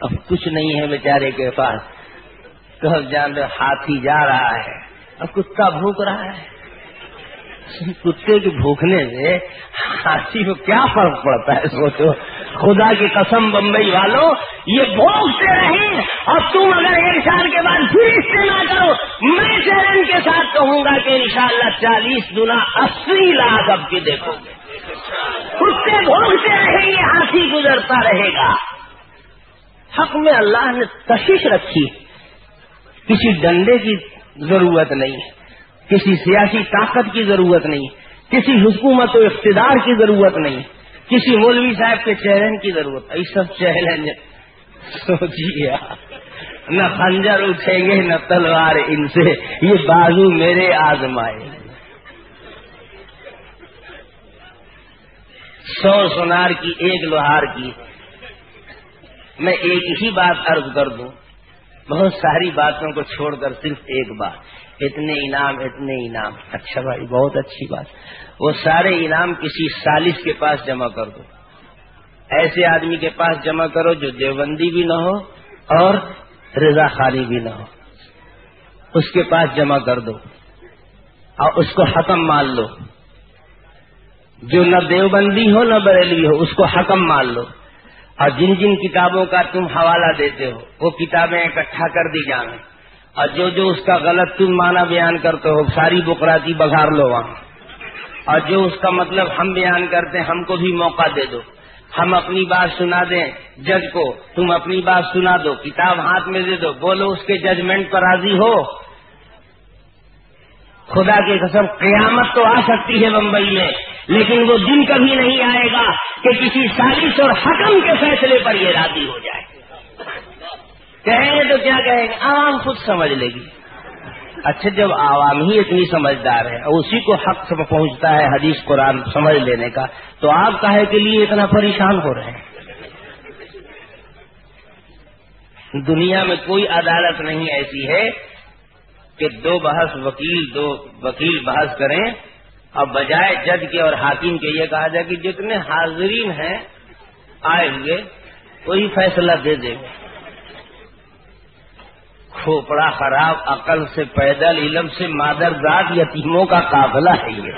اب کچھ نہیں ہے بیچارے کے پاس۔ تو جان رہے ہاتھی جا رہا ہے۔ اب کتا بھوک رہا ہے۔ کتے کے بھوکنے سے ہاتھی کو کیا فرق پڑتا ہے؟ سوچو۔ خدا کی قسم بمبئی والوں یہ بھوکتے رہیں اور تم اگر ایک سال کے بعد پھر استعمال کرو، میں چیلنج کے ساتھ کہوں گا کہ انشاءاللہ چالیس گنا اسی لاکھ اب کے دیکھو گے۔ کتے بھوکتے رہیں یہ ہاتھی گزرتا رہے گا۔ حق میں اللہ نے کشش رکھی۔ کسی ڈنڈے کی ضرورت نہیں، کسی سیاسی طاقت کی ضرورت نہیں، کسی حکومت و اقتدار کی ضرورت نہیں۔ کسی مولوی صاحب کے چیلنج کی ضرورت ہے، یہ سب چیلنج سوچیے جی ہاں، نہ خنجر اٹھیں گے، نہ تلوار ان سے۔ یہ بازو میرے آزمائے۔ سو سونار کی، ایک لوہار کی۔ میں ایک ہی بات عرض کر دوں، بہت ساری باتوں کو چھوڑ کر صرف ایک بات۔ اتنے انعام اتنے انعام۔ اچھا بھائی، بہت اچھی بات۔ وہ سارے انعام کسی سالس کے پاس جمع کر دو۔ ایسے آدمی کے پاس جمع کرو جو دیوبندی بھی نہ ہو اور رضا خانی بھی نہ ہو۔ اس کے پاس جمع کر دو۔ اور اس کو حکم مان لو۔ جو نہ دیوبندی ہو، نہ بریلوی ہو، اس کو حکم مان لو۔ اور جن جن کتابوں کا تم حوالہ دیتے ہو، وہ کتابیں اکٹھا کر دی جائیں اور جو جو اس کا غلط تم مانا بیان کرتے ہو، ساری بکراتی بگھار لو وہاں۔ اور جو اس کا مطلب ہم بیان کرتے ہیں، ہم کو بھی موقع دے دو۔ ہم اپنی بات سنا دیں جج کو، تم اپنی بات سنا دو، کتاب ہاتھ میں دے دو۔ بولو اس کے ججمنٹ پر راضی ہو۔ خدا کی قسم، قیامت تو آ سکتی ہے بمبئی میں، لیکن وہ دن کبھی نہیں آئے گا کہ کسی سازش اور حکم کے فیصلے پر یہ راضی ہو جائے۔ کہیں گے تو کیا کہیں گے؟ عوام خود سمجھ لے گی۔ اچھا جب عوام ہی اتنی سمجھدار ہے اور اسی کو حق سے پہنچتا ہے حدیث قرآن سمجھ لینے کا، تو آپ کہے کے لیے اتنا پریشان ہو رہے ہیں؟ دنیا میں کوئی عدالت نہیں ایسی ہے کہ دو بحث وکیل، دو وکیل بحث کریں، اور بجائے جج کے اور حاکم کے یہ کہا جائے کہ جتنے حاضرین ہیں آئے ہوئے، وہی فیصلہ دے دیں گے۔ کھوپڑا خراب، عقل سے پیدل، علم سے مادر ذات، یتیموں کا قافلہ ہے یہ۔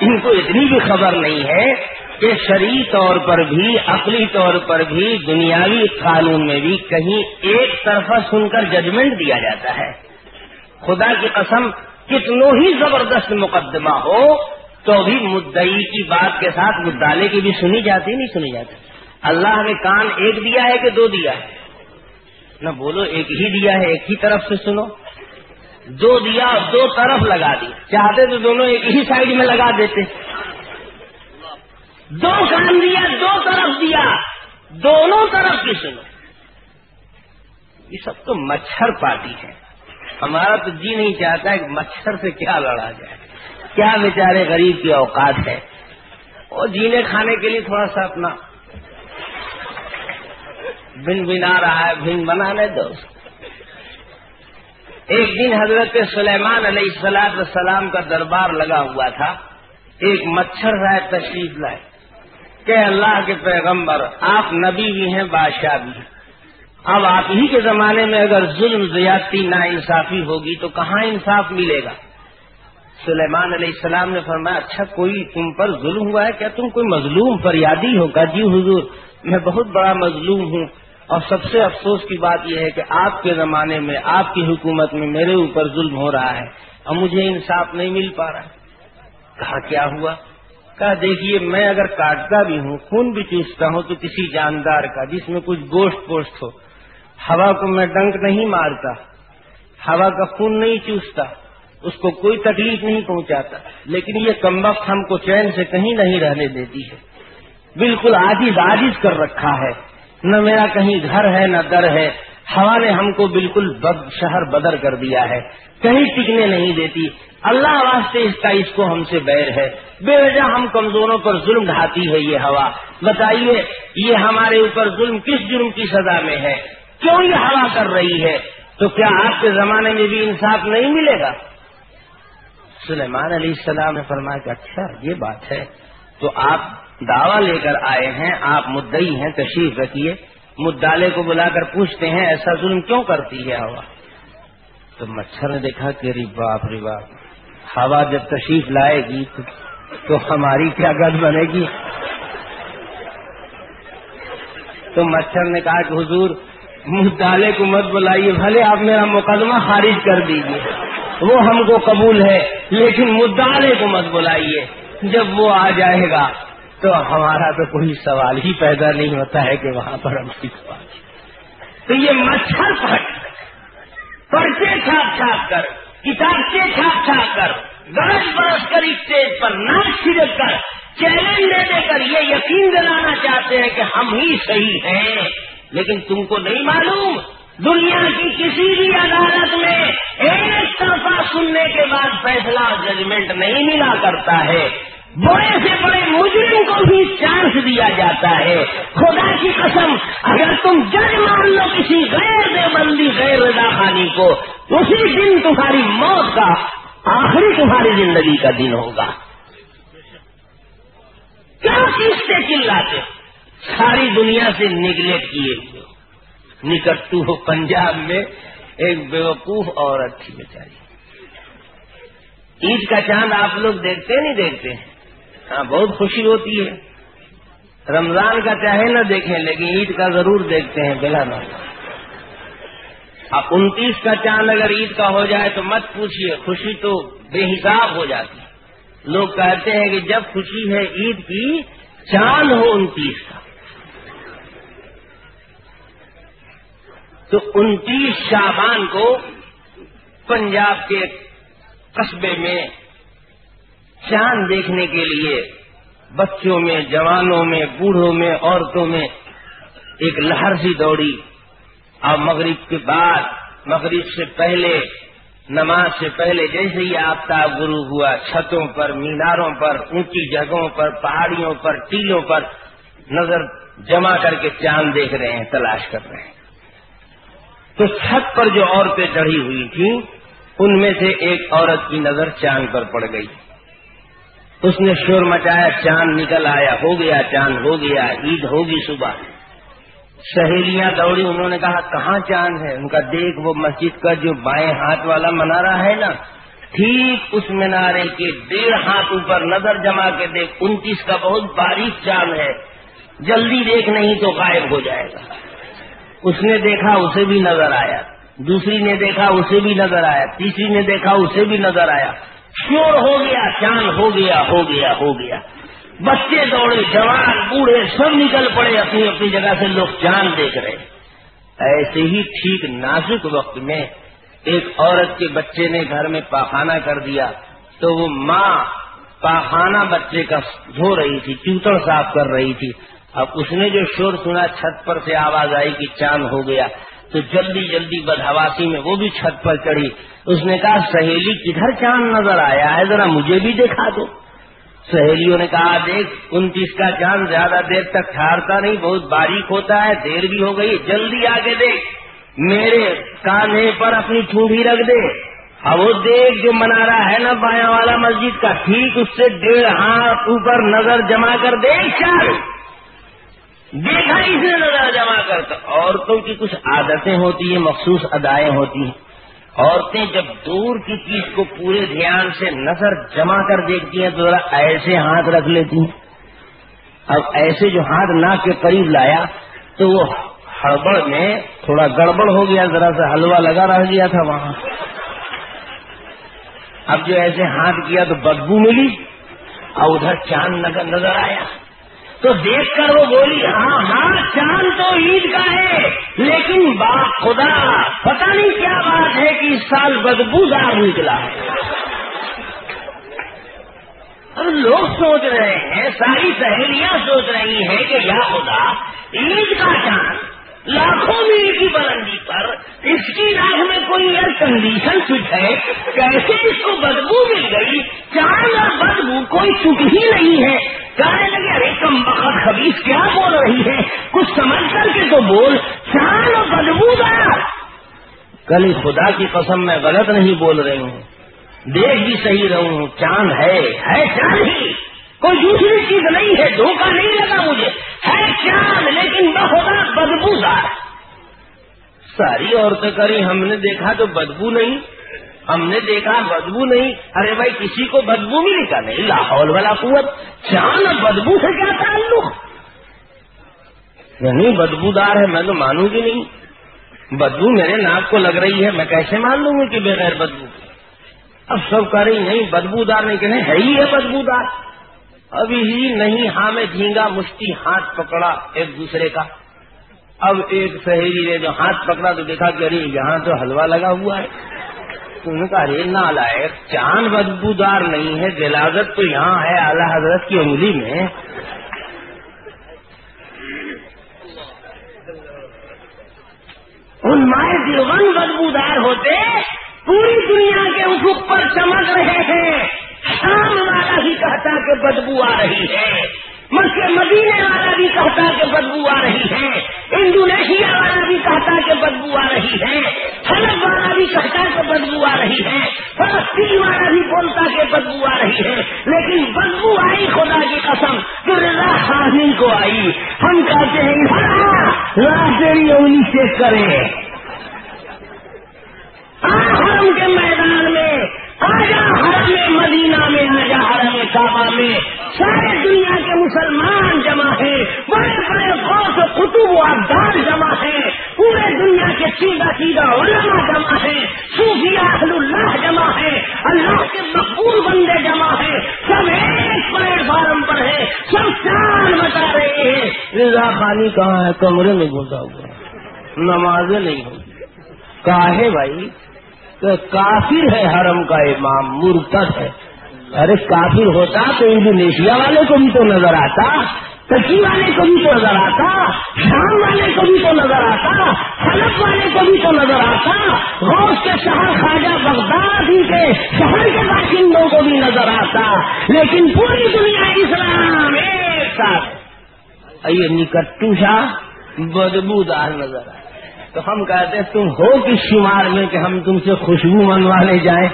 ان کو اتنی بھی خبر نہیں ہے کہ شرعی طور پر بھی، عقلی طور پر بھی، دنیاوی قانون میں بھی کہیں ایک طرفہ سن کر ججمنٹ دیا جاتا ہے۔ خدا کی قسم، کتنوں ہی زبردست مقدمہ ہو، تو بھی مدعی کی بات کے ساتھ مدالے کی بھی سنی جاتی، نہیں سنی جاتی۔ اللہ نے کان ایک دیا ہے کہ دو دیا ہے۔ نہ بولو، ایک ہی دیا ہے، ایک ہی طرف سے سنو۔ دو دیا، دو طرف لگا دی۔ چاہتے تو دونوں ایک ہی سائڈ میں لگا دیتے۔ دو کان دیا، دو طرف دیا۔ دونوں طرف کی سنو۔ یہ سب تو مچھر پارٹی ہے۔ ہمارا تو جی نہیں چاہتا کہ مچھر سے کیا لڑا جائے۔ کیا بیچارے غریب کی اوقات ہے۔ وہ جینے کھانے کے لیے تھوڑا سا اپنا بن بنا رہا ہے، بن بنانے دو۔ ایک دن حضرت سلیمان علیہ السلاط السلام کا دربار لگا ہوا تھا۔ ایک مچھر رائے تشریف لائے۔ کہ اللہ کے پیغمبر، آپ نبی بھی ہیں، بادشاہ بھی ہیں۔ اب آپ ہی کے زمانے میں اگر ظلم، زیادتی نا انصافی ہوگی تو کہاں انصاف ملے گا؟ سلیمان علیہ السلام نے فرمایا اچھا کوئی تم پر ظلم ہوا ہے؟ کیا تم کوئی مظلوم، فریادی ہوگا جی حضور، میں بہت بڑا مظلوم ہوں۔ اور سب سے افسوس کی بات یہ ہے کہ آپ کے زمانے میں، آپ کی حکومت میں میرے اوپر ظلم ہو رہا ہے اور مجھے انصاف نہیں مل پا رہا کہا، کیا ہوا؟ کہا، دیکھیے، میں اگر کاٹتا بھی ہوں، خون بھی چوستا ہوں تو کسی جاندار کا، جس میں کچھ گوشت پوشت ہو۔ ہوا کو میں ڈنک نہیں مارتا، ہوا کا خون نہیں چوستا، اس کو کوئی تکلیف نہیں پہنچاتا۔ لیکن یہ کم وقت ہم کو چین سے کہیں نہیں رہنے دیتی ہے۔ بالکل آجز آجز کر رکھا ہے۔ نہ میرا کہیں گھر ہے نہ در ہے۔ ہوا نے ہم کو بالکل بد شہر بدر کر دیا ہے۔ کہیں ٹکنے نہیں دیتی۔ اللہ واسطے اس کا اس کو ہم سے بیر ہے۔ بے وجہ ہم کمزوروں پر ظلم ڈھاتی ہے یہ ہوا۔ بتائیے، یہ ہمارے اوپر ظلم کس جرم کی سزا میں ہے؟ کیوں یہ ہوا کر رہی ہے؟ تو کیا آپ کے زمانے میں بھی انصاف نہیں ملے گا؟ سلیمان علیہ السلام نے فرمایا کہ اچھا یہ بات ہے۔ تو آپ دعویٰ لے کر آئے ہیں، آپ مدعی ہیں، تشریف رکھیے۔ مدالے کو بلا کر پوچھتے ہیں، ایسا ظلم کیوں کرتی ہے ہوا؟ تو مچھر نے دیکھا کہ ری باپ ری باپ۔ ہوا جب تشریف لائے گی تو ہماری کیا گد بنے گی؟ تو مچھر نے کہا کہ حضور مدالے کو مت بلائیے، بھلے آپ میرا مقدمہ خارج کر دیجیے وہ ہم کو قبول ہے، لیکن مدالے کو مت بلائیے۔ جب وہ آ جائے گا، تو ہمارا تو کوئی سوال ہی پیدا نہیں ہوتا ہے کہ وہاں پر ہم سیکھ پائیں تو یہ مچھر پٹ پرچے چھاپ چھاپ کر کتابچے چھاپ چھاپ کر، گرج برس کر اسٹیج پر ناچ چھڑک کر، چیلنج دے دے کر یہ یقین دلانا چاہتے ہیں کہ ہم ہی صحیح ہیں۔ لیکن تم کو نہیں معلوم۔ دنیا کی کسی بھی عدالت میں ایک طرفہ سننے کے بعد فیصلہ ججمنٹ نہیں ملا کرتا ہے۔ بڑے سے بڑے مجرم کو بھی چانس دیا جاتا ہے۔ خدا کی قسم، اگر تم جج مان لو کسی غیر دے بندی غیر رضا خانی کو، اسی دن تمہاری موت کا آخری تمہاری زندگی کا دن ہوگا۔ کیا چیز سے چلاتے؟ ساری دنیا سے نگلیکٹ کیے ہوئے۔ نکٹو ہو پنجاب میں ایک بیوقوف عورت تھی بیچاری۔ عید کا چاند آپ لوگ دیکھتے نہیں دیکھتے۔ ہاں بہت خوشی ہوتی ہے۔ رمضان کا چاہے نہ دیکھیں، لیکن عید کا ضرور دیکھتے ہیں، بلا نہ اب انتیس کا چاند اگر عید کا ہو جائے تو مت پوچھیے خوشی تو بے حساب ہو جاتی۔ لوگ کہتے ہیں کہ جب خوشی ہے عید کی، چاند ہو انتیس کا۔ تو انتیس شابان کو پنجاب کے قصبے میں چاند دیکھنے کے لیے بچوں میں، جوانوں میں، بوڑھوں میں، عورتوں میں ایک لہر سی دوڑی۔ اور مغرب کے بعد، مغرب سے پہلے، نماز سے پہلے جیسے ہی آفتاب گرو ہوا، چھتوں پر، میناروں پر، اونچی جگہوں پر، پہاڑیوں پر، ٹیلوں پر نظر جمع کر کے چاند دیکھ رہے ہیں، تلاش کر رہے ہیں۔ تو چھت پر جو عورتیں چڑھی ہوئی تھیں، ان میں سے ایک عورت کی نظر چاند پر پڑ گئی۔ اس نے شور مچایا، چاند نکل آیا، ہو گیا، چاند ہو گیا، عید ہوگی صبح۔ سہیلیاں دوڑی، انہوں نے کہا، کہاں چاند ہے؟ ان کا دیکھ وہ مسجد کا جو بائیں ہاتھ والا منارا ہے نا، ٹھیک اس منارے کے ڈیڑھ ہاتھ اوپر نظر جما کے دیکھ، انتیس کا بہت باریک چاند ہے۔ جلدی دیکھ، نہیں تو غائب ہو جائے گا۔ اس نے دیکھا اسے بھی نظر آیا، دوسری نے دیکھا اسے بھی نظر آیا، تیسری نے دیکھا اسے بھی نظر آیا۔ شور ہو گیا چاند ہو گیا ہو گیا ہو گیا۔ بچے دوڑے، جوان، بوڑھے، سب نکل پڑے اپنی اپنی جگہ سے، لوگ چاند دیکھ رہے۔ ایسے ہی ٹھیک نازک وقت میں ایک عورت کے بچے نے گھر میں پاخانہ کر دیا تو وہ ماں پاخانہ بچے کا دھو رہی تھی، چوتڑ صاف کر رہی تھی۔ اب اس نے جو شور سنا چھت پر سے آواز آئی کہ چاند ہو گیا، تو جلدی جلدی بدہواسی میں وہ بھی چھت پر چڑھی۔ اس نے کہا، سہیلی، کدھر چاند نظر آیا ہے؟ ذرا مجھے بھی دیکھا دو۔ سہیلیوں نے کہا، دیکھ، انتیس کا چاند زیادہ دیر تک ٹھہرتا نہیں، بہت باریک ہوتا ہے، دیر بھی ہو گئی، جلدی آگے دیکھ۔ میرے کاندھے پر اپنی ٹھونڈی رکھ دے۔ اب وہ دیکھ، جو منارا ہے نا بایا والا مسجد کا، ٹھیک اس سے ڈیڑھ ہاتھ اوپر نظر جما کر دیکھ چل۔ دیکھا اسے نظر جمع کرتا عورتوں کی کچھ عادتیں ہوتی ہیں، مخصوص ادائیں ہوتی ہیں۔ عورتیں جب دور کی چیز کو پورے دھیان سے نظر جمع کر دیکھتی ہیں، تو ذرا ایسے ہاتھ رکھ لیتی ہیں۔ اب ایسے جو ہاتھ ناک کے قریب لایا، تو وہ ہڑبڑ میں تھوڑا گڑبڑ ہو گیا، ذرا سا حلوہ لگا رہ گیا تھا وہاں۔ اب جو ایسے ہاتھ کیا تو بدبو ملی۔ اور ادھر چاند نظر آیا۔ تو دیکھ کر وہ بولی ہاں ہاں چاند تو عید کا ہے، لیکن با خدا، پتہ نہیں کیا بات ہے کہ اس سال بدبودار نکلا۔ ہے اب لوگ سوچ رہے ہیں، ساری سہیلیاں سوچ رہی ہیں کہ یا خدا، عید کا چاند لاکھوں میل کی بلندی پر اس کی راہ میں کوئی ایئر کنڈیشن سوچ ہے؟ کیسے اس کو بدبو مل گئی؟ چاند اور بدبو کوئی چک ہی نہیں ہے۔ کہنے لگے، ارے کم بخت خبیص، کیا بول رہی ہے؟ کچھ سمجھ کر کے تو بول، چاند اور بدبو دار۔ کل خدا کی قسم میں غلط نہیں بول رہی ہوں۔ دیکھ بھی صحیح رہوں چاند ہے ہے چاند ہی۔ کوئی دوسری چیز نہیں ہے، دھوکہ نہیں لگا مجھے۔ ہے چاند لیکن بہت بدبو دار ساری عورتیں کری، ہم نے دیکھا تو بدبو نہیں۔ ہم نے دیکھا بدبو نہیں۔ ارے بھائی، کسی کو بدبو بھی نہیں نہیں لاہور والا قوت۔ چاند بدبو سے کیا تعلق؟ یعنی نہیں بدبو دار ہے، میں تو مانوں گی نہیں۔ بدبو میرے ناک کو لگ رہی ہے، میں کیسے مان لوں گی کہ بغیر بدبو؟ اب سب کہہ رہی نہیں بدبو دار نہیں، کہ ہے ہی ہے بدبو دار ابھی ہی نہیں ہاں میں جھینگا مشتی ہاتھ پکڑا ایک دوسرے کا۔ اب ایک سہیلی نے جو ہاتھ پکڑا تو دیکھا کہ ارے یہاں تو حلوہ لگا ہوا ہے۔ تو ان کا ریل نہ لائے چاند بدبودار نہیں ہے، جلازت تو یہاں ہے اعلی حضرت کی انگلی میں۔ ان مائیں دیوبند بدبودار ہوتے، پوری دنیا کے افق پر چمک رہے ہیں۔ ہاں، شام والا بھی جی کہتا کہ بدبو آ رہی ہے۔ مکے مدینے والا بھی جی کہتا کہ بدبو آ رہی ہے۔ انڈونیشیا والا بھی جی کہتا کہ بدبو آ رہی ہے۔ حلب والا بھی کہتا کہ بدبو آ رہی ہے۔ فلسطین والا بھی بولتا کہ بدبو آ رہی ہے۔ لیکن بدبو آئی خدا کی قسم، جو رضا خاصی کو آئی۔ ہم کہتے ہیں ہاں، تیری انگلی چیک کرے حرم کے میدان میں آجا حرم مدینہ میں آجا حرم کعبہ میں؟ سارے دنیا کے مسلمان جمع ہیں، بڑے بڑے غوث قطب و ابدال جمع ہیں، پورے دنیا کے سیدھا سیدھا علماء جمع ہیں صوفیہ اہل اللہ جمع ہے اللہ کے مقبول بندے جمع ہیں، سب ایک پلیٹ فارم پر ہے سب چار بتا رہے ہیں۔ رضا خانی کہاں ہے؟ کمرے میں گھسا ہوا نمازیں نہیں ہوگی کاہے بھائی؟ کافر ہے حرم کا امام، مرتد ہے۔ ارے کافر ہوتا تو انڈونیشیا والے کو بھی تو نظر آتا ترکی والے کو بھی تو نظر آتا، شام والے کو بھی تو نظر آتا حلف والے کو بھی تو نظر آتا۔ غوث کے شہر خواجہ بغدادی کے شہر کے باشندوں کو بھی نظر آتا۔ لیکن پوری دنیا اسلام ایک ساتھ۔ یہ نکٹو شاہ، بدبودار نظر آئے۔ تو ہم کہتے ہیں، تم ہو کس شمار میں کہ ہم تم سے خوشبو منوانے جائیں۔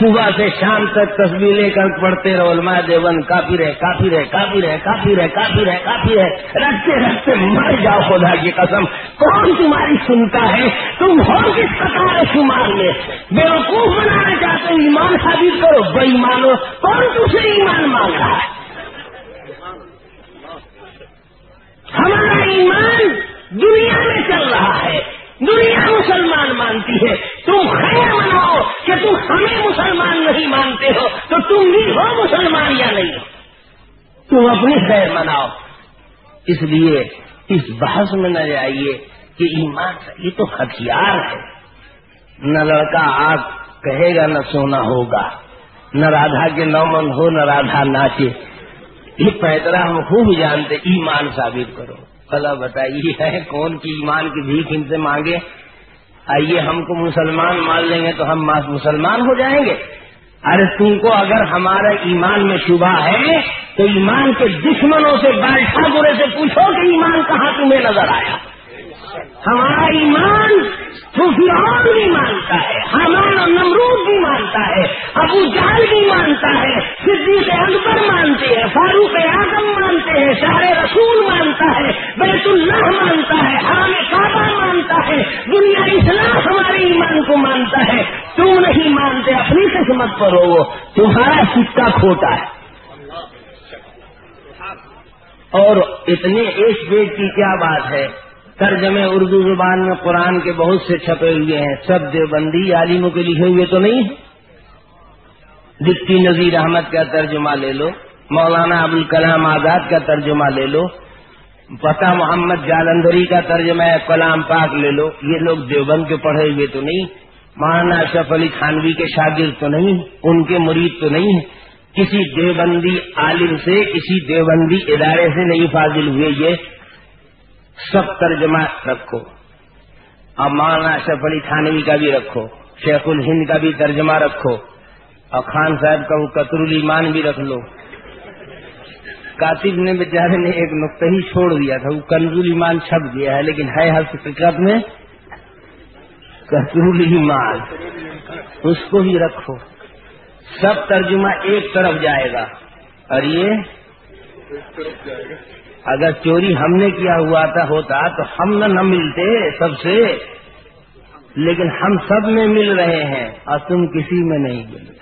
صبح سے شام تک تصویر لے کر پڑھتے رہو، علماء دیون کافی رہے کافی رہے کافی رہے کافی رہے کافی رہے کافی رہے رکھتے رکھتے مر جاؤ، خدا کی قسم۔ کون تمہاری سنتا ہے؟ تم ہو کس قطار شمار میں؟ بے وقوف بنانا چاہتے ہو، ایمان ثابت کرو، بے ایمانو کون تم سے ایمان مانگ رہا ہے؟ ہمارا ایمان دنیا میں چل رہا ہے۔ دنیا مسلمان مانتی ہے۔ تم خیر مناؤ کہ تم ہمیں مسلمان نہیں مانتے ہو۔ تو تم بھی ہو مسلمان یا نہیں؟ ہو تم اپنی خیر مناؤ۔ اس لیے اس بحث میں نہ جائیے کہ ایمان یہ تو ہتھیار ہے۔ نہ لڑکا آگ کہے گا نہ سونا ہوگا۔ نہ رادھا کے نومن ہو، نہ رادھا ناچے۔ یہ پیدرا ہم خوب جانتے، ایمان ثابت کرو۔ بھلا بتائیے ہے کون کی ایمان کی بھیک ان سے مانگے؟ آئیے ہم کو مسلمان مان لیں گے تو ہم مسلمان ہو جائیں گے۔ ارے تم کو اگر ہمارا ایمان میں شبہ ہے تو ایمان کے دشمنوں سے بادشاہ برے سے پوچھو کہ ایمان کہاں تمہیں نظر آیا؟ ہمارا ایمان سفیان بھی مانتا ہے، ہمارا نمرود بھی مانتا ہے، ابو جال بھی مانتا ہے، صدیق اکبر مانتے ہیں، فاروق اعظم مانتے ہیں شاہ رسول مانتا ہے، بیت اللہ مانتا ہے حرام کعبہ مانتا ہے، دنیا اسلام ہمارے ایمان کو مانتا ہے۔ تم نہیں مانتے؟ اپنی قسمت پر ہو وہ۔ تمہارا سکہ کھوٹا ہے۔ اور اتنے ایک پیٹ کی کیا بات ہے؟ ترجمے اردو زبان میں قرآن کے بہت سے چھپے ہوئے ہیں۔ سب دیوبندی عالموں کے لکھے ہوئے تو نہیں دکتی نذیر احمد کا ترجمہ لے لو، مولانا ابوالکلام آزاد کا ترجمہ لے لو، پتا محمد جالندری کا ترجمہ ہے، کلام پاک لے لو۔ یہ لوگ دیوبند کے پڑھے ہوئے تو نہیں مولانا اشرف علی خانوی کے شاگرد تو نہیں ان کے مرید تو نہیں کسی دیوبندی عالم سے، کسی دیوبندی ادارے سے نہیں فاضل ہوئے یہ۔ سب ترجمہ رکھو۔ اور مولانا اشرف علی تھانوی کا بھی رکھو، شیخ الہند کا بھی ترجمہ رکھو، اور خان صاحب کا وہ قطر المان بھی رکھ لو۔ کاتب نے بیچارے نے ایک نقطہ ہی چھوڑ دیا تھا، وہ کنز المان چھپ گیا ہے، لیکن ہے حقیقت میں قطر المان اس کو بھی رکھو۔ سب ترجمہ ایک طرف جائے گا، اور یہ اگر چوری ہم نے کیا ہوا تھا، ہوتا تو ہم نہ نہ ملتے سب سے۔ لیکن ہم سب میں مل رہے ہیں اور تم کسی میں نہیں مل رہے۔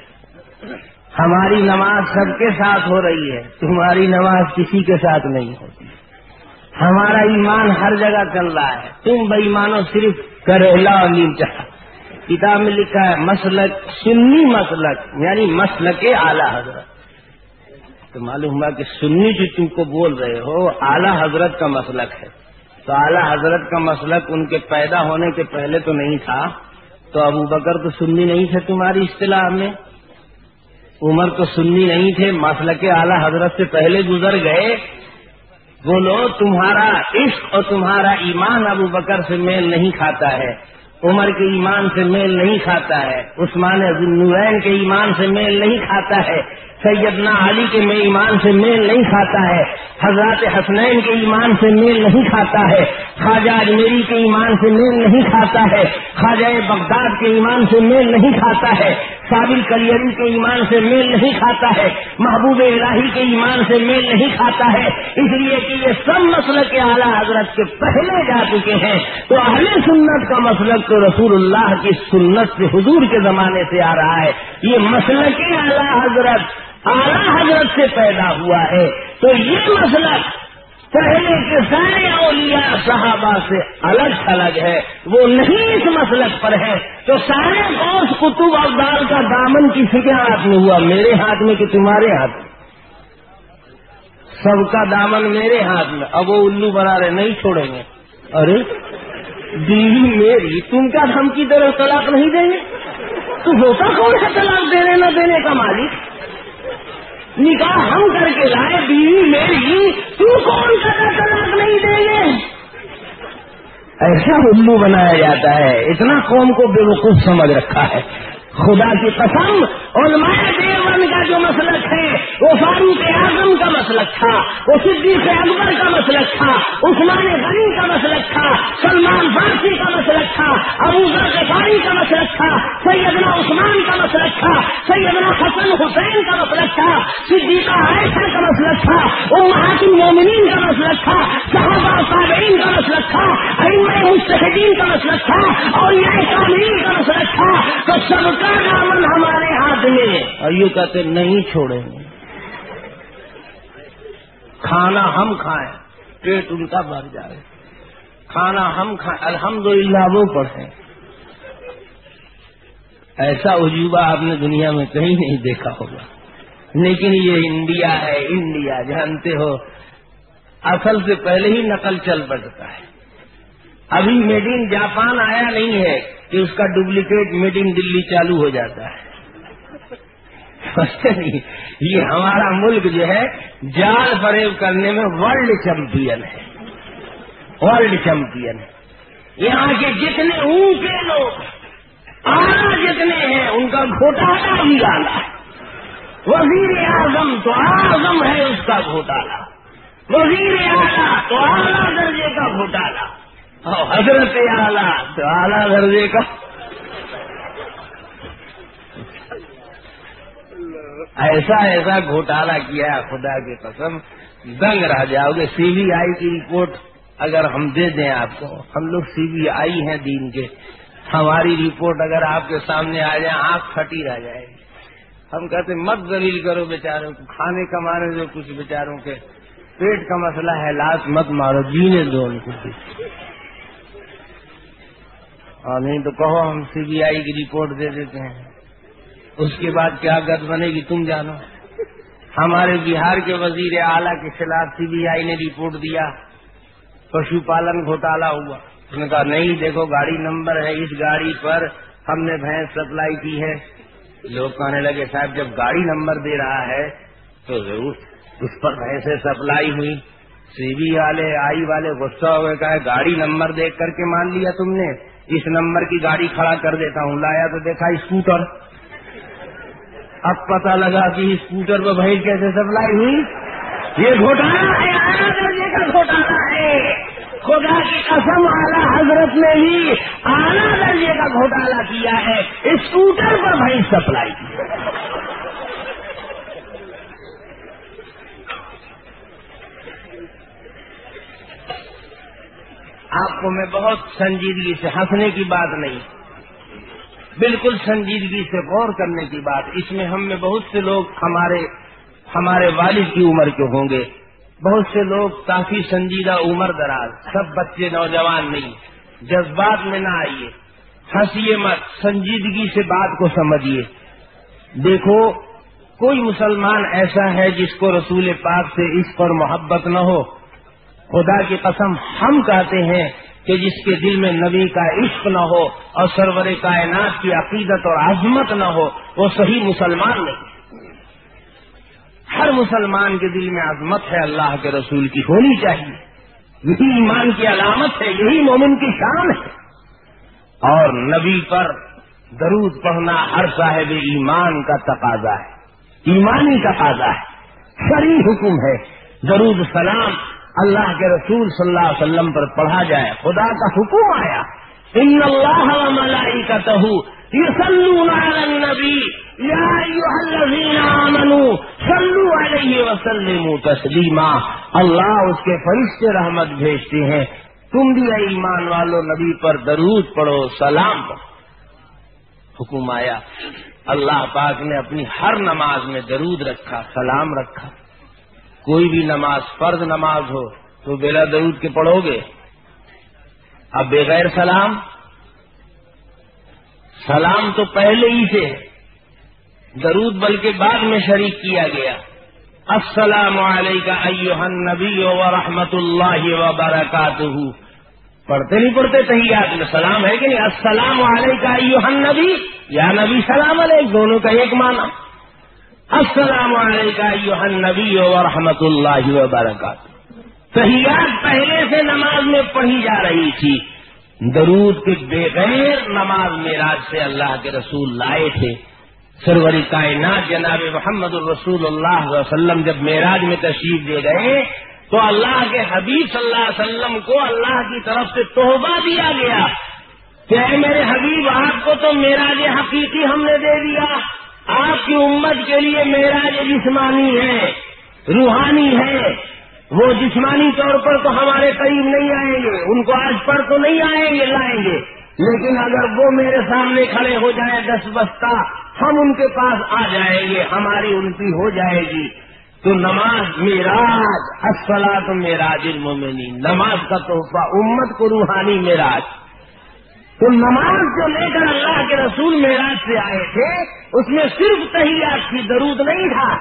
ہماری نماز سب کے ساتھ ہو رہی ہے، تمہاری نماز کسی کے ساتھ نہیں ہوتی۔ ہمارا ایمان ہر جگہ چل رہا ہے۔ تم بےمانو صرف کریلا اور نیچا کتاب میں لکھا ہے، مسلک، سنی مسلک یعنی مسلک اعلی حضرت۔ تو معلوم ہوا کہ سنی جو تم کو بول رہے ہو اعلی حضرت کا مسلک ہے۔ تو اعلی حضرت کا مسلک ان کے پیدا ہونے کے پہلے تو نہیں تھا۔ تو ابو بکر تو سنی نہیں تھے تمہاری اصطلاح میں۔ عمر تو سنی نہیں تھے، مسلک اعلی حضرت سے پہلے گزر گئے۔ بولو، تمہارا عشق اور تمہارا ایمان ابو بکر سے میل نہیں کھاتا ہے۔ عمر کے ایمان سے میل نہیں کھاتا ہے۔ عثمان نورین کے ایمان سے میل نہیں کھاتا ہے۔ سیدنا علی کے میں ایمان سے میل نہیں کھاتا ہے، حضرات حسنین کے ایمان سے میل نہیں کھاتا ہے، خواجہ اجمیری کے ایمان سے میل نہیں کھاتا ہے، خواجہ بغداد کے ایمان سے میل نہیں کھاتا ہے صابل کلیری کے ایمان سے میل نہیں کھاتا ہے، محبوب الہی کے ایمان سے میل نہیں کھاتا ہے۔ اس لیے کہ یہ سب مسلک کے اعلیٰ حضرت کے پہلے جا چکے ہیں۔ تو اہل سنت کا مسلک تو رسول اللہ کی سنت سے حضور کے زمانے سے آ رہا ہے۔ یہ مسلک اعلیٰ حضرت اعلیٰ حضرت سے پیدا ہوا ہے۔ تو یہ مسئلہ پہلے کے سارے اولیاء صحابہ سے الگ الگ ہے۔ وہ نہیں اس مسلک پر ہے۔ تو سارے غوث کتب اور دال کا دامن کسی کے ہاتھ میں ہوا۔ میرے ہاتھ میں کہ تمہارے ہاتھ میں۔ سب کا دامن میرے ہاتھ میں۔ اب وہ الو بنا رہے، نہیں چھوڑیں گے۔ ارے، بیوی میری، تم کیا دھمکی دے رہے طلاق نہیں دیں گے؟ تو ہوتا کون ہے طلاق دینے نہ دینے کا مالک؟ نکاح ہم کر کے لائے، بیوی میری، تو کون سا طلاق نہیں دیں گے؟ ایسا الو بنایا جاتا ہے، اتنا قوم کو بے وقوف سمجھ رکھا ہے۔ خدا کی قسم علماء دیوبند کا جو مسلک ہے وہ فاروق اعظم کا مسلک تھا وہ صدیق اکبر کا مسلک تھا عثمان غنی کا مسلک تھا سلمان فارسی کا مسلک تھا ابو غفاری کا مسلک تھا سیدنا عثمان کا مسلک تھا سیدنا حسن حسین کا مسلک تھا صدیقہ عائشہ کا مسلک تھا محاطم مومنین کا مسلک تھا صحابہ صابرین کا مسلک تھا مستحدین کا مسلک تھا اور یہ کامرین کا مسلک تھا تو سب کا دامن ہمارے ہاتھ میں اور یہ کہتے نہیں چھوڑیں۔ گے کھانا ہم کھائیں، پیٹ ان کا بھر جائے۔ کھانا ہم کھائیں، الحمدللہ وہ پڑھیں۔ ایسا عجوبہ آپ نے دنیا میں کہیں نہیں دیکھا ہوگا۔ لیکن یہ انڈیا ہے، انڈیا، جانتے ہو۔ اصل سے پہلے ہی نقل چل پڑتا ہے۔ ابھی میڈ ان جاپان آیا نہیں ہے۔ کہ اس کا ڈپلیکیٹ میڈ ان دلی چالو ہو جاتا ہے۔ نہیں؟ یہ ہمارا ملک جو ہے، جال فریب کرنے میں ورلڈ چیمپئن ہے۔ ورلڈ چیمپئن ہے۔ یہاں کے جتنے اونچے لوگ آنا جتنے ہیں، ان کا گھوٹالا بھی آنا ہے۔ وزیر اعظم تو اعظم ہے اس کا گھوٹالا۔ وزیر اعلیٰ تو اعلیٰ درجے کا گھوٹالا۔ حضرت اعلیٰ تو اعلیٰ درجے کا ایسا ایسا گھوٹالا کیا خدا کی قسم۔ دنگ رہ جاؤ گے، سی بی آئی کی رپورٹ اگر ہم دے دیں آپ کو۔ ہم لوگ سی بی آئی ہیں دین کے۔ ہماری رپورٹ اگر آپ کے سامنے آ جائے، آنکھ پھٹی رہ جائے۔ گی ہم کہتے مت دلیل کرو بیچاروں کو۔ کھانے کمانے دو کچھ بیچاروں کے۔ پیٹ کا مسئلہ ہے، لات مت مارو، جینے دو ان کو۔ اور نہیں تو کہو ہم سی بی آئی کی رپورٹ دے دیتے ہیں۔ اس کے بعد کیا گد بنے گی تم جانو۔ ہمارے بہار کے وزیر اعلیٰ کے خلاف سی بی آئی نے رپورٹ دیا۔ پشو پالن گھوٹالا ہوا۔ اس نے کہا، نہیں، دیکھو، گاڑی نمبر ہے۔ اس گاڑی پر ہم نے بھینس سپلائی کی ہے۔ لوگ کہنے لگے، صاحب، جب گاڑی نمبر دے رہا ہے تو ضرور اس پر بھینسیں سپلائی ہوئی۔ سی بی والے، آئی والے غصہ ہو گئے کہا، گاڑی نمبر دیکھ کر کے مان لیا تم نے۔ اس نمبر کی گاڑی کھڑا کر دیتا ہوں لایا تو دیکھا اسکوٹر۔ اب پتا لگا کہ اسکوٹر پہ بھائی کیسے سپلائی ہوئی؟ یہ گھوٹالا ہے درجے کا گھوٹالا ہے۔ خدا کی قسم اعلیٰ حضرت نے بھی اعلیٰ درجے کا گھوٹالا کیا ہے۔ اسکوٹر پر بھائی سپلائی۔ آپ کو میں بہت سنجیدگی سے ہنسنے کی بات نہیں، بالکل سنجیدگی سے غور کرنے کی بات۔ اس میں ہم میں بہت سے لوگ ہمارے ہمارے والد کی عمر کے ہوں گے۔ بہت سے لوگ کافی سنجیدہ عمر دراز، سب بچے نوجوان نہیں۔ جذبات میں نہ آئیے۔ ہنسیے مت، سنجیدگی سے بات کو سمجھیے۔ دیکھو، کوئی مسلمان ایسا ہے جس کو رسول پاک سے اس پر محبت نہ ہو۔ خدا کی قسم ہم کہتے ہیں کہ جس کے دل میں نبی کا عشق نہ ہو اور سرور کائنات کی عقیدت اور عظمت نہ ہو، وہ صحیح مسلمان نہیں۔ ہر مسلمان کے دل میں عظمت ہے، اللہ کے رسول کی ہونی چاہیے۔ یہی ایمان کی علامت ہے، یہی مومن کی شان ہے۔ اور نبی پر درود پڑھنا ہر صاحب ایمان کا تقاضا ہے، ایمانی تقاضا ہے۔ شری حکم ہے، درود سلام اللہ کے رسول صلی اللہ علیہ وسلم پر پڑھا جائے خدا کا حکم آیا ان اللہ ملائی کا تہو نبی صلو علیہ وسلم تسلیما اللہ اس کے فرشتے رحمت بھیجتے ہیں۔ تم بھی ایمان والو نبی پر درود پڑھو، سلام پڑھو۔ حکم آیا۔ اللہ پاک نے اپنی ہر نماز میں درود رکھا، سلام رکھا۔ کوئی بھی نماز فرض نماز ہو تو بلا درود کے پڑھو گے۔ اب بغیر سلام سلام تو پہلے ہی سے درود بلکہ بعد میں شریک کیا گیا۔ السلام علیکم نبی و رحمت اللہ وبرکاتہ۔ پڑھتے نہیں پڑھتے تحیات میں سلام ہے کہ نہیں؟ السلام علیکم نبی یا نبی، سلام علیک۔ دونوں کا ایک معنی۔ السلام علیکم نبی و رحمت اللہ وبرکاتہ۔ تحیات پہلے سے نماز میں پڑھی جا رہی تھی۔ درود کے بغیر نماز میراج سے اللہ کے رسول لائے تھے۔ سروری کائنات جناب محمد الرسول اللہ علیہ وسلم جب معراج میں تشریف دے گئے، تو اللہ کے حبیب صلی اللہ علیہ وسلم کو اللہ کی طرف سے توحبہ دیا گیا۔ کہ اے میرے حبیب، آپ کو تو معراج حقیقی ہم نے دے دیا۔ آپ کی امت کے لیے معراج جسمانی ہے، روحانی ہے۔ وہ جسمانی طور پر تو ہمارے قریب نہیں آئیں گے۔ ان کو آج پر تو نہیں آئیں گے، لائیں گے۔ لیکن اگر وہ میرے سامنے کھڑے ہو جائے دس بستہ، ہم ان کے پاس آ جائیں گے، ہماری ان کی ہو جائے گی۔ تو نماز میراج اصلا تو میراج المومنی نماز کا تحفہ، امت کو روحانی میراج۔ تو نماز جو لے کر اللہ کے رسول میراج سے آئے تھے، اس میں صرف تحیات کی درود نہیں تھا۔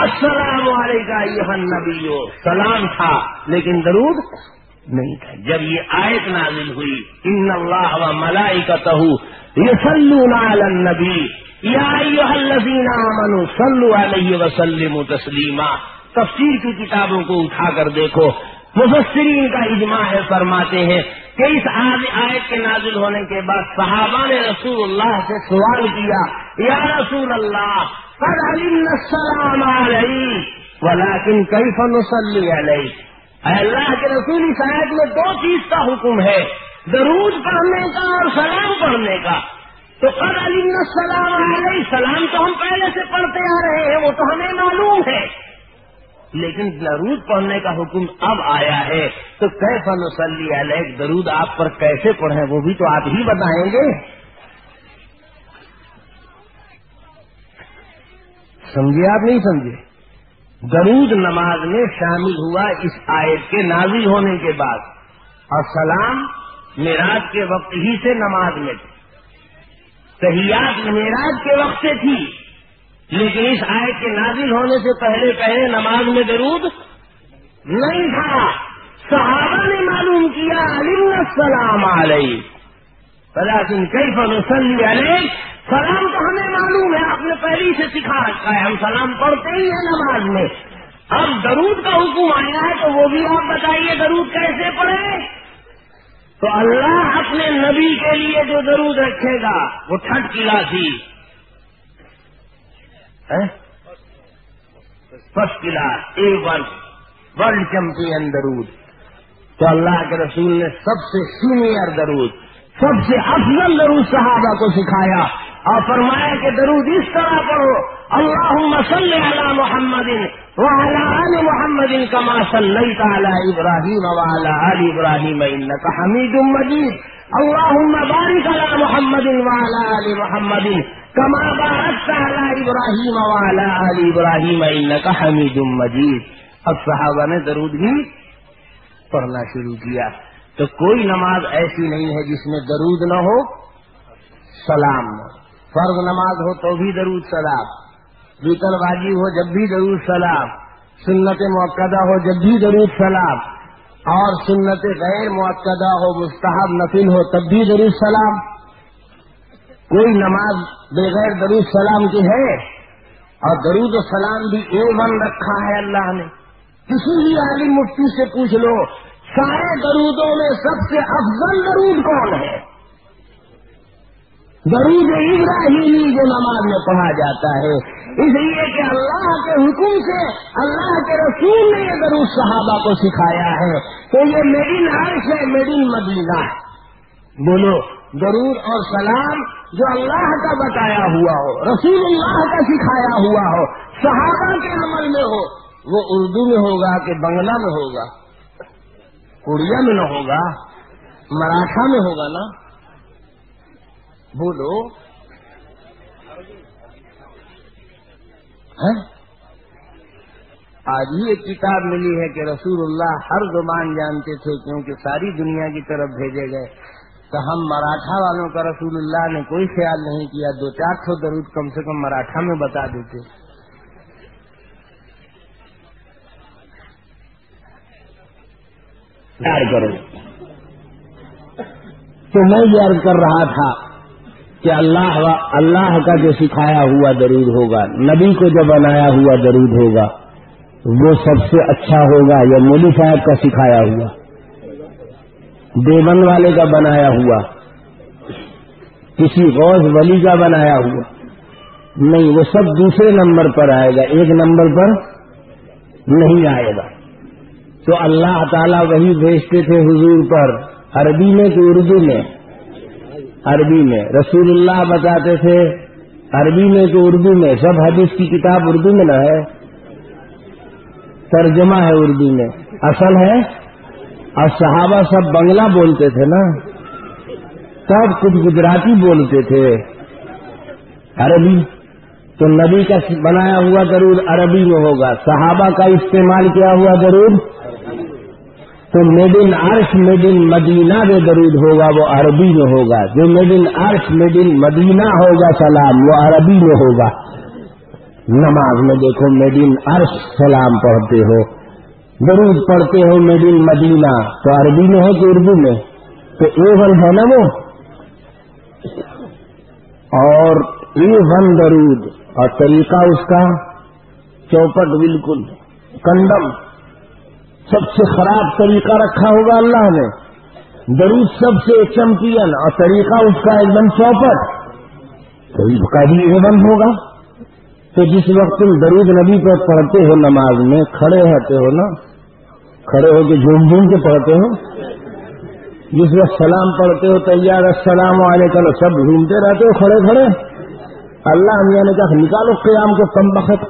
السلام علیکم یہ نبی سلام تھا، لیکن درود نہیں تھا۔ جب یہ آیت نازل ہوئی، ان اللہ و ملائی کا تہو یہ سلو نبی یا منو سلو علیہ وسلم تسلیما۔ تفسیر کی کتابوں کو اٹھا کر دیکھو۔ مفسرین کا اجماع ہے، فرماتے ہیں کہ اس آیت کے نازل ہونے کے بعد صحابہ نے رسول اللہ سے سوال کیا، یا رسول اللہ السلام علیہ ولیکن کیف نصلی علیہ اے اللہ کے رسول آیت میں دو چیز کا حکم ہے، درود پڑھنے کا اور سلام پڑھنے کا۔ تو قد علی السلام علیہ سلام تو ہم پہلے سے پڑھتے آ رہے ہیں، وہ تو ہمیں معلوم ہے۔ لیکن درود پڑھنے کا حکم اب آیا ہے، تو کیسا نسلی علیہ درود آپ پر کیسے پڑھیں؟ وہ بھی تو آپ ہی بتائیں گے۔ سمجھے آپ نہیں سمجھے؟ درود نماز میں شامل ہوا اس آیت کے نازل ہونے کے بعد۔ اور سلام میراج کے وقت ہی سے نماز میں تھی۔ تحیات میراج کے وقت سے تھی۔ لیکن اس آیت کے نازل ہونے سے پہلے پہلے نماز میں درود نہیں تھا۔ صحابہ نے معلوم کیا علیم السلام علیہ۔ فلاکن کئی فنسلی علیہ؟ سلام تو ہمیں معلوم ہے، آپ نے پہلے سے سکھا رکھا ہے، ہم سلام پڑھتے ہی ہیں نماز میں۔ اب درود کا حکم آیا ہے تو وہ بھی آپ بتائیے درود کیسے پڑھے تو اللہ اپنے نبی کے لیے جو درود رکھے گا، وہ ٹھٹ classy first class A one world champion درود تو اللہ کے رسول نے سب سے سینئر درود سب سے افضل درود صحابہ کو سکھایا. اور فرمایا کہ درود اس طرح پڑھو. اللہ صلی علی محمد وعلى آل محمد كما صليت على إبراهيم وعلى آل إبراهيم إنك حميد مجيد اللهم بارك على محمد وعلى آل محمد. كما باركت على إبراهيم وعلى آل إبراهيم إنك حميد مجيد۔ اب صحابہ نے درود بھی پڑھنا شروع کیا۔ تو کوئی نماز ایسی نہیں ہے جس میں درود نہ ہو، سلام۔ نہ فرض نماز ہو تو بھی درود سلام۔ بیتل بازی ہو جب بھی درود سلام۔ سنت موقع ہو جب بھی درود سلام۔ اور سنت غیر موقع ہو، مستحب، نفل ہو تب بھی درود سلام۔ کوئی نماز بغیر درود سلام کی ہے اور درود و سلام بھی اے ون رکھا ہے اللہ نے۔ کسی بھی عالم مفتی سے پوچھ لو، سارے درودوں میں سب سے افضل درود کون ہے؟ درود ابراہیمی جو نماز میں پڑھا جاتا ہے۔ اس لیے کہ اللہ کے حکم سے اللہ کے رسول نے یہ درود صحابہ کو سکھایا ہے۔ تو یہ میڈین عرش ہے میڈین مدینہ۔ ہے بولو، درود اور سلام جو اللہ کا بتایا ہوا ہو، رسول اللہ کا سکھایا ہوا ہو، صحابہ کے عمل میں ہو، وہ اردو میں ہوگا کہ بنگلہ میں ہوگا اڑیا میں نہ ہوگا، مراٹھا میں ہوگا نا؟ بولو۔ ہاں؟ آج ہی ایک کتاب ملی ہے کہ رسول اللہ ہر زبان جانتے تھے کیونکہ ساری دنیا کی طرف بھیجے گئے۔ تو ہم مراٹھا والوں کا رسول اللہ نے کوئی خیال نہیں کیا، دو چار سو درود کم سے کم مراٹھا میں بتا دیتے۔ کرو۔ تو میں یہ عرض کر رہا تھا کہ اللہ اللہ کا جو سکھایا ہوا درود ہوگا، نبی کو جو بنایا ہوا درود ہوگا، وہ سب سے اچھا ہوگا یا مودی صاحب کا سکھایا ہوا۔ دیون والے کا بنایا ہوا، کسی غوث ولی کا بنایا ہوا۔ نہیں، وہ سب دوسرے نمبر پر آئے گا، ایک نمبر پر نہیں آئے گا۔ تو اللہ تعالیٰ وہی بھیجتے تھے حضور پر، عربی میں کہ اردو میں؟ عربی میں۔ رسول اللہ بتاتے تھے، عربی میں کہ اردو میں۔ سب حدیث کی کتاب اردو میں نہ ہے؟ ترجمہ ہے اردو میں۔ اصل ہے اور صحابہ سب بنگلہ بولتے تھے نا؟ تب کچھ گجراتی بولتے تھے۔ عربی۔ تو نبی کا بنایا ہوا ضرور عربی میں ہوگا۔ صحابہ کا استعمال کیا ہوا ضرور تو میڈ ان عرش میڈ ان مدینہ میں درود ہوگا، وہ عربی میں ہوگا۔ جو میڈ ان عرش میڈ ان مدینہ ہوگا، سلام، وہ عربی میں ہوگا۔ نماز میں دیکھو میڈ ان عرش سلام پڑھتے ہو۔ درود پڑھتے ہو میڈ ان مدینہ، تو عربی میں ہے کہ اردو میں؟ تو اے ون ہے نا وہ؟ اور اے ون درود، اور طریقہ اس کا؟ چوپٹ بالکل کنڈم سب سے خراب طریقہ رکھا ہوگا اللہ نے۔ درود سب سے چمپئن اور طریقہ اس کا ایک دم چوپٹ۔ تو اس کا بھی اے ون ہوگا۔ تو جس وقت تم درود نبی پر پڑھتے ہو نماز میں، کھڑے رہتے ہو نا کھڑے ہو کے جھوم جھوم کے پڑھتے ہو؟ جس وقت سلام پڑھتے ہو، تیار السلام علیکم، سب گھومتے رہتے ہو، کھڑے کھڑے۔ اللہ میاں نے کہا نکالو قیام کو کم وقت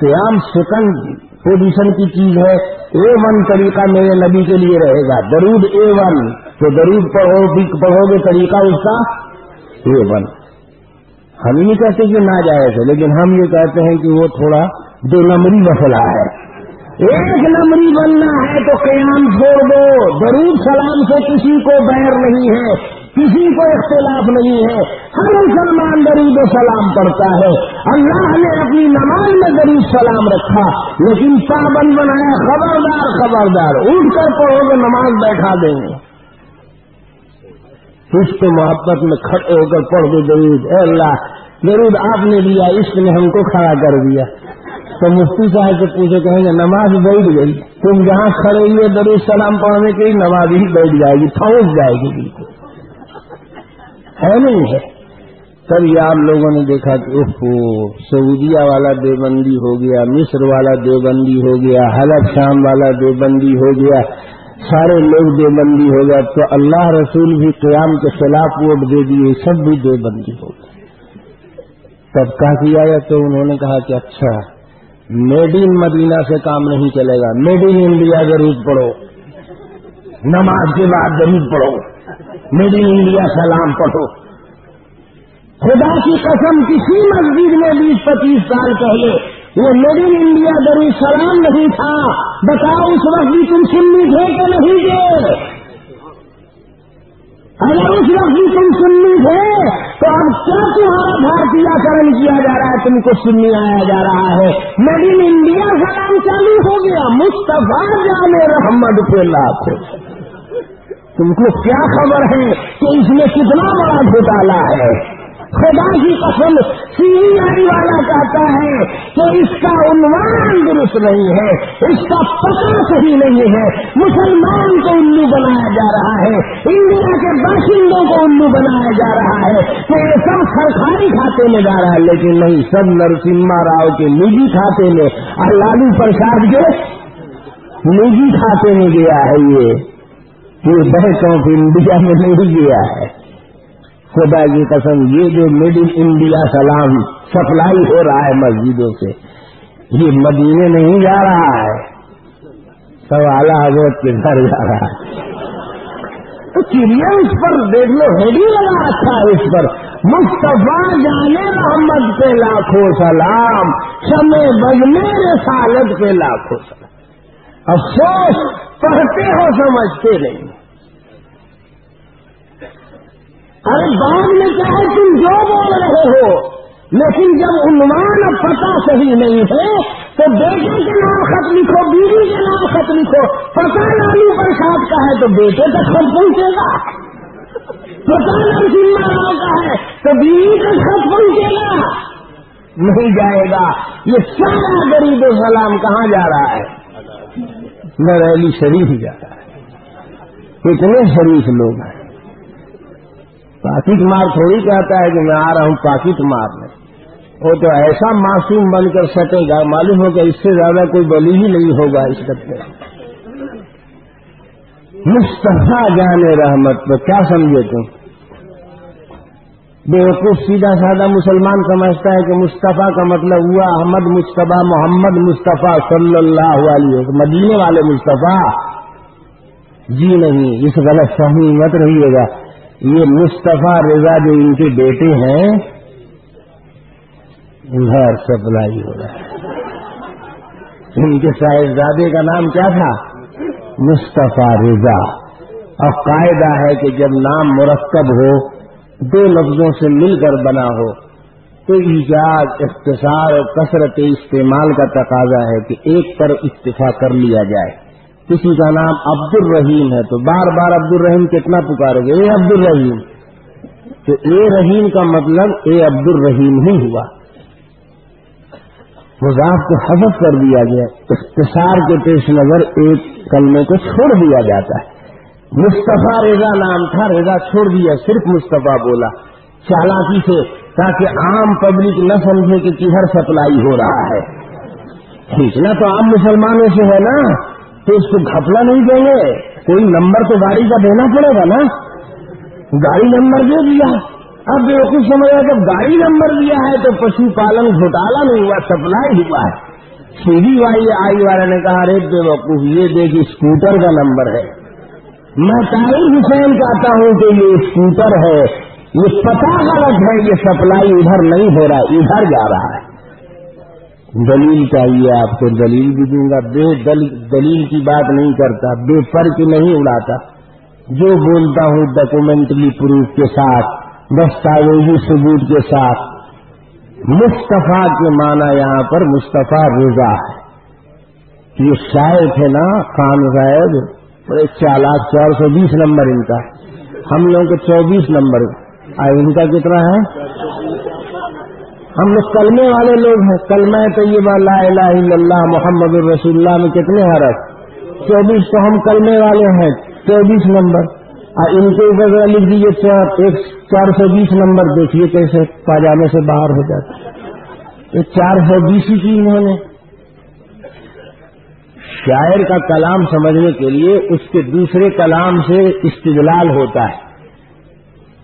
قیام سیکنڈ پوزیشن کی چیز ہے۔ اے ون طریقہ میرے نبی کے لیے رہے گا۔ درود اے ون۔ تو درود پڑھو پڑھو گے طریقہ اس کا۔ A one. ہم نہیں کہتے کہ نہ جائے لیکن ہم یہ کہتے ہیں کہ وہ تھوڑا دو نمبری مسئلہ ہے۔ ایک نمبری بننا ہے تو قیام چھوڑ دو۔ درود سلام سے کسی کو بیر نہیں ہے، کسی کو اختلاف نہیں ہے۔ ہر مسلمان درود و سلام پڑھتا ہے۔ اللہ نے اپنی نماز میں درود سلام رکھا، لیکن پابند بنایا خبردار خبردار۔ اٹھ کر پڑھو گے نماز بیٹھا دیں۔ گے اس کو محبت میں کھڑے ہو کر پڑھ دو درود۔ اے اللہ، درود آپ نے دیا، اس نے ہم کو کھڑا کر دیا۔ تو مفتی صاحب سے پوچھے کہیں ہاں گے جی، نماز بیٹھ گئی، تم جہاں کھڑے ہوئے درو سلام پڑھنے کے نماز ہی بیٹھ جائے گی پھنس جائے گی بالکل۔ ہے نہیں ہے۔ تب آپ لوگوں نے دیکھا کہ سعودیہ والا دیوبندی ہو گیا، مصر والا دیوبندی ہو گیا، حلب شام والا دیوبندی ہو گیا، سارے لوگ دیوبندی ہو گیا تو اللہ رسول بھی قیام کے خلاف ووٹ دے دیے، سب بھی دیوبندی ہو گئے۔ تب کہا کیا گیا تو انہوں نے کہا کہ اچھا میڈ ان مدینہ سے کام نہیں چلے گا. میڈ ان انڈیا ضرور پڑھو. نماز کے بعد ضرور پڑھو. میڈ ان انڈیا سلام پڑھو. خدا کی قسم کسی مسجد میں بیس پچیس سال پہلے وہ میڈ ان انڈیا ضرور سلام نہیں تھا. بتاؤ اس وقت بھی تم سننی تھے کہ نہیں گے اگر اس وقت بھی تم سنی تھے تو اب کیا تمہارا بھارتیہ کرن کیا جا رہا ہے؟ تم کو سنی آیا جا رہا ہے۔ میڈ ان انڈیا کا نام چالو ہو گیا مستفا جانے رحمد پہ لاکھ۔ تم کو کیا خبر ہے کہ اس میں کتنا بڑا گھوٹالا ہے؟ خدا کی قسم سی آئی والا کہتا ہے کہ اس کا عنوان درست نہیں ہے، اس کا پتہ صحیح نہیں ہے۔ مسلمان کو الو بنایا جا رہا ہے، انڈیا کے باشندوں کو الو بنایا جا رہا ہے۔ کہ یہ سب سرکاری کھاتے میں جا رہا ہے، لیکن نہیں، سب نرسما راؤ کے نجی کھاتے میں۔ اور لالو پرساد کے نجی کھاتے میں گیا ہے یہ۔ یہ بینک آف انڈیا میں نہیں گیا ہے۔ خدا کی قسم، یہ جو میڈ انڈیا سلام سپلائی ہو رہا ہے مسجدوں سے، یہ مدینے نہیں جا رہا ہے۔ سب اعلیٰ حضرت کے گھر جا رہا ہے؟ تو چڑیا اس پر دیکھ لو ہیڈی لگا رکھا ہے اس پر۔ مصطفیٰ جانے محمد کے لاکھوں سلام سمے بجنے رسالت کے لاکھوں سلام۔ افسوس، پڑھتے ہو، سمجھتے نہیں۔ ارے بعد میں چاہے تم جو بول رہے ہو، لیکن جب عنوان اب پتا صحیح نہیں ہے، تو بیٹے کے نام خط لکھو، بیوی کے نام خط لکھو۔ پتا نامی پرساد کا ہے تو بیٹے تک خط پہنچے گا۔ پتا نام ذمہ راؤ کا ہے تو بیوی تک خط پہنچے گا۔ نہیں جائے گا۔ یہ سارا غریب سلام کہاں جا رہا ہے؟ نریلی شریف جا رہا ہے۔ کتنے شریف لوگ ہیں۔ پاکٹ مار تھوڑی کہتا ہے کہ میں آ رہا ہوں پاکٹ مارنے وہ تو ایسا معصوم بن کر سکے گا، معلوم ہوگا اس سے زیادہ کوئی بلی ہی نہیں ہوگا اس کرتے مستفا جانے رحمت تو کیا سمجھے تم بیوقوف سیدھا سادہ مسلمان سمجھتا ہے کہ مصطفیٰ کا مطلب ہوا احمد مصطفیٰ محمد مصطفیٰ صلی اللہ علیہ مدینے والے مصطفیٰ۔ جی نہیں، اس غلط فہمی مت رہیے گا۔ یہ مصطفیٰ رضا جو ان کے بیٹے ہیں ادھر سپلائی ہو رہا ہے۔ ان کے صاحبزادے کا نام کیا تھا؟ مصطفیٰ رضا۔ اور قاعدہ ہے کہ جب نام مرکب ہو، دو لفظوں سے مل کر بنا ہو، تو ایجاد، اختصار اور کثرت استعمال کا تقاضا ہے کہ ایک پر اتفاق کر لیا جائے۔ کسی کا نام عبد الرحیم ہے تو بار بار عبد الرحیم کتنا پکارے گے؟ اے عبد الرحیم تو اے رحیم کا مطلب اے عبد الرحیم ہی ہوا. مذاق کو حذف کر دیا گیا. اختصار کے پیش نظر ایک کلمے کو چھوڑ دیا جاتا ہے. مصطفیٰ رضا نام تھا، رضا چھوڑ دیا، صرف مصطفیٰ بولا. چالاکی سے، تاکہ عام پبلک نہ سمجھے کہ کدھر سپلائی ہو رہا ہے. کھینچنا تو عام مسلمانوں سے ہے نا؟ تو اس کو گھپلا نہیں دیں گے۔ کوئی نمبر تو گاڑی کا دینا پڑے گا نا۔ گاڑی نمبر دے دیا۔ اب بالکل سمجھ جب گاڑی نمبر دیا ہے تو پشو پالن گھوٹالا نہیں ہوا، سپلائی ہوا ہے۔ سیدھی وائی آئی والے نے کہا، ارے بے وقوف، یہ دیکھ اسکوٹر کا نمبر ہے۔ میں طاہر حسین کہتا ہوں کہ یہ اسکوٹر ہے۔ یہ پتا غلط ہے، یہ سپلائی ادھر نہیں ہو رہا، ادھر جا رہا ہے۔ دلیل چاہیے آپ کو، دلیل بھی دوں گا۔ بے دلیل کی بات نہیں کرتا، بے فرق نہیں اڑاتا۔ جو بولتا ہوں ڈاکومنٹری پروف کے ساتھ، دستاویزی ثبوت کے ساتھ، مصطفیٰ کے معنی یہاں پر مصطفیٰ رضا ہے۔ یہ شاعر تھے نا، خان صاحب بڑے چالاک، چار سو بیس نمبر ان کا۔ ہم لوگوں کے چوبیس نمبر۔ ان کا کتنا ہے؟ ہم لوگ کلمے والے لوگ ہیں۔ کلمہ طیبہ، لا الہ الا اللہ، محمد الرسول اللہ میں کتنے حرف؟ چوبیس تو ہم کلمے والے ہیں، چوبیس نمبر۔ اور ان کے اوپر لکھ دیجیے ایک چار سو بیس نمبر دیکھیے کیسے پاجامے سے باہر ہو جاتا یہ چار سو بیس ہی کی انہوں نے۔ شاعر کا کلام سمجھنے کے لیے اس کے دوسرے کلام سے استدلال ہوتا ہے۔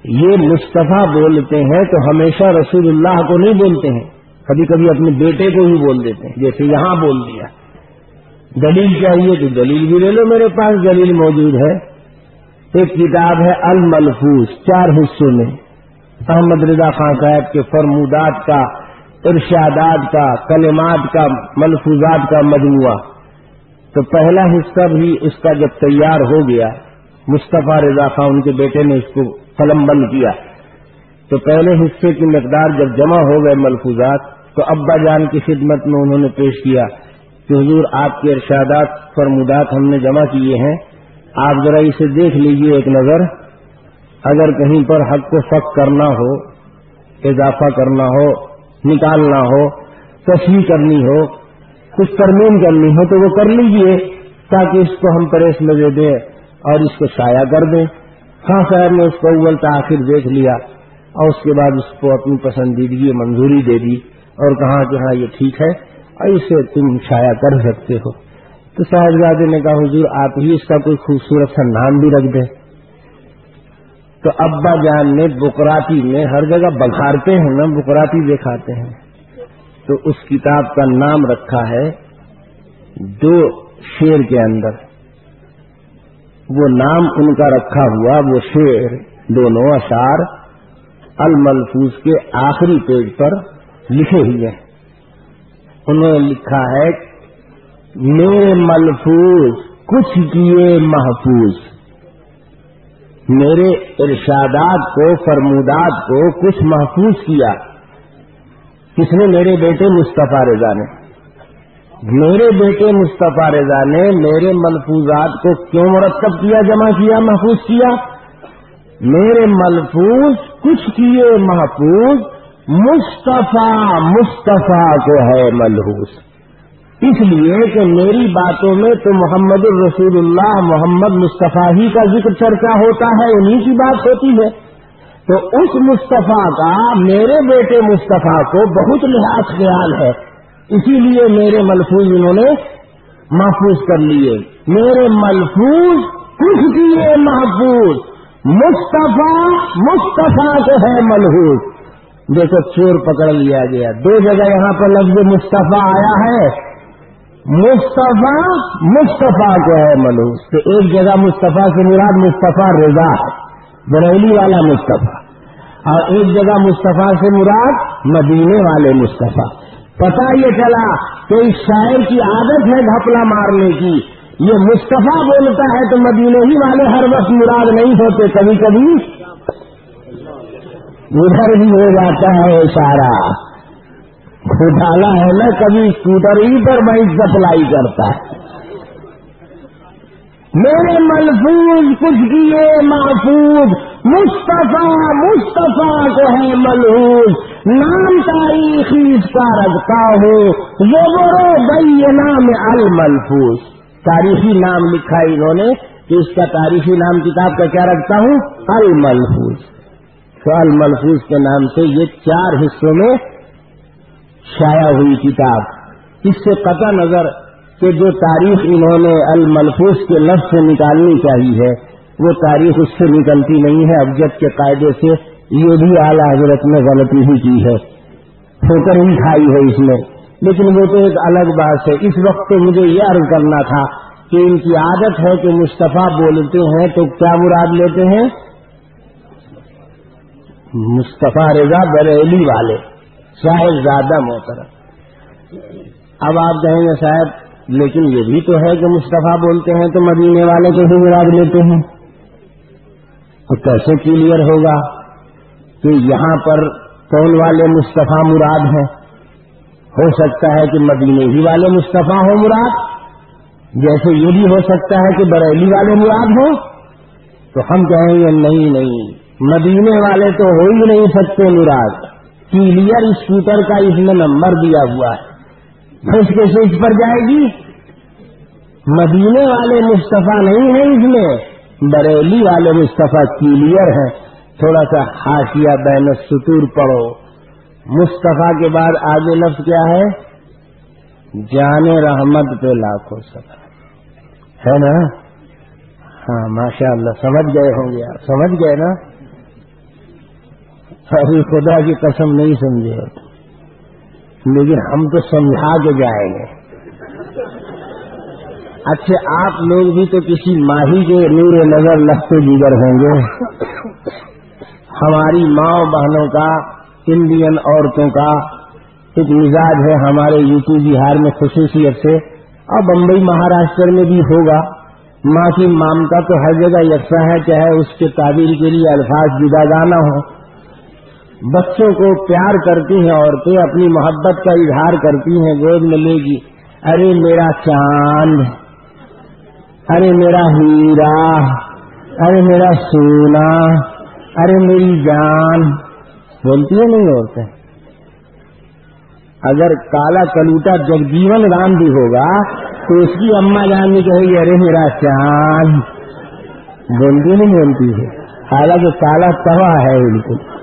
یہ مصطفیٰ بولتے ہیں تو ہمیشہ رسول اللہ کو نہیں بولتے ہیں۔ کبھی کبھی اپنے بیٹے کو ہی بول دیتے ہیں۔ جیسے یہاں بول دیا۔ دلیل چاہیے تو دلیل بھی لے لو میرے پاس۔ دلیل موجود ہے۔ ایک کتاب ہے الملفوظ، چار حصوں میں۔ احمد رضا خان صاحب کے فرمودات کا، ارشادات کا، کلمات کا، ملفوظات کا مجموعہ۔ تو پہلا حصہ بھی اس کا جب تیار ہو گیا، مصطفیٰ رضا خان ان کے بیٹے نے اس کو قلم بند کیا۔ تو پہلے حصے کی مقدار جب جمع ہو گئے ملفوظات، تو ابا جان کی خدمت میں انہوں نے پیش کیا کہ حضور آپ کے ارشادات فرمودات ہم نے جمع کیے ہیں۔ آپ ذرا اسے دیکھ لیجیے ایک نظر۔ اگر کہیں پر حق کو فق کرنا ہو، اضافہ کرنا ہو، نکالنا ہو تصویر کرنی ہو، کچھ ترمیم کرنی ہو، تو وہ کر لیجیے تاکہ اس کو ہم پریس میں دے دیں اور اس کو شائع کر دیں۔ خاں صاحب نے اس کو اول تاخیر دیکھ لیا اور اس کے بعد اس کو اپنی پسندیدگی منظوری دے دی اور کہا کہ ہاں یہ ٹھیک ہے اور اسے تم شائع کر سکتے ہو۔ تو صاحبزادے نے کہا، حضور، آپ ہی اس کا کوئی خوبصورت سا نام بھی رکھ دیں۔ تو ابا جان نے بکراتی میں ہر جگہ بگھارتے ہیں نا، بکراتی دکھاتے ہیں۔ تو اس کتاب کا نام رکھا ہے دو شیر کے اندر۔ وہ نام ان کا رکھا ہوا وہ شیر دونوں اشار الملفوظ کے آخری پیج پر لکھے ہوئے ہیں۔ انہوں نے لکھا ہے میرے ملفوظ، کچھ کیے محفوظ۔ میرے ارشادات کو، فرمودات کو کچھ محفوظ کیا۔ کس نے میرے بیٹے مصطفیٰ رضا نے؟ میرے بیٹے مصطفیٰ رضا نے میرے ملفوظات کو کیوں مرتب کیا، جمع کیا، محفوظ کیا؟ میرے ملفوظ کچھ کیے محفوظ، مصطفیٰ مصطفیٰ کو ہے ملحوظ۔ اس لیے کہ میری باتوں میں تو محمد الرسول اللہ، محمد مصطفیٰ ہی کا ذکر چرچا ہوتا ہے انہیں کی بات ہوتی ہے۔ تو اس مصطفیٰ کا، میرے بیٹے مصطفیٰ کو بہت لحاظ خیال ہے۔ اسی لیے میرے ملفوظ انہوں نے محفوظ کر لیے۔ میرے ملفوظ کچھ کیے محفوظ؟ مصطفیٰ مصطفیٰ کو ہے ملحوظ۔ دیکھو، چور پکڑ لیا گیا۔ دو جگہ یہاں پر لفظ مصطفیٰ آیا ہے۔ مصطفیٰ مصطفیٰ کو ہے ملوث تو ایک جگہ مصطفیٰ سے مراد مصطفیٰ رضا ہے۔ بریلی والا مصطفیٰ۔ اور ایک جگہ مصطفیٰ سے مراد مدینے والے مصطفیٰ۔ پتا یہ چلا کہ اس شاعر کی عادت ہے گھپلا مارنے کی۔ یہ مصطفیٰ بولتا ہے تو مدینے ہی والے ہر وقت مراد نہیں ہوتے کبھی کبھی۔ ادھر بھی ہو جاتا ہے اشارہ گھوٹالا ہے نا کبھی اسکوٹر ہی پر بائک سپلائی کرتا۔ ہے میرے ملفوظ کچھ کیے محفوظ، مصطفیٰ مصطفیٰ کو ہے ملحوظ۔ نام تاریخی اس کا رکھتا ہوں زبر بئی نام الملفوظ۔ تاریخی نام لکھا انہوں نے کہ اس کا تاریخی نام کتاب کا کیا رکھتا ہوں؟ الملفوظ۔ الملفوظ کے نام سے یہ چار حصوں میں شائع ہوئی کتاب۔ اس سے قطع نظر کہ جو تاریخ انہوں نے الملفوظ کے لفظ سے نکالنی چاہیے ہے، وہ تاریخ اس سے نکلتی نہیں ہے ابجد کے قاعدے سے یہ بھی اعلی حضرت نے غلطی ہی کی ہے۔ ٹھوکر ہی کھائی ہے اس میں لیکن وہ تو ایک الگ بات ہے۔ اس وقت تو مجھے یہ عرض کرنا تھا کہ ان کی عادت ہے کہ مصطفیٰ بولتے ہیں تو کیا مراد لیتے ہیں؟ مصطفیٰ رضا بریلی والے صاحب زیادہ محترم۔ اب آپ کہیں گے صاحب، لیکن یہ بھی تو ہے کہ مصطفیٰ بولتے ہیں تو مدینے والے کو بھی مراد لیتے ہیں۔ تو کیسے کلیئر ہوگا؟ کہ یہاں پر کون والے مصطفیٰ مراد ہیں؟ ہو سکتا ہے کہ مدینے ہی والے مصطفیٰ ہو مراد، جیسے یہ بھی ہو سکتا ہے کہ بریلی والے مراد ہوں، تو ہم کہیں گے نہیں نہیں، مدینے والے تو ہو ہی نہیں سکتے مراد۔ کلیئر اسکوٹر کا اس میں نمبر دیا ہوا ہے۔ اس کے سوچ پر جائے گی۔ مدینے والے مصطفیٰ نہیں ہیں اس میں، بریلی والے مصطفیٰ کلیئر ہیں۔ تھوڑا سا ہاشیا بین ستور پڑھو۔ مصطفیٰ کے بعد آگے لفظ کیا ہے؟ جان رحمت پہ لاکھوں سکا ہے نا؟ ہاں ماشاء اللہ سمجھ گئے ہوں گے آپ۔ سمجھ گئے نا؟ ابھی خدا کی قسم نہیں سمجھے لیکن ہم تو سمجھا کے جائیں گے۔ اچھا آپ لوگ بھی تو کسی ماہی کے نور نظر لگتے دیگر ہوں گے۔ ہماری ماں بہنوں کا انڈین عورتوں کا ایک مزاج ہے ہمارے یو پی بہار میں خصوصیت سے۔ اور بمبئی مہاراشٹر میں بھی ہوگا۔ ماں کی مامتا تو ہر جگہ یکساں ہے، چاہے اس کے تعبیر کے لیے الفاظ جدا گانا ہو بچوں کو پیار کرتی ہیں عورتیں، اپنی محبت کا اظہار کرتی ہیں گود میں لے گی۔ ارے میرا چاند، ارے میرا ہیرا، ارے میرا سونا۔ ارے میری جان بولتی ہے نہیں عورتیں۔ اگر کالا کلوٹا جگجیون رام بھی ہوگا، تو اس کی اما جان بھی کہے گی، ارے میرا چاند بولتی نہیں بولتی ہے۔ حالانکہ کالا توا ہے بالکل۔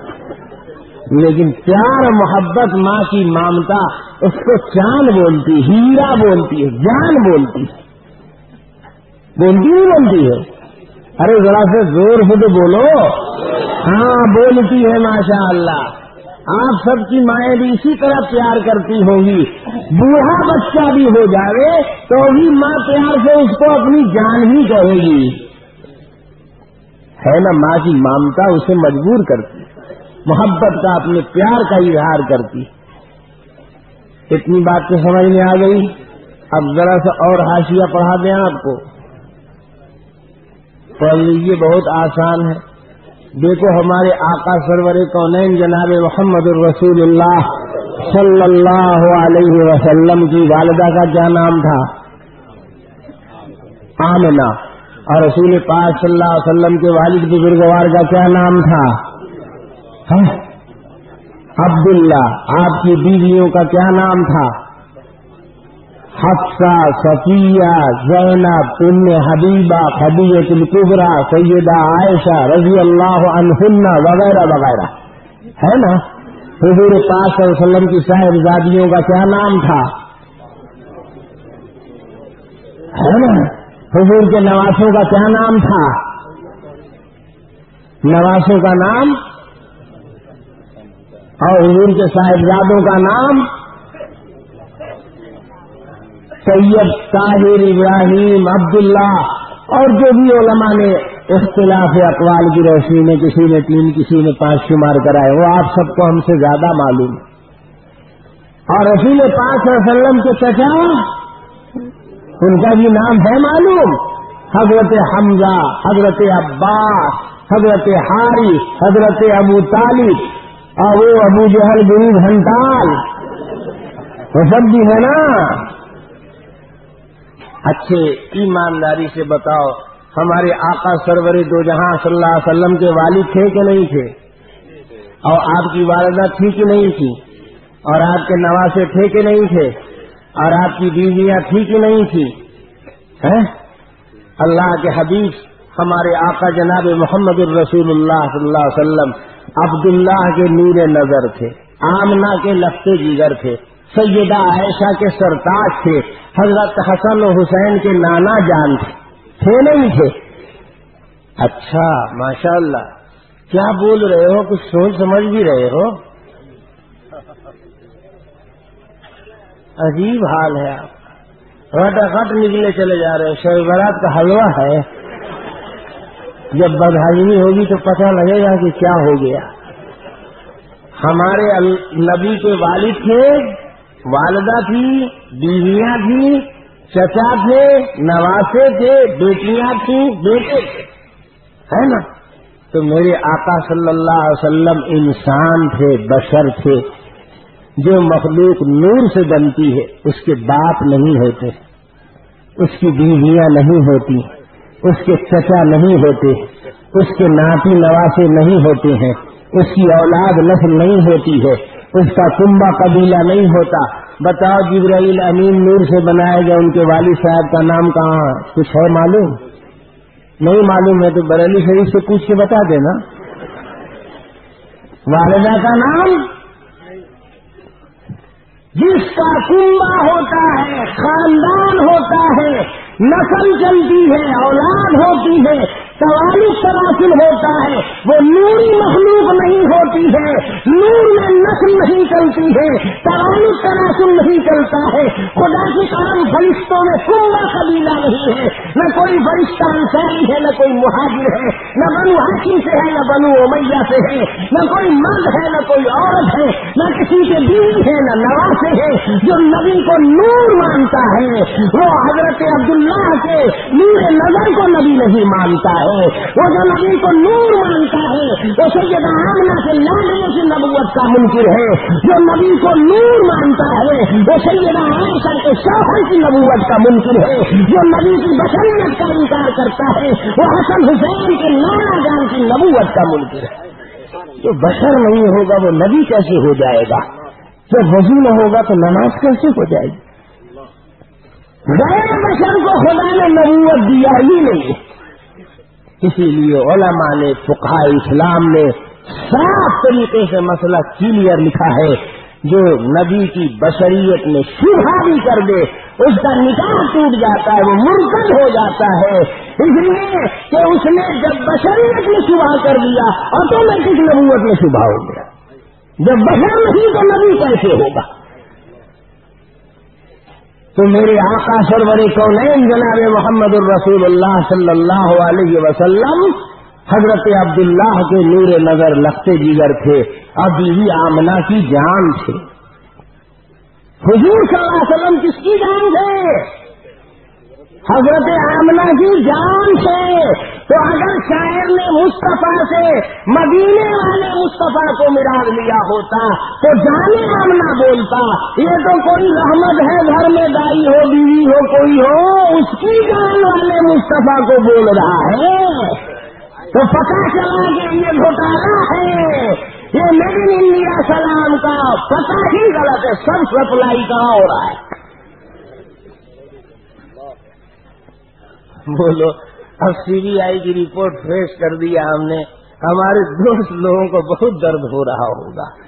لیکن پیار محبت ماں کی مامتا، اس کو چاند بولتی، ہیرا بولتی ہے، جان بولتی بولتی نہیں بولتی ہے۔ ارے ذرا سے زور سے تو بولو۔ ہاں بولتی ہے ماشاء اللہ آپ سب کی مائیں بھی اسی طرح پیار کرتی ہوں گی بوڑھا بچہ بھی ہو جائے تو بھی ماں پیار سے اس کو اپنی جان ہی کہے گی۔ ہے نا، ماں کی مامتا اسے مجبور کرتی۔ محبت کا، اپنے پیار کا اظہار کرتی۔ اتنی بات تو سمجھ میں آ گئی۔ اب ذرا سا اور حاشیہ پڑھا دیں آپ کو۔ پڑھ لیجیے بہت آسان ہے۔ دیکھو ہمارے آقا سرور کونین جناب محمد الرسول اللہ صلی اللہ علیہ وسلم کی والدہ کا کیا نام تھا؟ آمنا اور رسول پاک صلی اللہ علیہ وسلم کے والد بزرگوار کا کیا نام تھا؟ ہاں؟ عبداللہ۔ آپ کی بیویوں کا کیا نام تھا؟ حفصہ، صفیہ، زینب پن حبیبہ خدیت القبرا سیدہ عائشہ رضی اللہ عنہ وغیرہ وغیرہ۔ ہے نا؟ حضور پاک صلی اللہ علیہ وسلم کی صاحبزادیوں کا کیا نام تھا؟ ہے نا؟ حضور کے نواسوں کا کیا نام تھا؟ نواسوں کا نام؟ اور حضور کے صاحبزادوں کا نام؟ سید طاہر ابراہیم عبداللہ اور جو بھی علماء نے اختلاف اقوال کی روشنی میں کسی نے تین، کسی نے پانچ شمار کرائے، وہ آپ سب کو ہم سے زیادہ معلوم اور رسول پاک وسلم کے چچا، ان کا بھی نام ہے معلوم۔ حضرت حمزہ، حضرت عباس، حضرت حاری، حضرت ابو طالب، اور وہ ابو جہل غریب ہنٹال وہ سب بھی ہے نا۔ اچھے ایمانداری سے بتاؤ، ہمارے آقا سرور دو جہاں صلی اللہ علیہ وسلم کے والد تھے کہ نہیں تھے؟ اور آپ کی والدہ تھی کہ نہیں تھی؟ اور آپ کے نواسے تھے کہ نہیں تھے؟ اور آپ کی بیویاں تھی کہ نہیں تھی؟ اللہ کے حبیب، ہمارے آقا جناب محمد الرسول اللہ صلی اللہ علیہ وسلم عبداللہ کے نور نظر تھے آمنا کے لفتے جگر تھے، سیدہ عائشہ کے سرتاج تھے حضرت حسن و حسین کے نانا جان تھے تھے نہیں تھے۔ اچھا ماشاء اللہ کیا بول رہے ہو؟ کچھ سوچ سمجھ بھی رہے ہو؟ عجیب حال ہے آپ۔ رٹ اکٹ نکلے چلے جا رہے شہ برات کا حلوہ ہے۔ جب بدہضمی ہوگی تو پتہ لگے گا کہ کیا ہو گیا۔ ہمارے نبی کے والد تھے۔ والدہ تھی، بیویاں تھیں چچا تھے، نواسے تھے، بیٹیاں تھیں، بیٹے تھے۔ ہے نا؟ تو میرے آقا صلی اللہ علیہ وسلم انسان تھے، بشر تھے۔ جو مخلوق نور سے بنتی ہے، اس کے باپ نہیں ہوتے۔ اس کی بیویاں نہیں ہوتی۔ اس کے چچا نہیں ہوتے۔ اس کے ناتی نواسے نہیں ہوتے ہیں۔ اس کی اولاد نسل نہیں ہوتی ہے۔ اس کا کنبا قبیلہ نہیں ہوتا۔ بتاؤ جبرائیل امین نور سے بنائے گئے ان کے والد صاحب کا نام کہاں کچھ ہے معلوم؟ نہیں معلوم ہے تو بریلی شریف سے پوچھ کے بتا دینا۔ والدہ کا نام؟ جس کا کنبا ہوتا ہے، خاندان ہوتا ہے، نسل چلتی ہے، اولاد ہوتی ہے سوال تراثل ہوتا ہے، وہ نوری مخلوق نہیں ہوتی ہے، نور میں نسل نہیں چلتی ہے تعلق سراسل نہیں چلتا ہے۔ خدا کے کام فرشتوں میں کنبا قبیلہ نہیں ہے۔ نہ کوئی فرشتہ انسانی ہے، نہ کوئی مہاجر ہے، نہ بنو حاکم سے ہے، نہ بنو امیہ سے ہے، نہ کوئی مرد ہے، نہ کوئی عورت ہے، نہ کسی کے بیوی ہے، نہ نواسے ہے، جو نبی کو نور مانتا ہے، وہ حضرت عبداللہ کے نور نظر کو نبی نہیں مانتا ہے، وہ جو نبی کو نور مانتا ہے، وہ سید آمنا کے لاننے کی نبوت کا منکر ہے، جو نبی کو نور مانتا ہے، وہ سید عائشہ کے شوہر کی نبوت کا منکر ہے، جو نبی کی بشریت کا انکار کرتا ہے، وہ حسن حسین کے نانا جان کی نبوت کا منکر ہے۔ جو بشر نہیں ہوگا، وہ نبی کیسے ہو جائے گا؟ جب وضو نہ ہوگا، تو نماز کیسے ہو جائے گی؟ غیر بشر کو خدا نے نبوت دیا ہی نہیں۔ اسی لیے علماء نے فقہ اسلام نے صاف طریقے سے مسئلہ کلیئر لکھا ہے۔ جو نبی کی بشریت میں شبہ بھی کر دے، اس کا نکاح ٹوٹ جاتا ہے، وہ مرکز ہو جاتا ہے۔ اس لیے کہ اس نے جب بشریت میں شبہ کر دیا آٹومیٹک نبوت میں شبہ ہو گیا۔ جب بشر نہیں تو نبی کیسے ہوگا؟ تو میرے آقا سرور کونین جناب محمد الرسول اللہ صلی اللہ علیہ وسلم حضرت عبداللہ کے نور نظر لگتے جگر تھے، اب بیوی آمنا کی جان تھے۔ حضور صلی اللہ علیہ وسلم کس کی جان تھے؟ حضرت آمنا کی جان سے تو اگر شاعر نے مصطفیٰ سے مدینے والے مصطفیٰ کو مراد لیا ہوتا، تو جانے آمنا بولتا، یہ تو کوئی رحمت ہے، گھر میں دائی ہو، بیوی ہو، کوئی ہو، اس کی جان والے مصطفیٰ کو بول رہا ہے۔ تو پتا چلا کہ یہ گھوٹالا ہے۔ یہ میڈ ان انڈیا سلام کا پتا ہی غلط ہے، سب سپلائی کہاں ہو رہا ہے۔ بولو، اب سی بی آئی کی رپورٹ پیش کر دیا ہم نے۔ ہمارے دوست لوگوں کو بہت درد ہو رہا ہوگا۔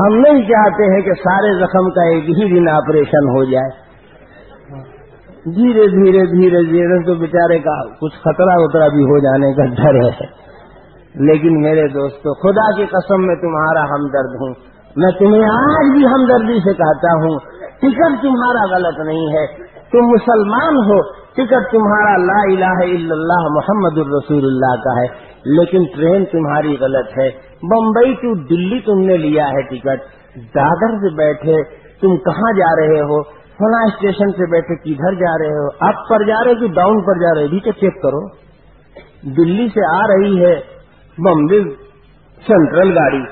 ہم نہیں چاہتے ہیں کہ سارے زخم کا ایک ہی دن آپریشن ہو جائے۔ دھیرے دھیرے دھیرے دھیرے تو بیچارے کا کچھ خطرہ وطرہ بھی ہو جانے کا ڈر ہے۔ لیکن میرے دوستو، خدا کی قسم میں تمہارا ہمدرد ہوں۔ میں تمہیں آج بھی ہمدردی سے کہتا ہوں ٹکٹ تمہارا غلط نہیں ہے۔ تم مسلمان ہو ٹکٹ تمہارا لا الہ الا اللہ محمد الرسول اللہ کا ہے۔ لیکن ٹرین تمہاری غلط ہے۔ بمبئی ٹو دلی تم نے لیا ہے ٹکٹ۔ دادر سے بیٹھے، تم کہاں جا رہے ہو؟ فلاں اسٹیشن سے بیٹھے کدھر جا رہے ہو اپ پر جا رہے ہو کہ ڈاؤن پر جا رہے بھی تو چیک کرو۔ دلی سے آ رہی ہے بمبے سینٹرل گاڑی۔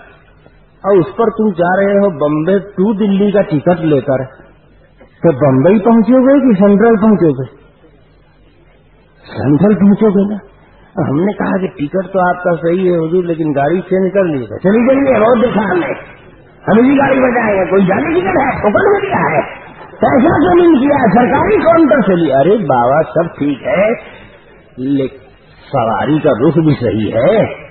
اور اس پر تم جا رہے ہو بمبے ٹو دلی کا ٹکٹ لے کر۔ تو بمبئی پہنچو گے کہ سینٹرل پہنچو گے سینٹرل پہنچو گے نا۔ ہم نے کہا کہ ٹکٹ تو آپ کا صحیح ہے حضور، لیکن گاڑی چینج کر لی۔ چلی گئی ہے بہت دکھا لیں ہم بھی گاڑی بجائیں گے کوئی جانے ٹکٹ ہے؟ ٹوکن میں کیا ہے۔ پیسہ کیوں نہیں کیا، سرکاری کاؤنٹر سے لیا ارے بابا، سب ٹھیک ہے، لیکن سواری کا رخ بھی صحیح ہے۔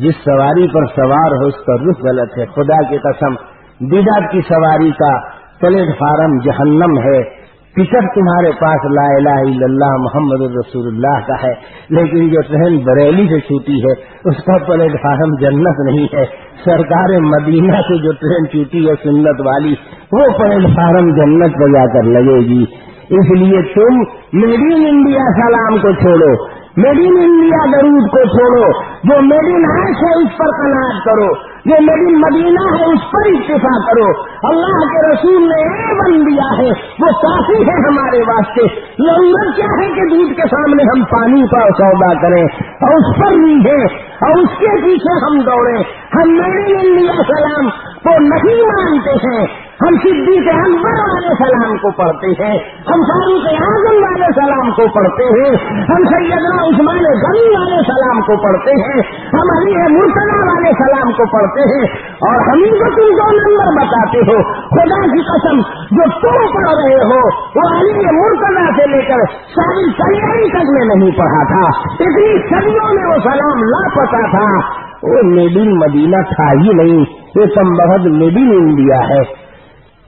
جس سواری پر سوار ہو، اس کا رخ غلط ہے۔ خدا کی قسم، بدعت کی سواری کا پلیٹ فارم جہنم ہے۔ ٹکٹ تمہارے پاس لا الہ الا اللہ محمد الرسول اللہ کا ہے، لیکن جو ٹرین بریلی سے چھوٹی ہے، اس کا پلیٹ فارم جنت نہیں ہے۔ سرکار مدینہ سے جو ٹرین چھوٹی ہے سنت والی، وہ پلیٹ فارم جنت پہ جا کر لگے گی۔ اس لیے تم میڈ ان انڈیا سلام کو چھوڑو میڈ ان انڈیا درود کو چھوڑو، جو میڈ ان ہے اس پر کناٹ کرو۔ جو میری مدینہ ہے، اس پر اتفاق کرو۔ اللہ کے رسول نے اے بن دیا ہے، وہ کافی ہے ہمارے واسطے۔ ضرورت کیا ہے کہ دودھ کے سامنے ہم پانی کا سودا کریں۔ اور اس پر ہے، اور اس کے پیچھے ہم دوڑیں۔ ہم میری انڈیا سلام کو نہیں مانتے ہیں۔ ہم صدیق اکبر والے سلام کو پڑھتے ہیں، ہم فاروق اعظم والے سلام کو پڑھتے ہیں، ہم سیدنا عثمان غنی والے سلام کو پڑھتے ہیں، ہم علی مرتلا والے سلام کو پڑھتے ہیں اور ہم کو تم دو نمبر بتاتے ہو۔ خدا کی قسم، جو تم پڑھ رہے ہو، وہ علی مرتلا سے لے کر ساری تیاری تک میں نہیں پڑھا تھا۔ اتنی صدیوں میں وہ سلام لاپتا تھا۔ وہ میڈ ان مدینہ تھا ہی نہیں، یہ سمبد میڈ انڈیا ہے۔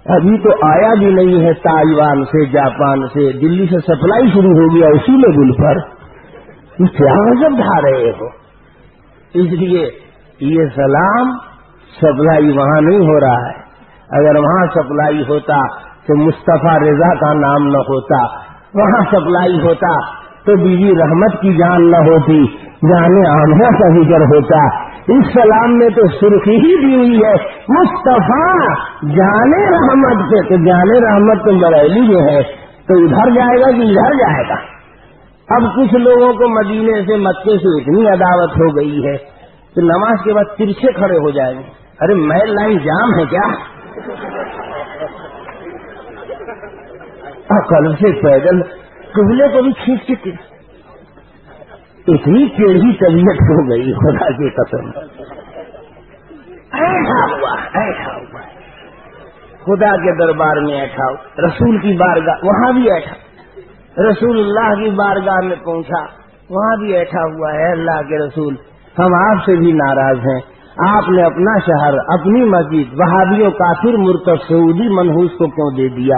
ابھی تو آیا بھی نہیں ہے تائیوان سے، جاپان سے، دلی سے سپلائی شروع ہو گیا اسی لیول پر۔ کیا جب ڈھا رہے ہو؟ اس لیے یہ سلام سپلائی وہاں نہیں ہو رہا ہے۔ اگر وہاں سپلائی ہوتا تو مصطفیٰ رضا کا نام نہ ہوتا۔ وہاں سپلائی ہوتا تو بیوی رحمت کی جان نہ ہوتی جانے آمنا کا ذکر ہوتا۔ اس سلام میں تو سرخی ہی دی ہوئی ہے۔ مصطفیٰ، جانے رحمت سے تو جانے رحمت تو بریلی جو ہے، تو ادھر جائے گا کہ ادھر جائے گا۔ اب کچھ لوگوں کو مدینے سے مکے سے اتنی عداوت ہو گئی ہے کہ نماز کے بعد ترچے کھڑے ہو جائیں گے۔ ارے محل لائن جام ہے کیا؟ کل سے پیدل قبلے کو بھی کھینچ کے اتنی ٹیڑھی طبیعت ہو گئی، خدا کی قسم۔ ایسا ہوا ایسا ہوا۔ خدا کے دربار میں ایٹھا رسول کی بارگاہ، وہاں بھی ایٹھا رسول اللہ کی بارگاہ میں پہنچا، وہاں بھی ایٹھا ہوا ہے۔ اللہ کے رسول، ہم آپ سے بھی ناراض ہیں۔ آپ نے اپنا شہر، اپنی مسجد، وہابیوں کافر مرتب سعودی منحوس کو کیوں دے دیا؟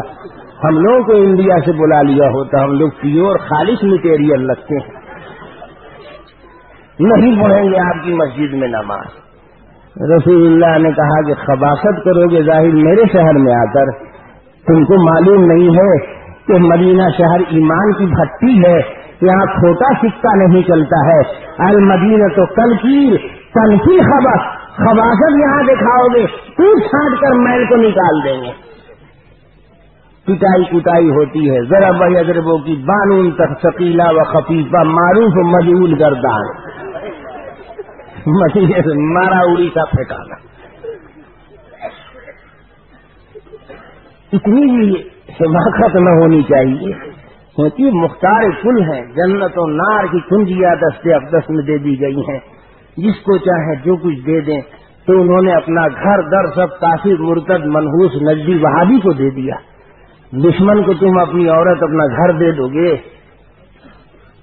ہم لوگوں کو انڈیا سے بلا لیا ہوتا۔ ہم لوگ پیور خالص مٹیریل رکھتے ہیں۔ نہیں پڑھیں گے آپ کی مسجد میں نماز۔ رسول اللہ نے کہا کہ خباست کرو گے، ظاہر میرے شہر میں آ کر تم کو معلوم نہیں ہے کہ مدینہ شہر ایمان کی بھٹی ہے۔ یہاں چھوٹا سکہ نہیں چلتا ہے۔ المدینہ تو کل کی تنقید خبر خباست۔ یہاں دکھاؤ گے۔ ٹوٹ چھانٹ کر میل کو نکال دیں گے۔ پٹائی کٹائی ہوتی ہے۔ ذرا بھائی ادربوں کی بانون تک شکیلا و خفیفہ معروف مجبول گردان۔ مدینے سے مارا اڑی کا پھینکانا اتنی بھی حماقت نہ ہونی چاہیے۔ کیونکہ مختار کل ہیں، جنت و نار کی کنجیا دست اقدس میں دے دی گئی ہیں۔ جس کو چاہے جو کچھ دے دیں۔ تو انہوں نے اپنا گھر، در، سب کافی مرتد منحوس نجدی وہابی کو دے دیا۔ دشمن کو تم اپنی عورت، اپنا گھر دے دو گے۔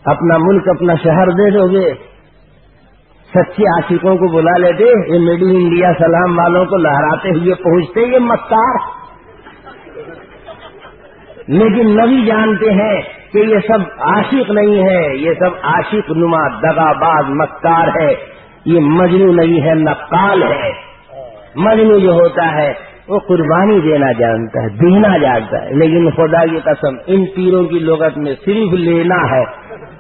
اپنا ملک، اپنا شہر دے دو گے۔ سچے عاشقوں کو بلا لیتے، یہ میڈ ان انڈیا سلام والوں کو لہراتے ہوئے پہنچتے، یہ مکار لیکن نبی جانتے ہیں کہ یہ سب عاشق نہیں ہے، یہ سب عاشق نما دگا باز مکار ہے۔ یہ مجنو نہیں ہے، نقال ہے۔ مجنو جو ہوتا ہے، وہ قربانی دینا جانتا ہے، دینا جانتا ہے۔ لیکن خدا کی قسم، ان پیروں کی لغت میں صرف لینا ہے،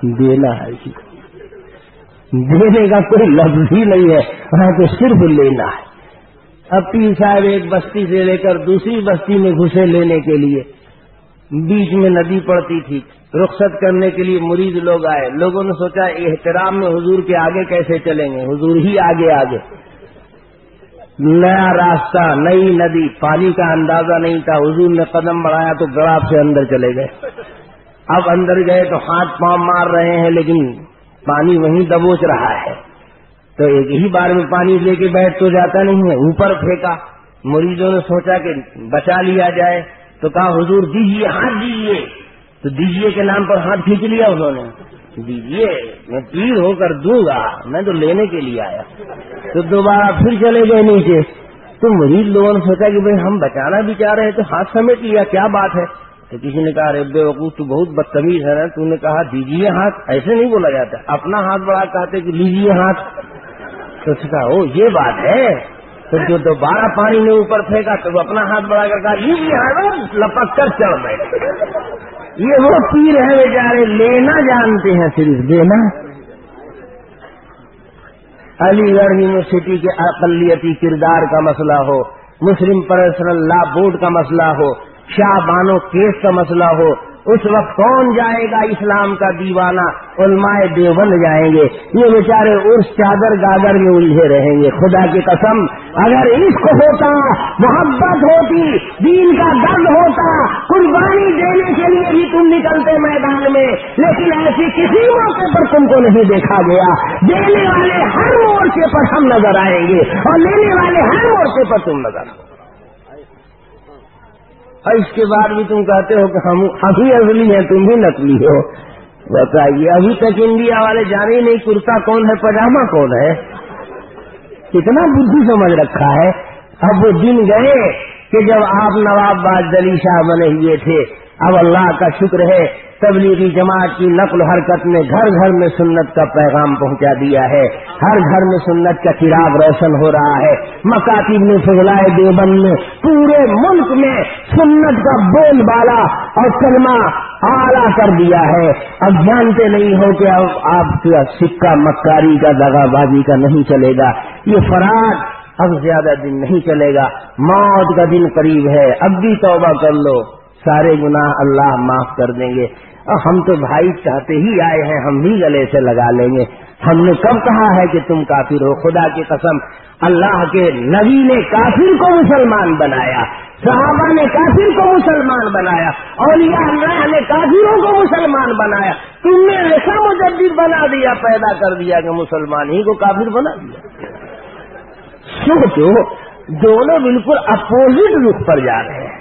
دینا ہے۔ دینے کا کوئی لفظ ہی نہیں ہے، وہاں تو صرف لینا ہے۔ اب پیر صاحب ایک بستی سے لے کر دوسری بستی میں گھسے لینے کے لیے۔ بیچ میں ندی پڑتی تھی۔ رخصت کرنے کے لیے مریض لوگ آئے۔ لوگوں نے سوچا، احترام میں حضور کے آگے کیسے چلیں گے؟ حضور ہی آگے آگے۔ نیا راستہ، نئی ندی۔ پانی کا اندازہ نہیں تھا۔ حضور نے قدم بڑھایا تو گڑاب سے اندر چلے گئے۔ اب اندر گئے تو ہاتھ پاؤں مار رہے ہیں، لیکن پانی وہیں دبوچ رہا ہے۔ تو ایک ہی بار میں پانی لے کے بیٹھ تو جاتا نہیں ہے، اوپر پھینکا۔ مریضوں نے سوچا کہ بچا لیا جائے۔ تو کہا، حضور دیجیے ہاتھ دیجیے تو دیجیے کے نام پر ہاتھ کھینچ لیا انہوں نے۔ دیجیے میں پیر ہو کر دوں گا، میں تو لینے کے لیے آیا۔ تو دوبارہ پھر چلے گئے نیچے۔ تو مریض لوگوں نے سوچا کہ بھائی، ہم بچانا بھی چاہ رہے ہیں تو ہاتھ سمیٹ لیا، کیا بات ہے؟ تو کسی نے کہا ربے وقوف، تو بہت بدتمیز ہے نا. تو نے کہا، دیجیے ہاتھ. ایسے نہیں بولا جاتا۔ اپنا ہاتھ بڑا کہتے کہ لیجیے ہاتھ۔ تو کہا، او، یہ بات ہے۔ تو جو دوبارہ پانی نے اوپر پھینکا تو وہ اپنا ہاتھ بڑا کر کہا، لیجیے ہاتھ لپک کر چڑھ بیٹھے۔ یہ وہ پیر ہے بیچارے، لینا جانتے ہیں صرف دینا علی گڑھ یونیورسٹی کے اقلیتی کردار کا مسئلہ ہو، مسلم پرسنل لا بورڈ کا مسئلہ ہو شاہ بانو کیس کا مسئلہ ہو، اس وقت کون جائے گا اسلام کا دیوانہ؟ علماء دیوبند جائیں گے۔ یہ بیچارے اس چادر گادر میں الجھے رہیں گے۔ خدا کی قسم، اگر عشق ہوتا، محبت ہوتی، دین کا درد ہوتا، قربانی دینے کے لیے بھی تم نکلتے میدان میں، لیکن ایسی کسی موقع پر تم کو نہیں دیکھا گیا۔ دینے والے ہر مورچے پر ہم نظر آئیں گے اور لینے والے ہر مورچے پر تم نظر آؤ اور اس کے بعد بھی تم کہتے ہو کہ ہم ابھی اصلی ہیں، تم بھی نقلی ہو۔ بتائیے، ابھی تک انڈیا والے جانے نہیں، کرتا کون ہے، پاجامہ کون ہے؟ کتنا بدھی سمجھ رکھا ہے۔ اب وہ دن گئے کہ جب آپ نواب باز دلی شاہ بنے ہوئے تھے، اب اللہ کا شکر ہے تبلیغی جماعت کی نقل حرکت نے گھر گھر میں سنت کا پیغام پہنچا دیا ہے۔ ہر گھر میں سنت کا چراغ روشن ہو رہا ہے۔ مکاتب نے فضلائے دیوبند میں پورے ملک میں سنت کا بول بالا اور کلمہ اعلیٰ کر دیا ہے۔ اب جانتے نہیں ہو کہ اب آپ کا سکہ مکاری کا دگا بازی کا نہیں چلے گا۔ یہ فراد اب زیادہ دن نہیں چلے گا۔ موت کا دن قریب ہے۔ اب بھی توبہ کر لو۔ سارے گناہ اللہ معاف کر دیں گے۔ ہم تو بھائی چاہتے ہی آئے ہیں، ہم بھی گلے سے لگا لیں گے۔ ہم نے کب کہا ہے کہ تم کافر ہو؟ خدا کی قسم، اللہ کے نبی نے کافر کو مسلمان بنایا، صحابہ نے کافر کو مسلمان بنایا، اولیاء اللہ نے کافروں کو مسلمان بنایا۔ تم نے ایسا مجدد بنا دیا، پیدا کر دیا کہ مسلمان ہی کو کافر بنا دیا۔ سوچو، دونوں بالکل اپوزٹ رخ پر جا رہے ہیں۔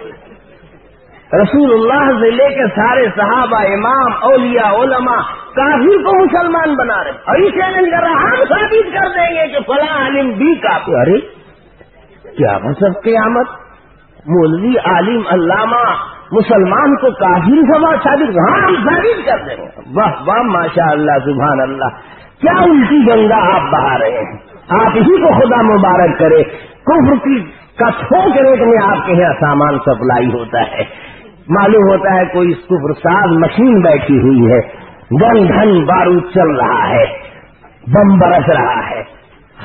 رسول اللہ سے لے کے سارے صحابہ، امام، اولیاء، علماء، کافر کو مسلمان بنا رہے اور یہ چیلنج کر رہا ہم ثابت کر دیں گے کہ فلاں عالم بھی کافی ارے کیا مطلب قیامت؟ مولوی، عالم، علامہ، مسلمان کو کافی سوا ثابت ہاں ہم ثابت کر دیں گے۔ واہ واہ ماشاء اللہ سبحان اللہ کیا الٹی گنگا آپ بہا رہے ہیں؟ آپ ہی کو خدا مبارک کرے۔ کفر کی کا تھوک ریٹ میں آپ کے یہاں سامان سپلائی ہوتا ہے۔ معلوم ہوتا ہے کوئی کفر ساز مشین بیٹھی ہوئی ہے۔ گن گھن بارود چل رہا ہے۔ بم برس رہا ہے۔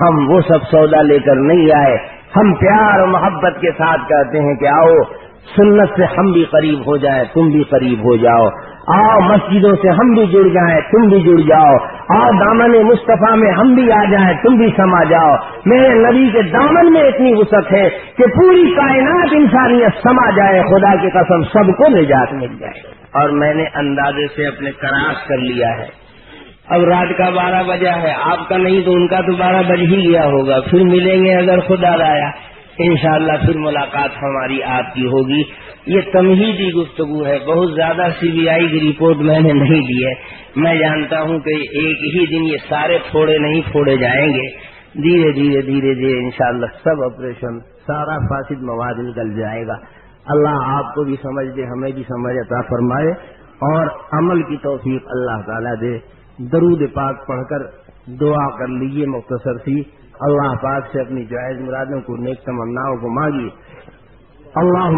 ہم وہ سب سودا لے کر نہیں آئے۔ ہم پیار اور محبت کے ساتھ کہتے ہیں کہ آؤ، سنت سے ہم بھی قریب ہو جائیں، تم بھی قریب ہو جاؤ۔ آؤ مسجدوں سے ہم بھی جڑ جائیں، تم بھی جڑ جاؤ۔ آؤ دامن مصطفیٰ میں ہم بھی آ جائیں، تم بھی سما جاؤ۔ میرے نبی کے دامن میں اتنی وسعت ہے کہ پوری کائنات انسانیت سما جائے، خدا کی قسم سب کو نجات مل جائے۔ اور میں نے اندازے سے اپنے کراس کر لیا ہے۔ اب رات کا بارہ بجا ہے، آپ کا نہیں تو ان کا تو بارہ بج ہی گیا ہوگا، پھر ملیں گے اگر خدا لایا۔ انشاءاللہ پھر ملاقات ہماری آپ کی ہوگی۔ یہ تمہیدی گفتگو ہے، بہت زیادہ سی بی آئی کی رپورٹ میں نے نہیں دی ہے۔ میں جانتا ہوں کہ ایک ہی دن یہ سارے پھوڑے نہیں پھوڑے جائیں گے۔ دھیرے دھیرے دھیرے دھیرے انشاءاللہ سب آپریشن سارا فاسد مواد نکل جائے گا۔ اللہ آپ کو بھی سمجھ دے، ہمیں بھی سمجھ عطا فرمائے۔ اور عمل کی توفیق اللہ تعالیٰ دے۔ درود پاک پڑھ کر دعا کر لیجیے مختصر سی۔ اللہ پاک سے اپنی جائز مرادوں کو نیک تمناؤں کو مانگی۔ اللہ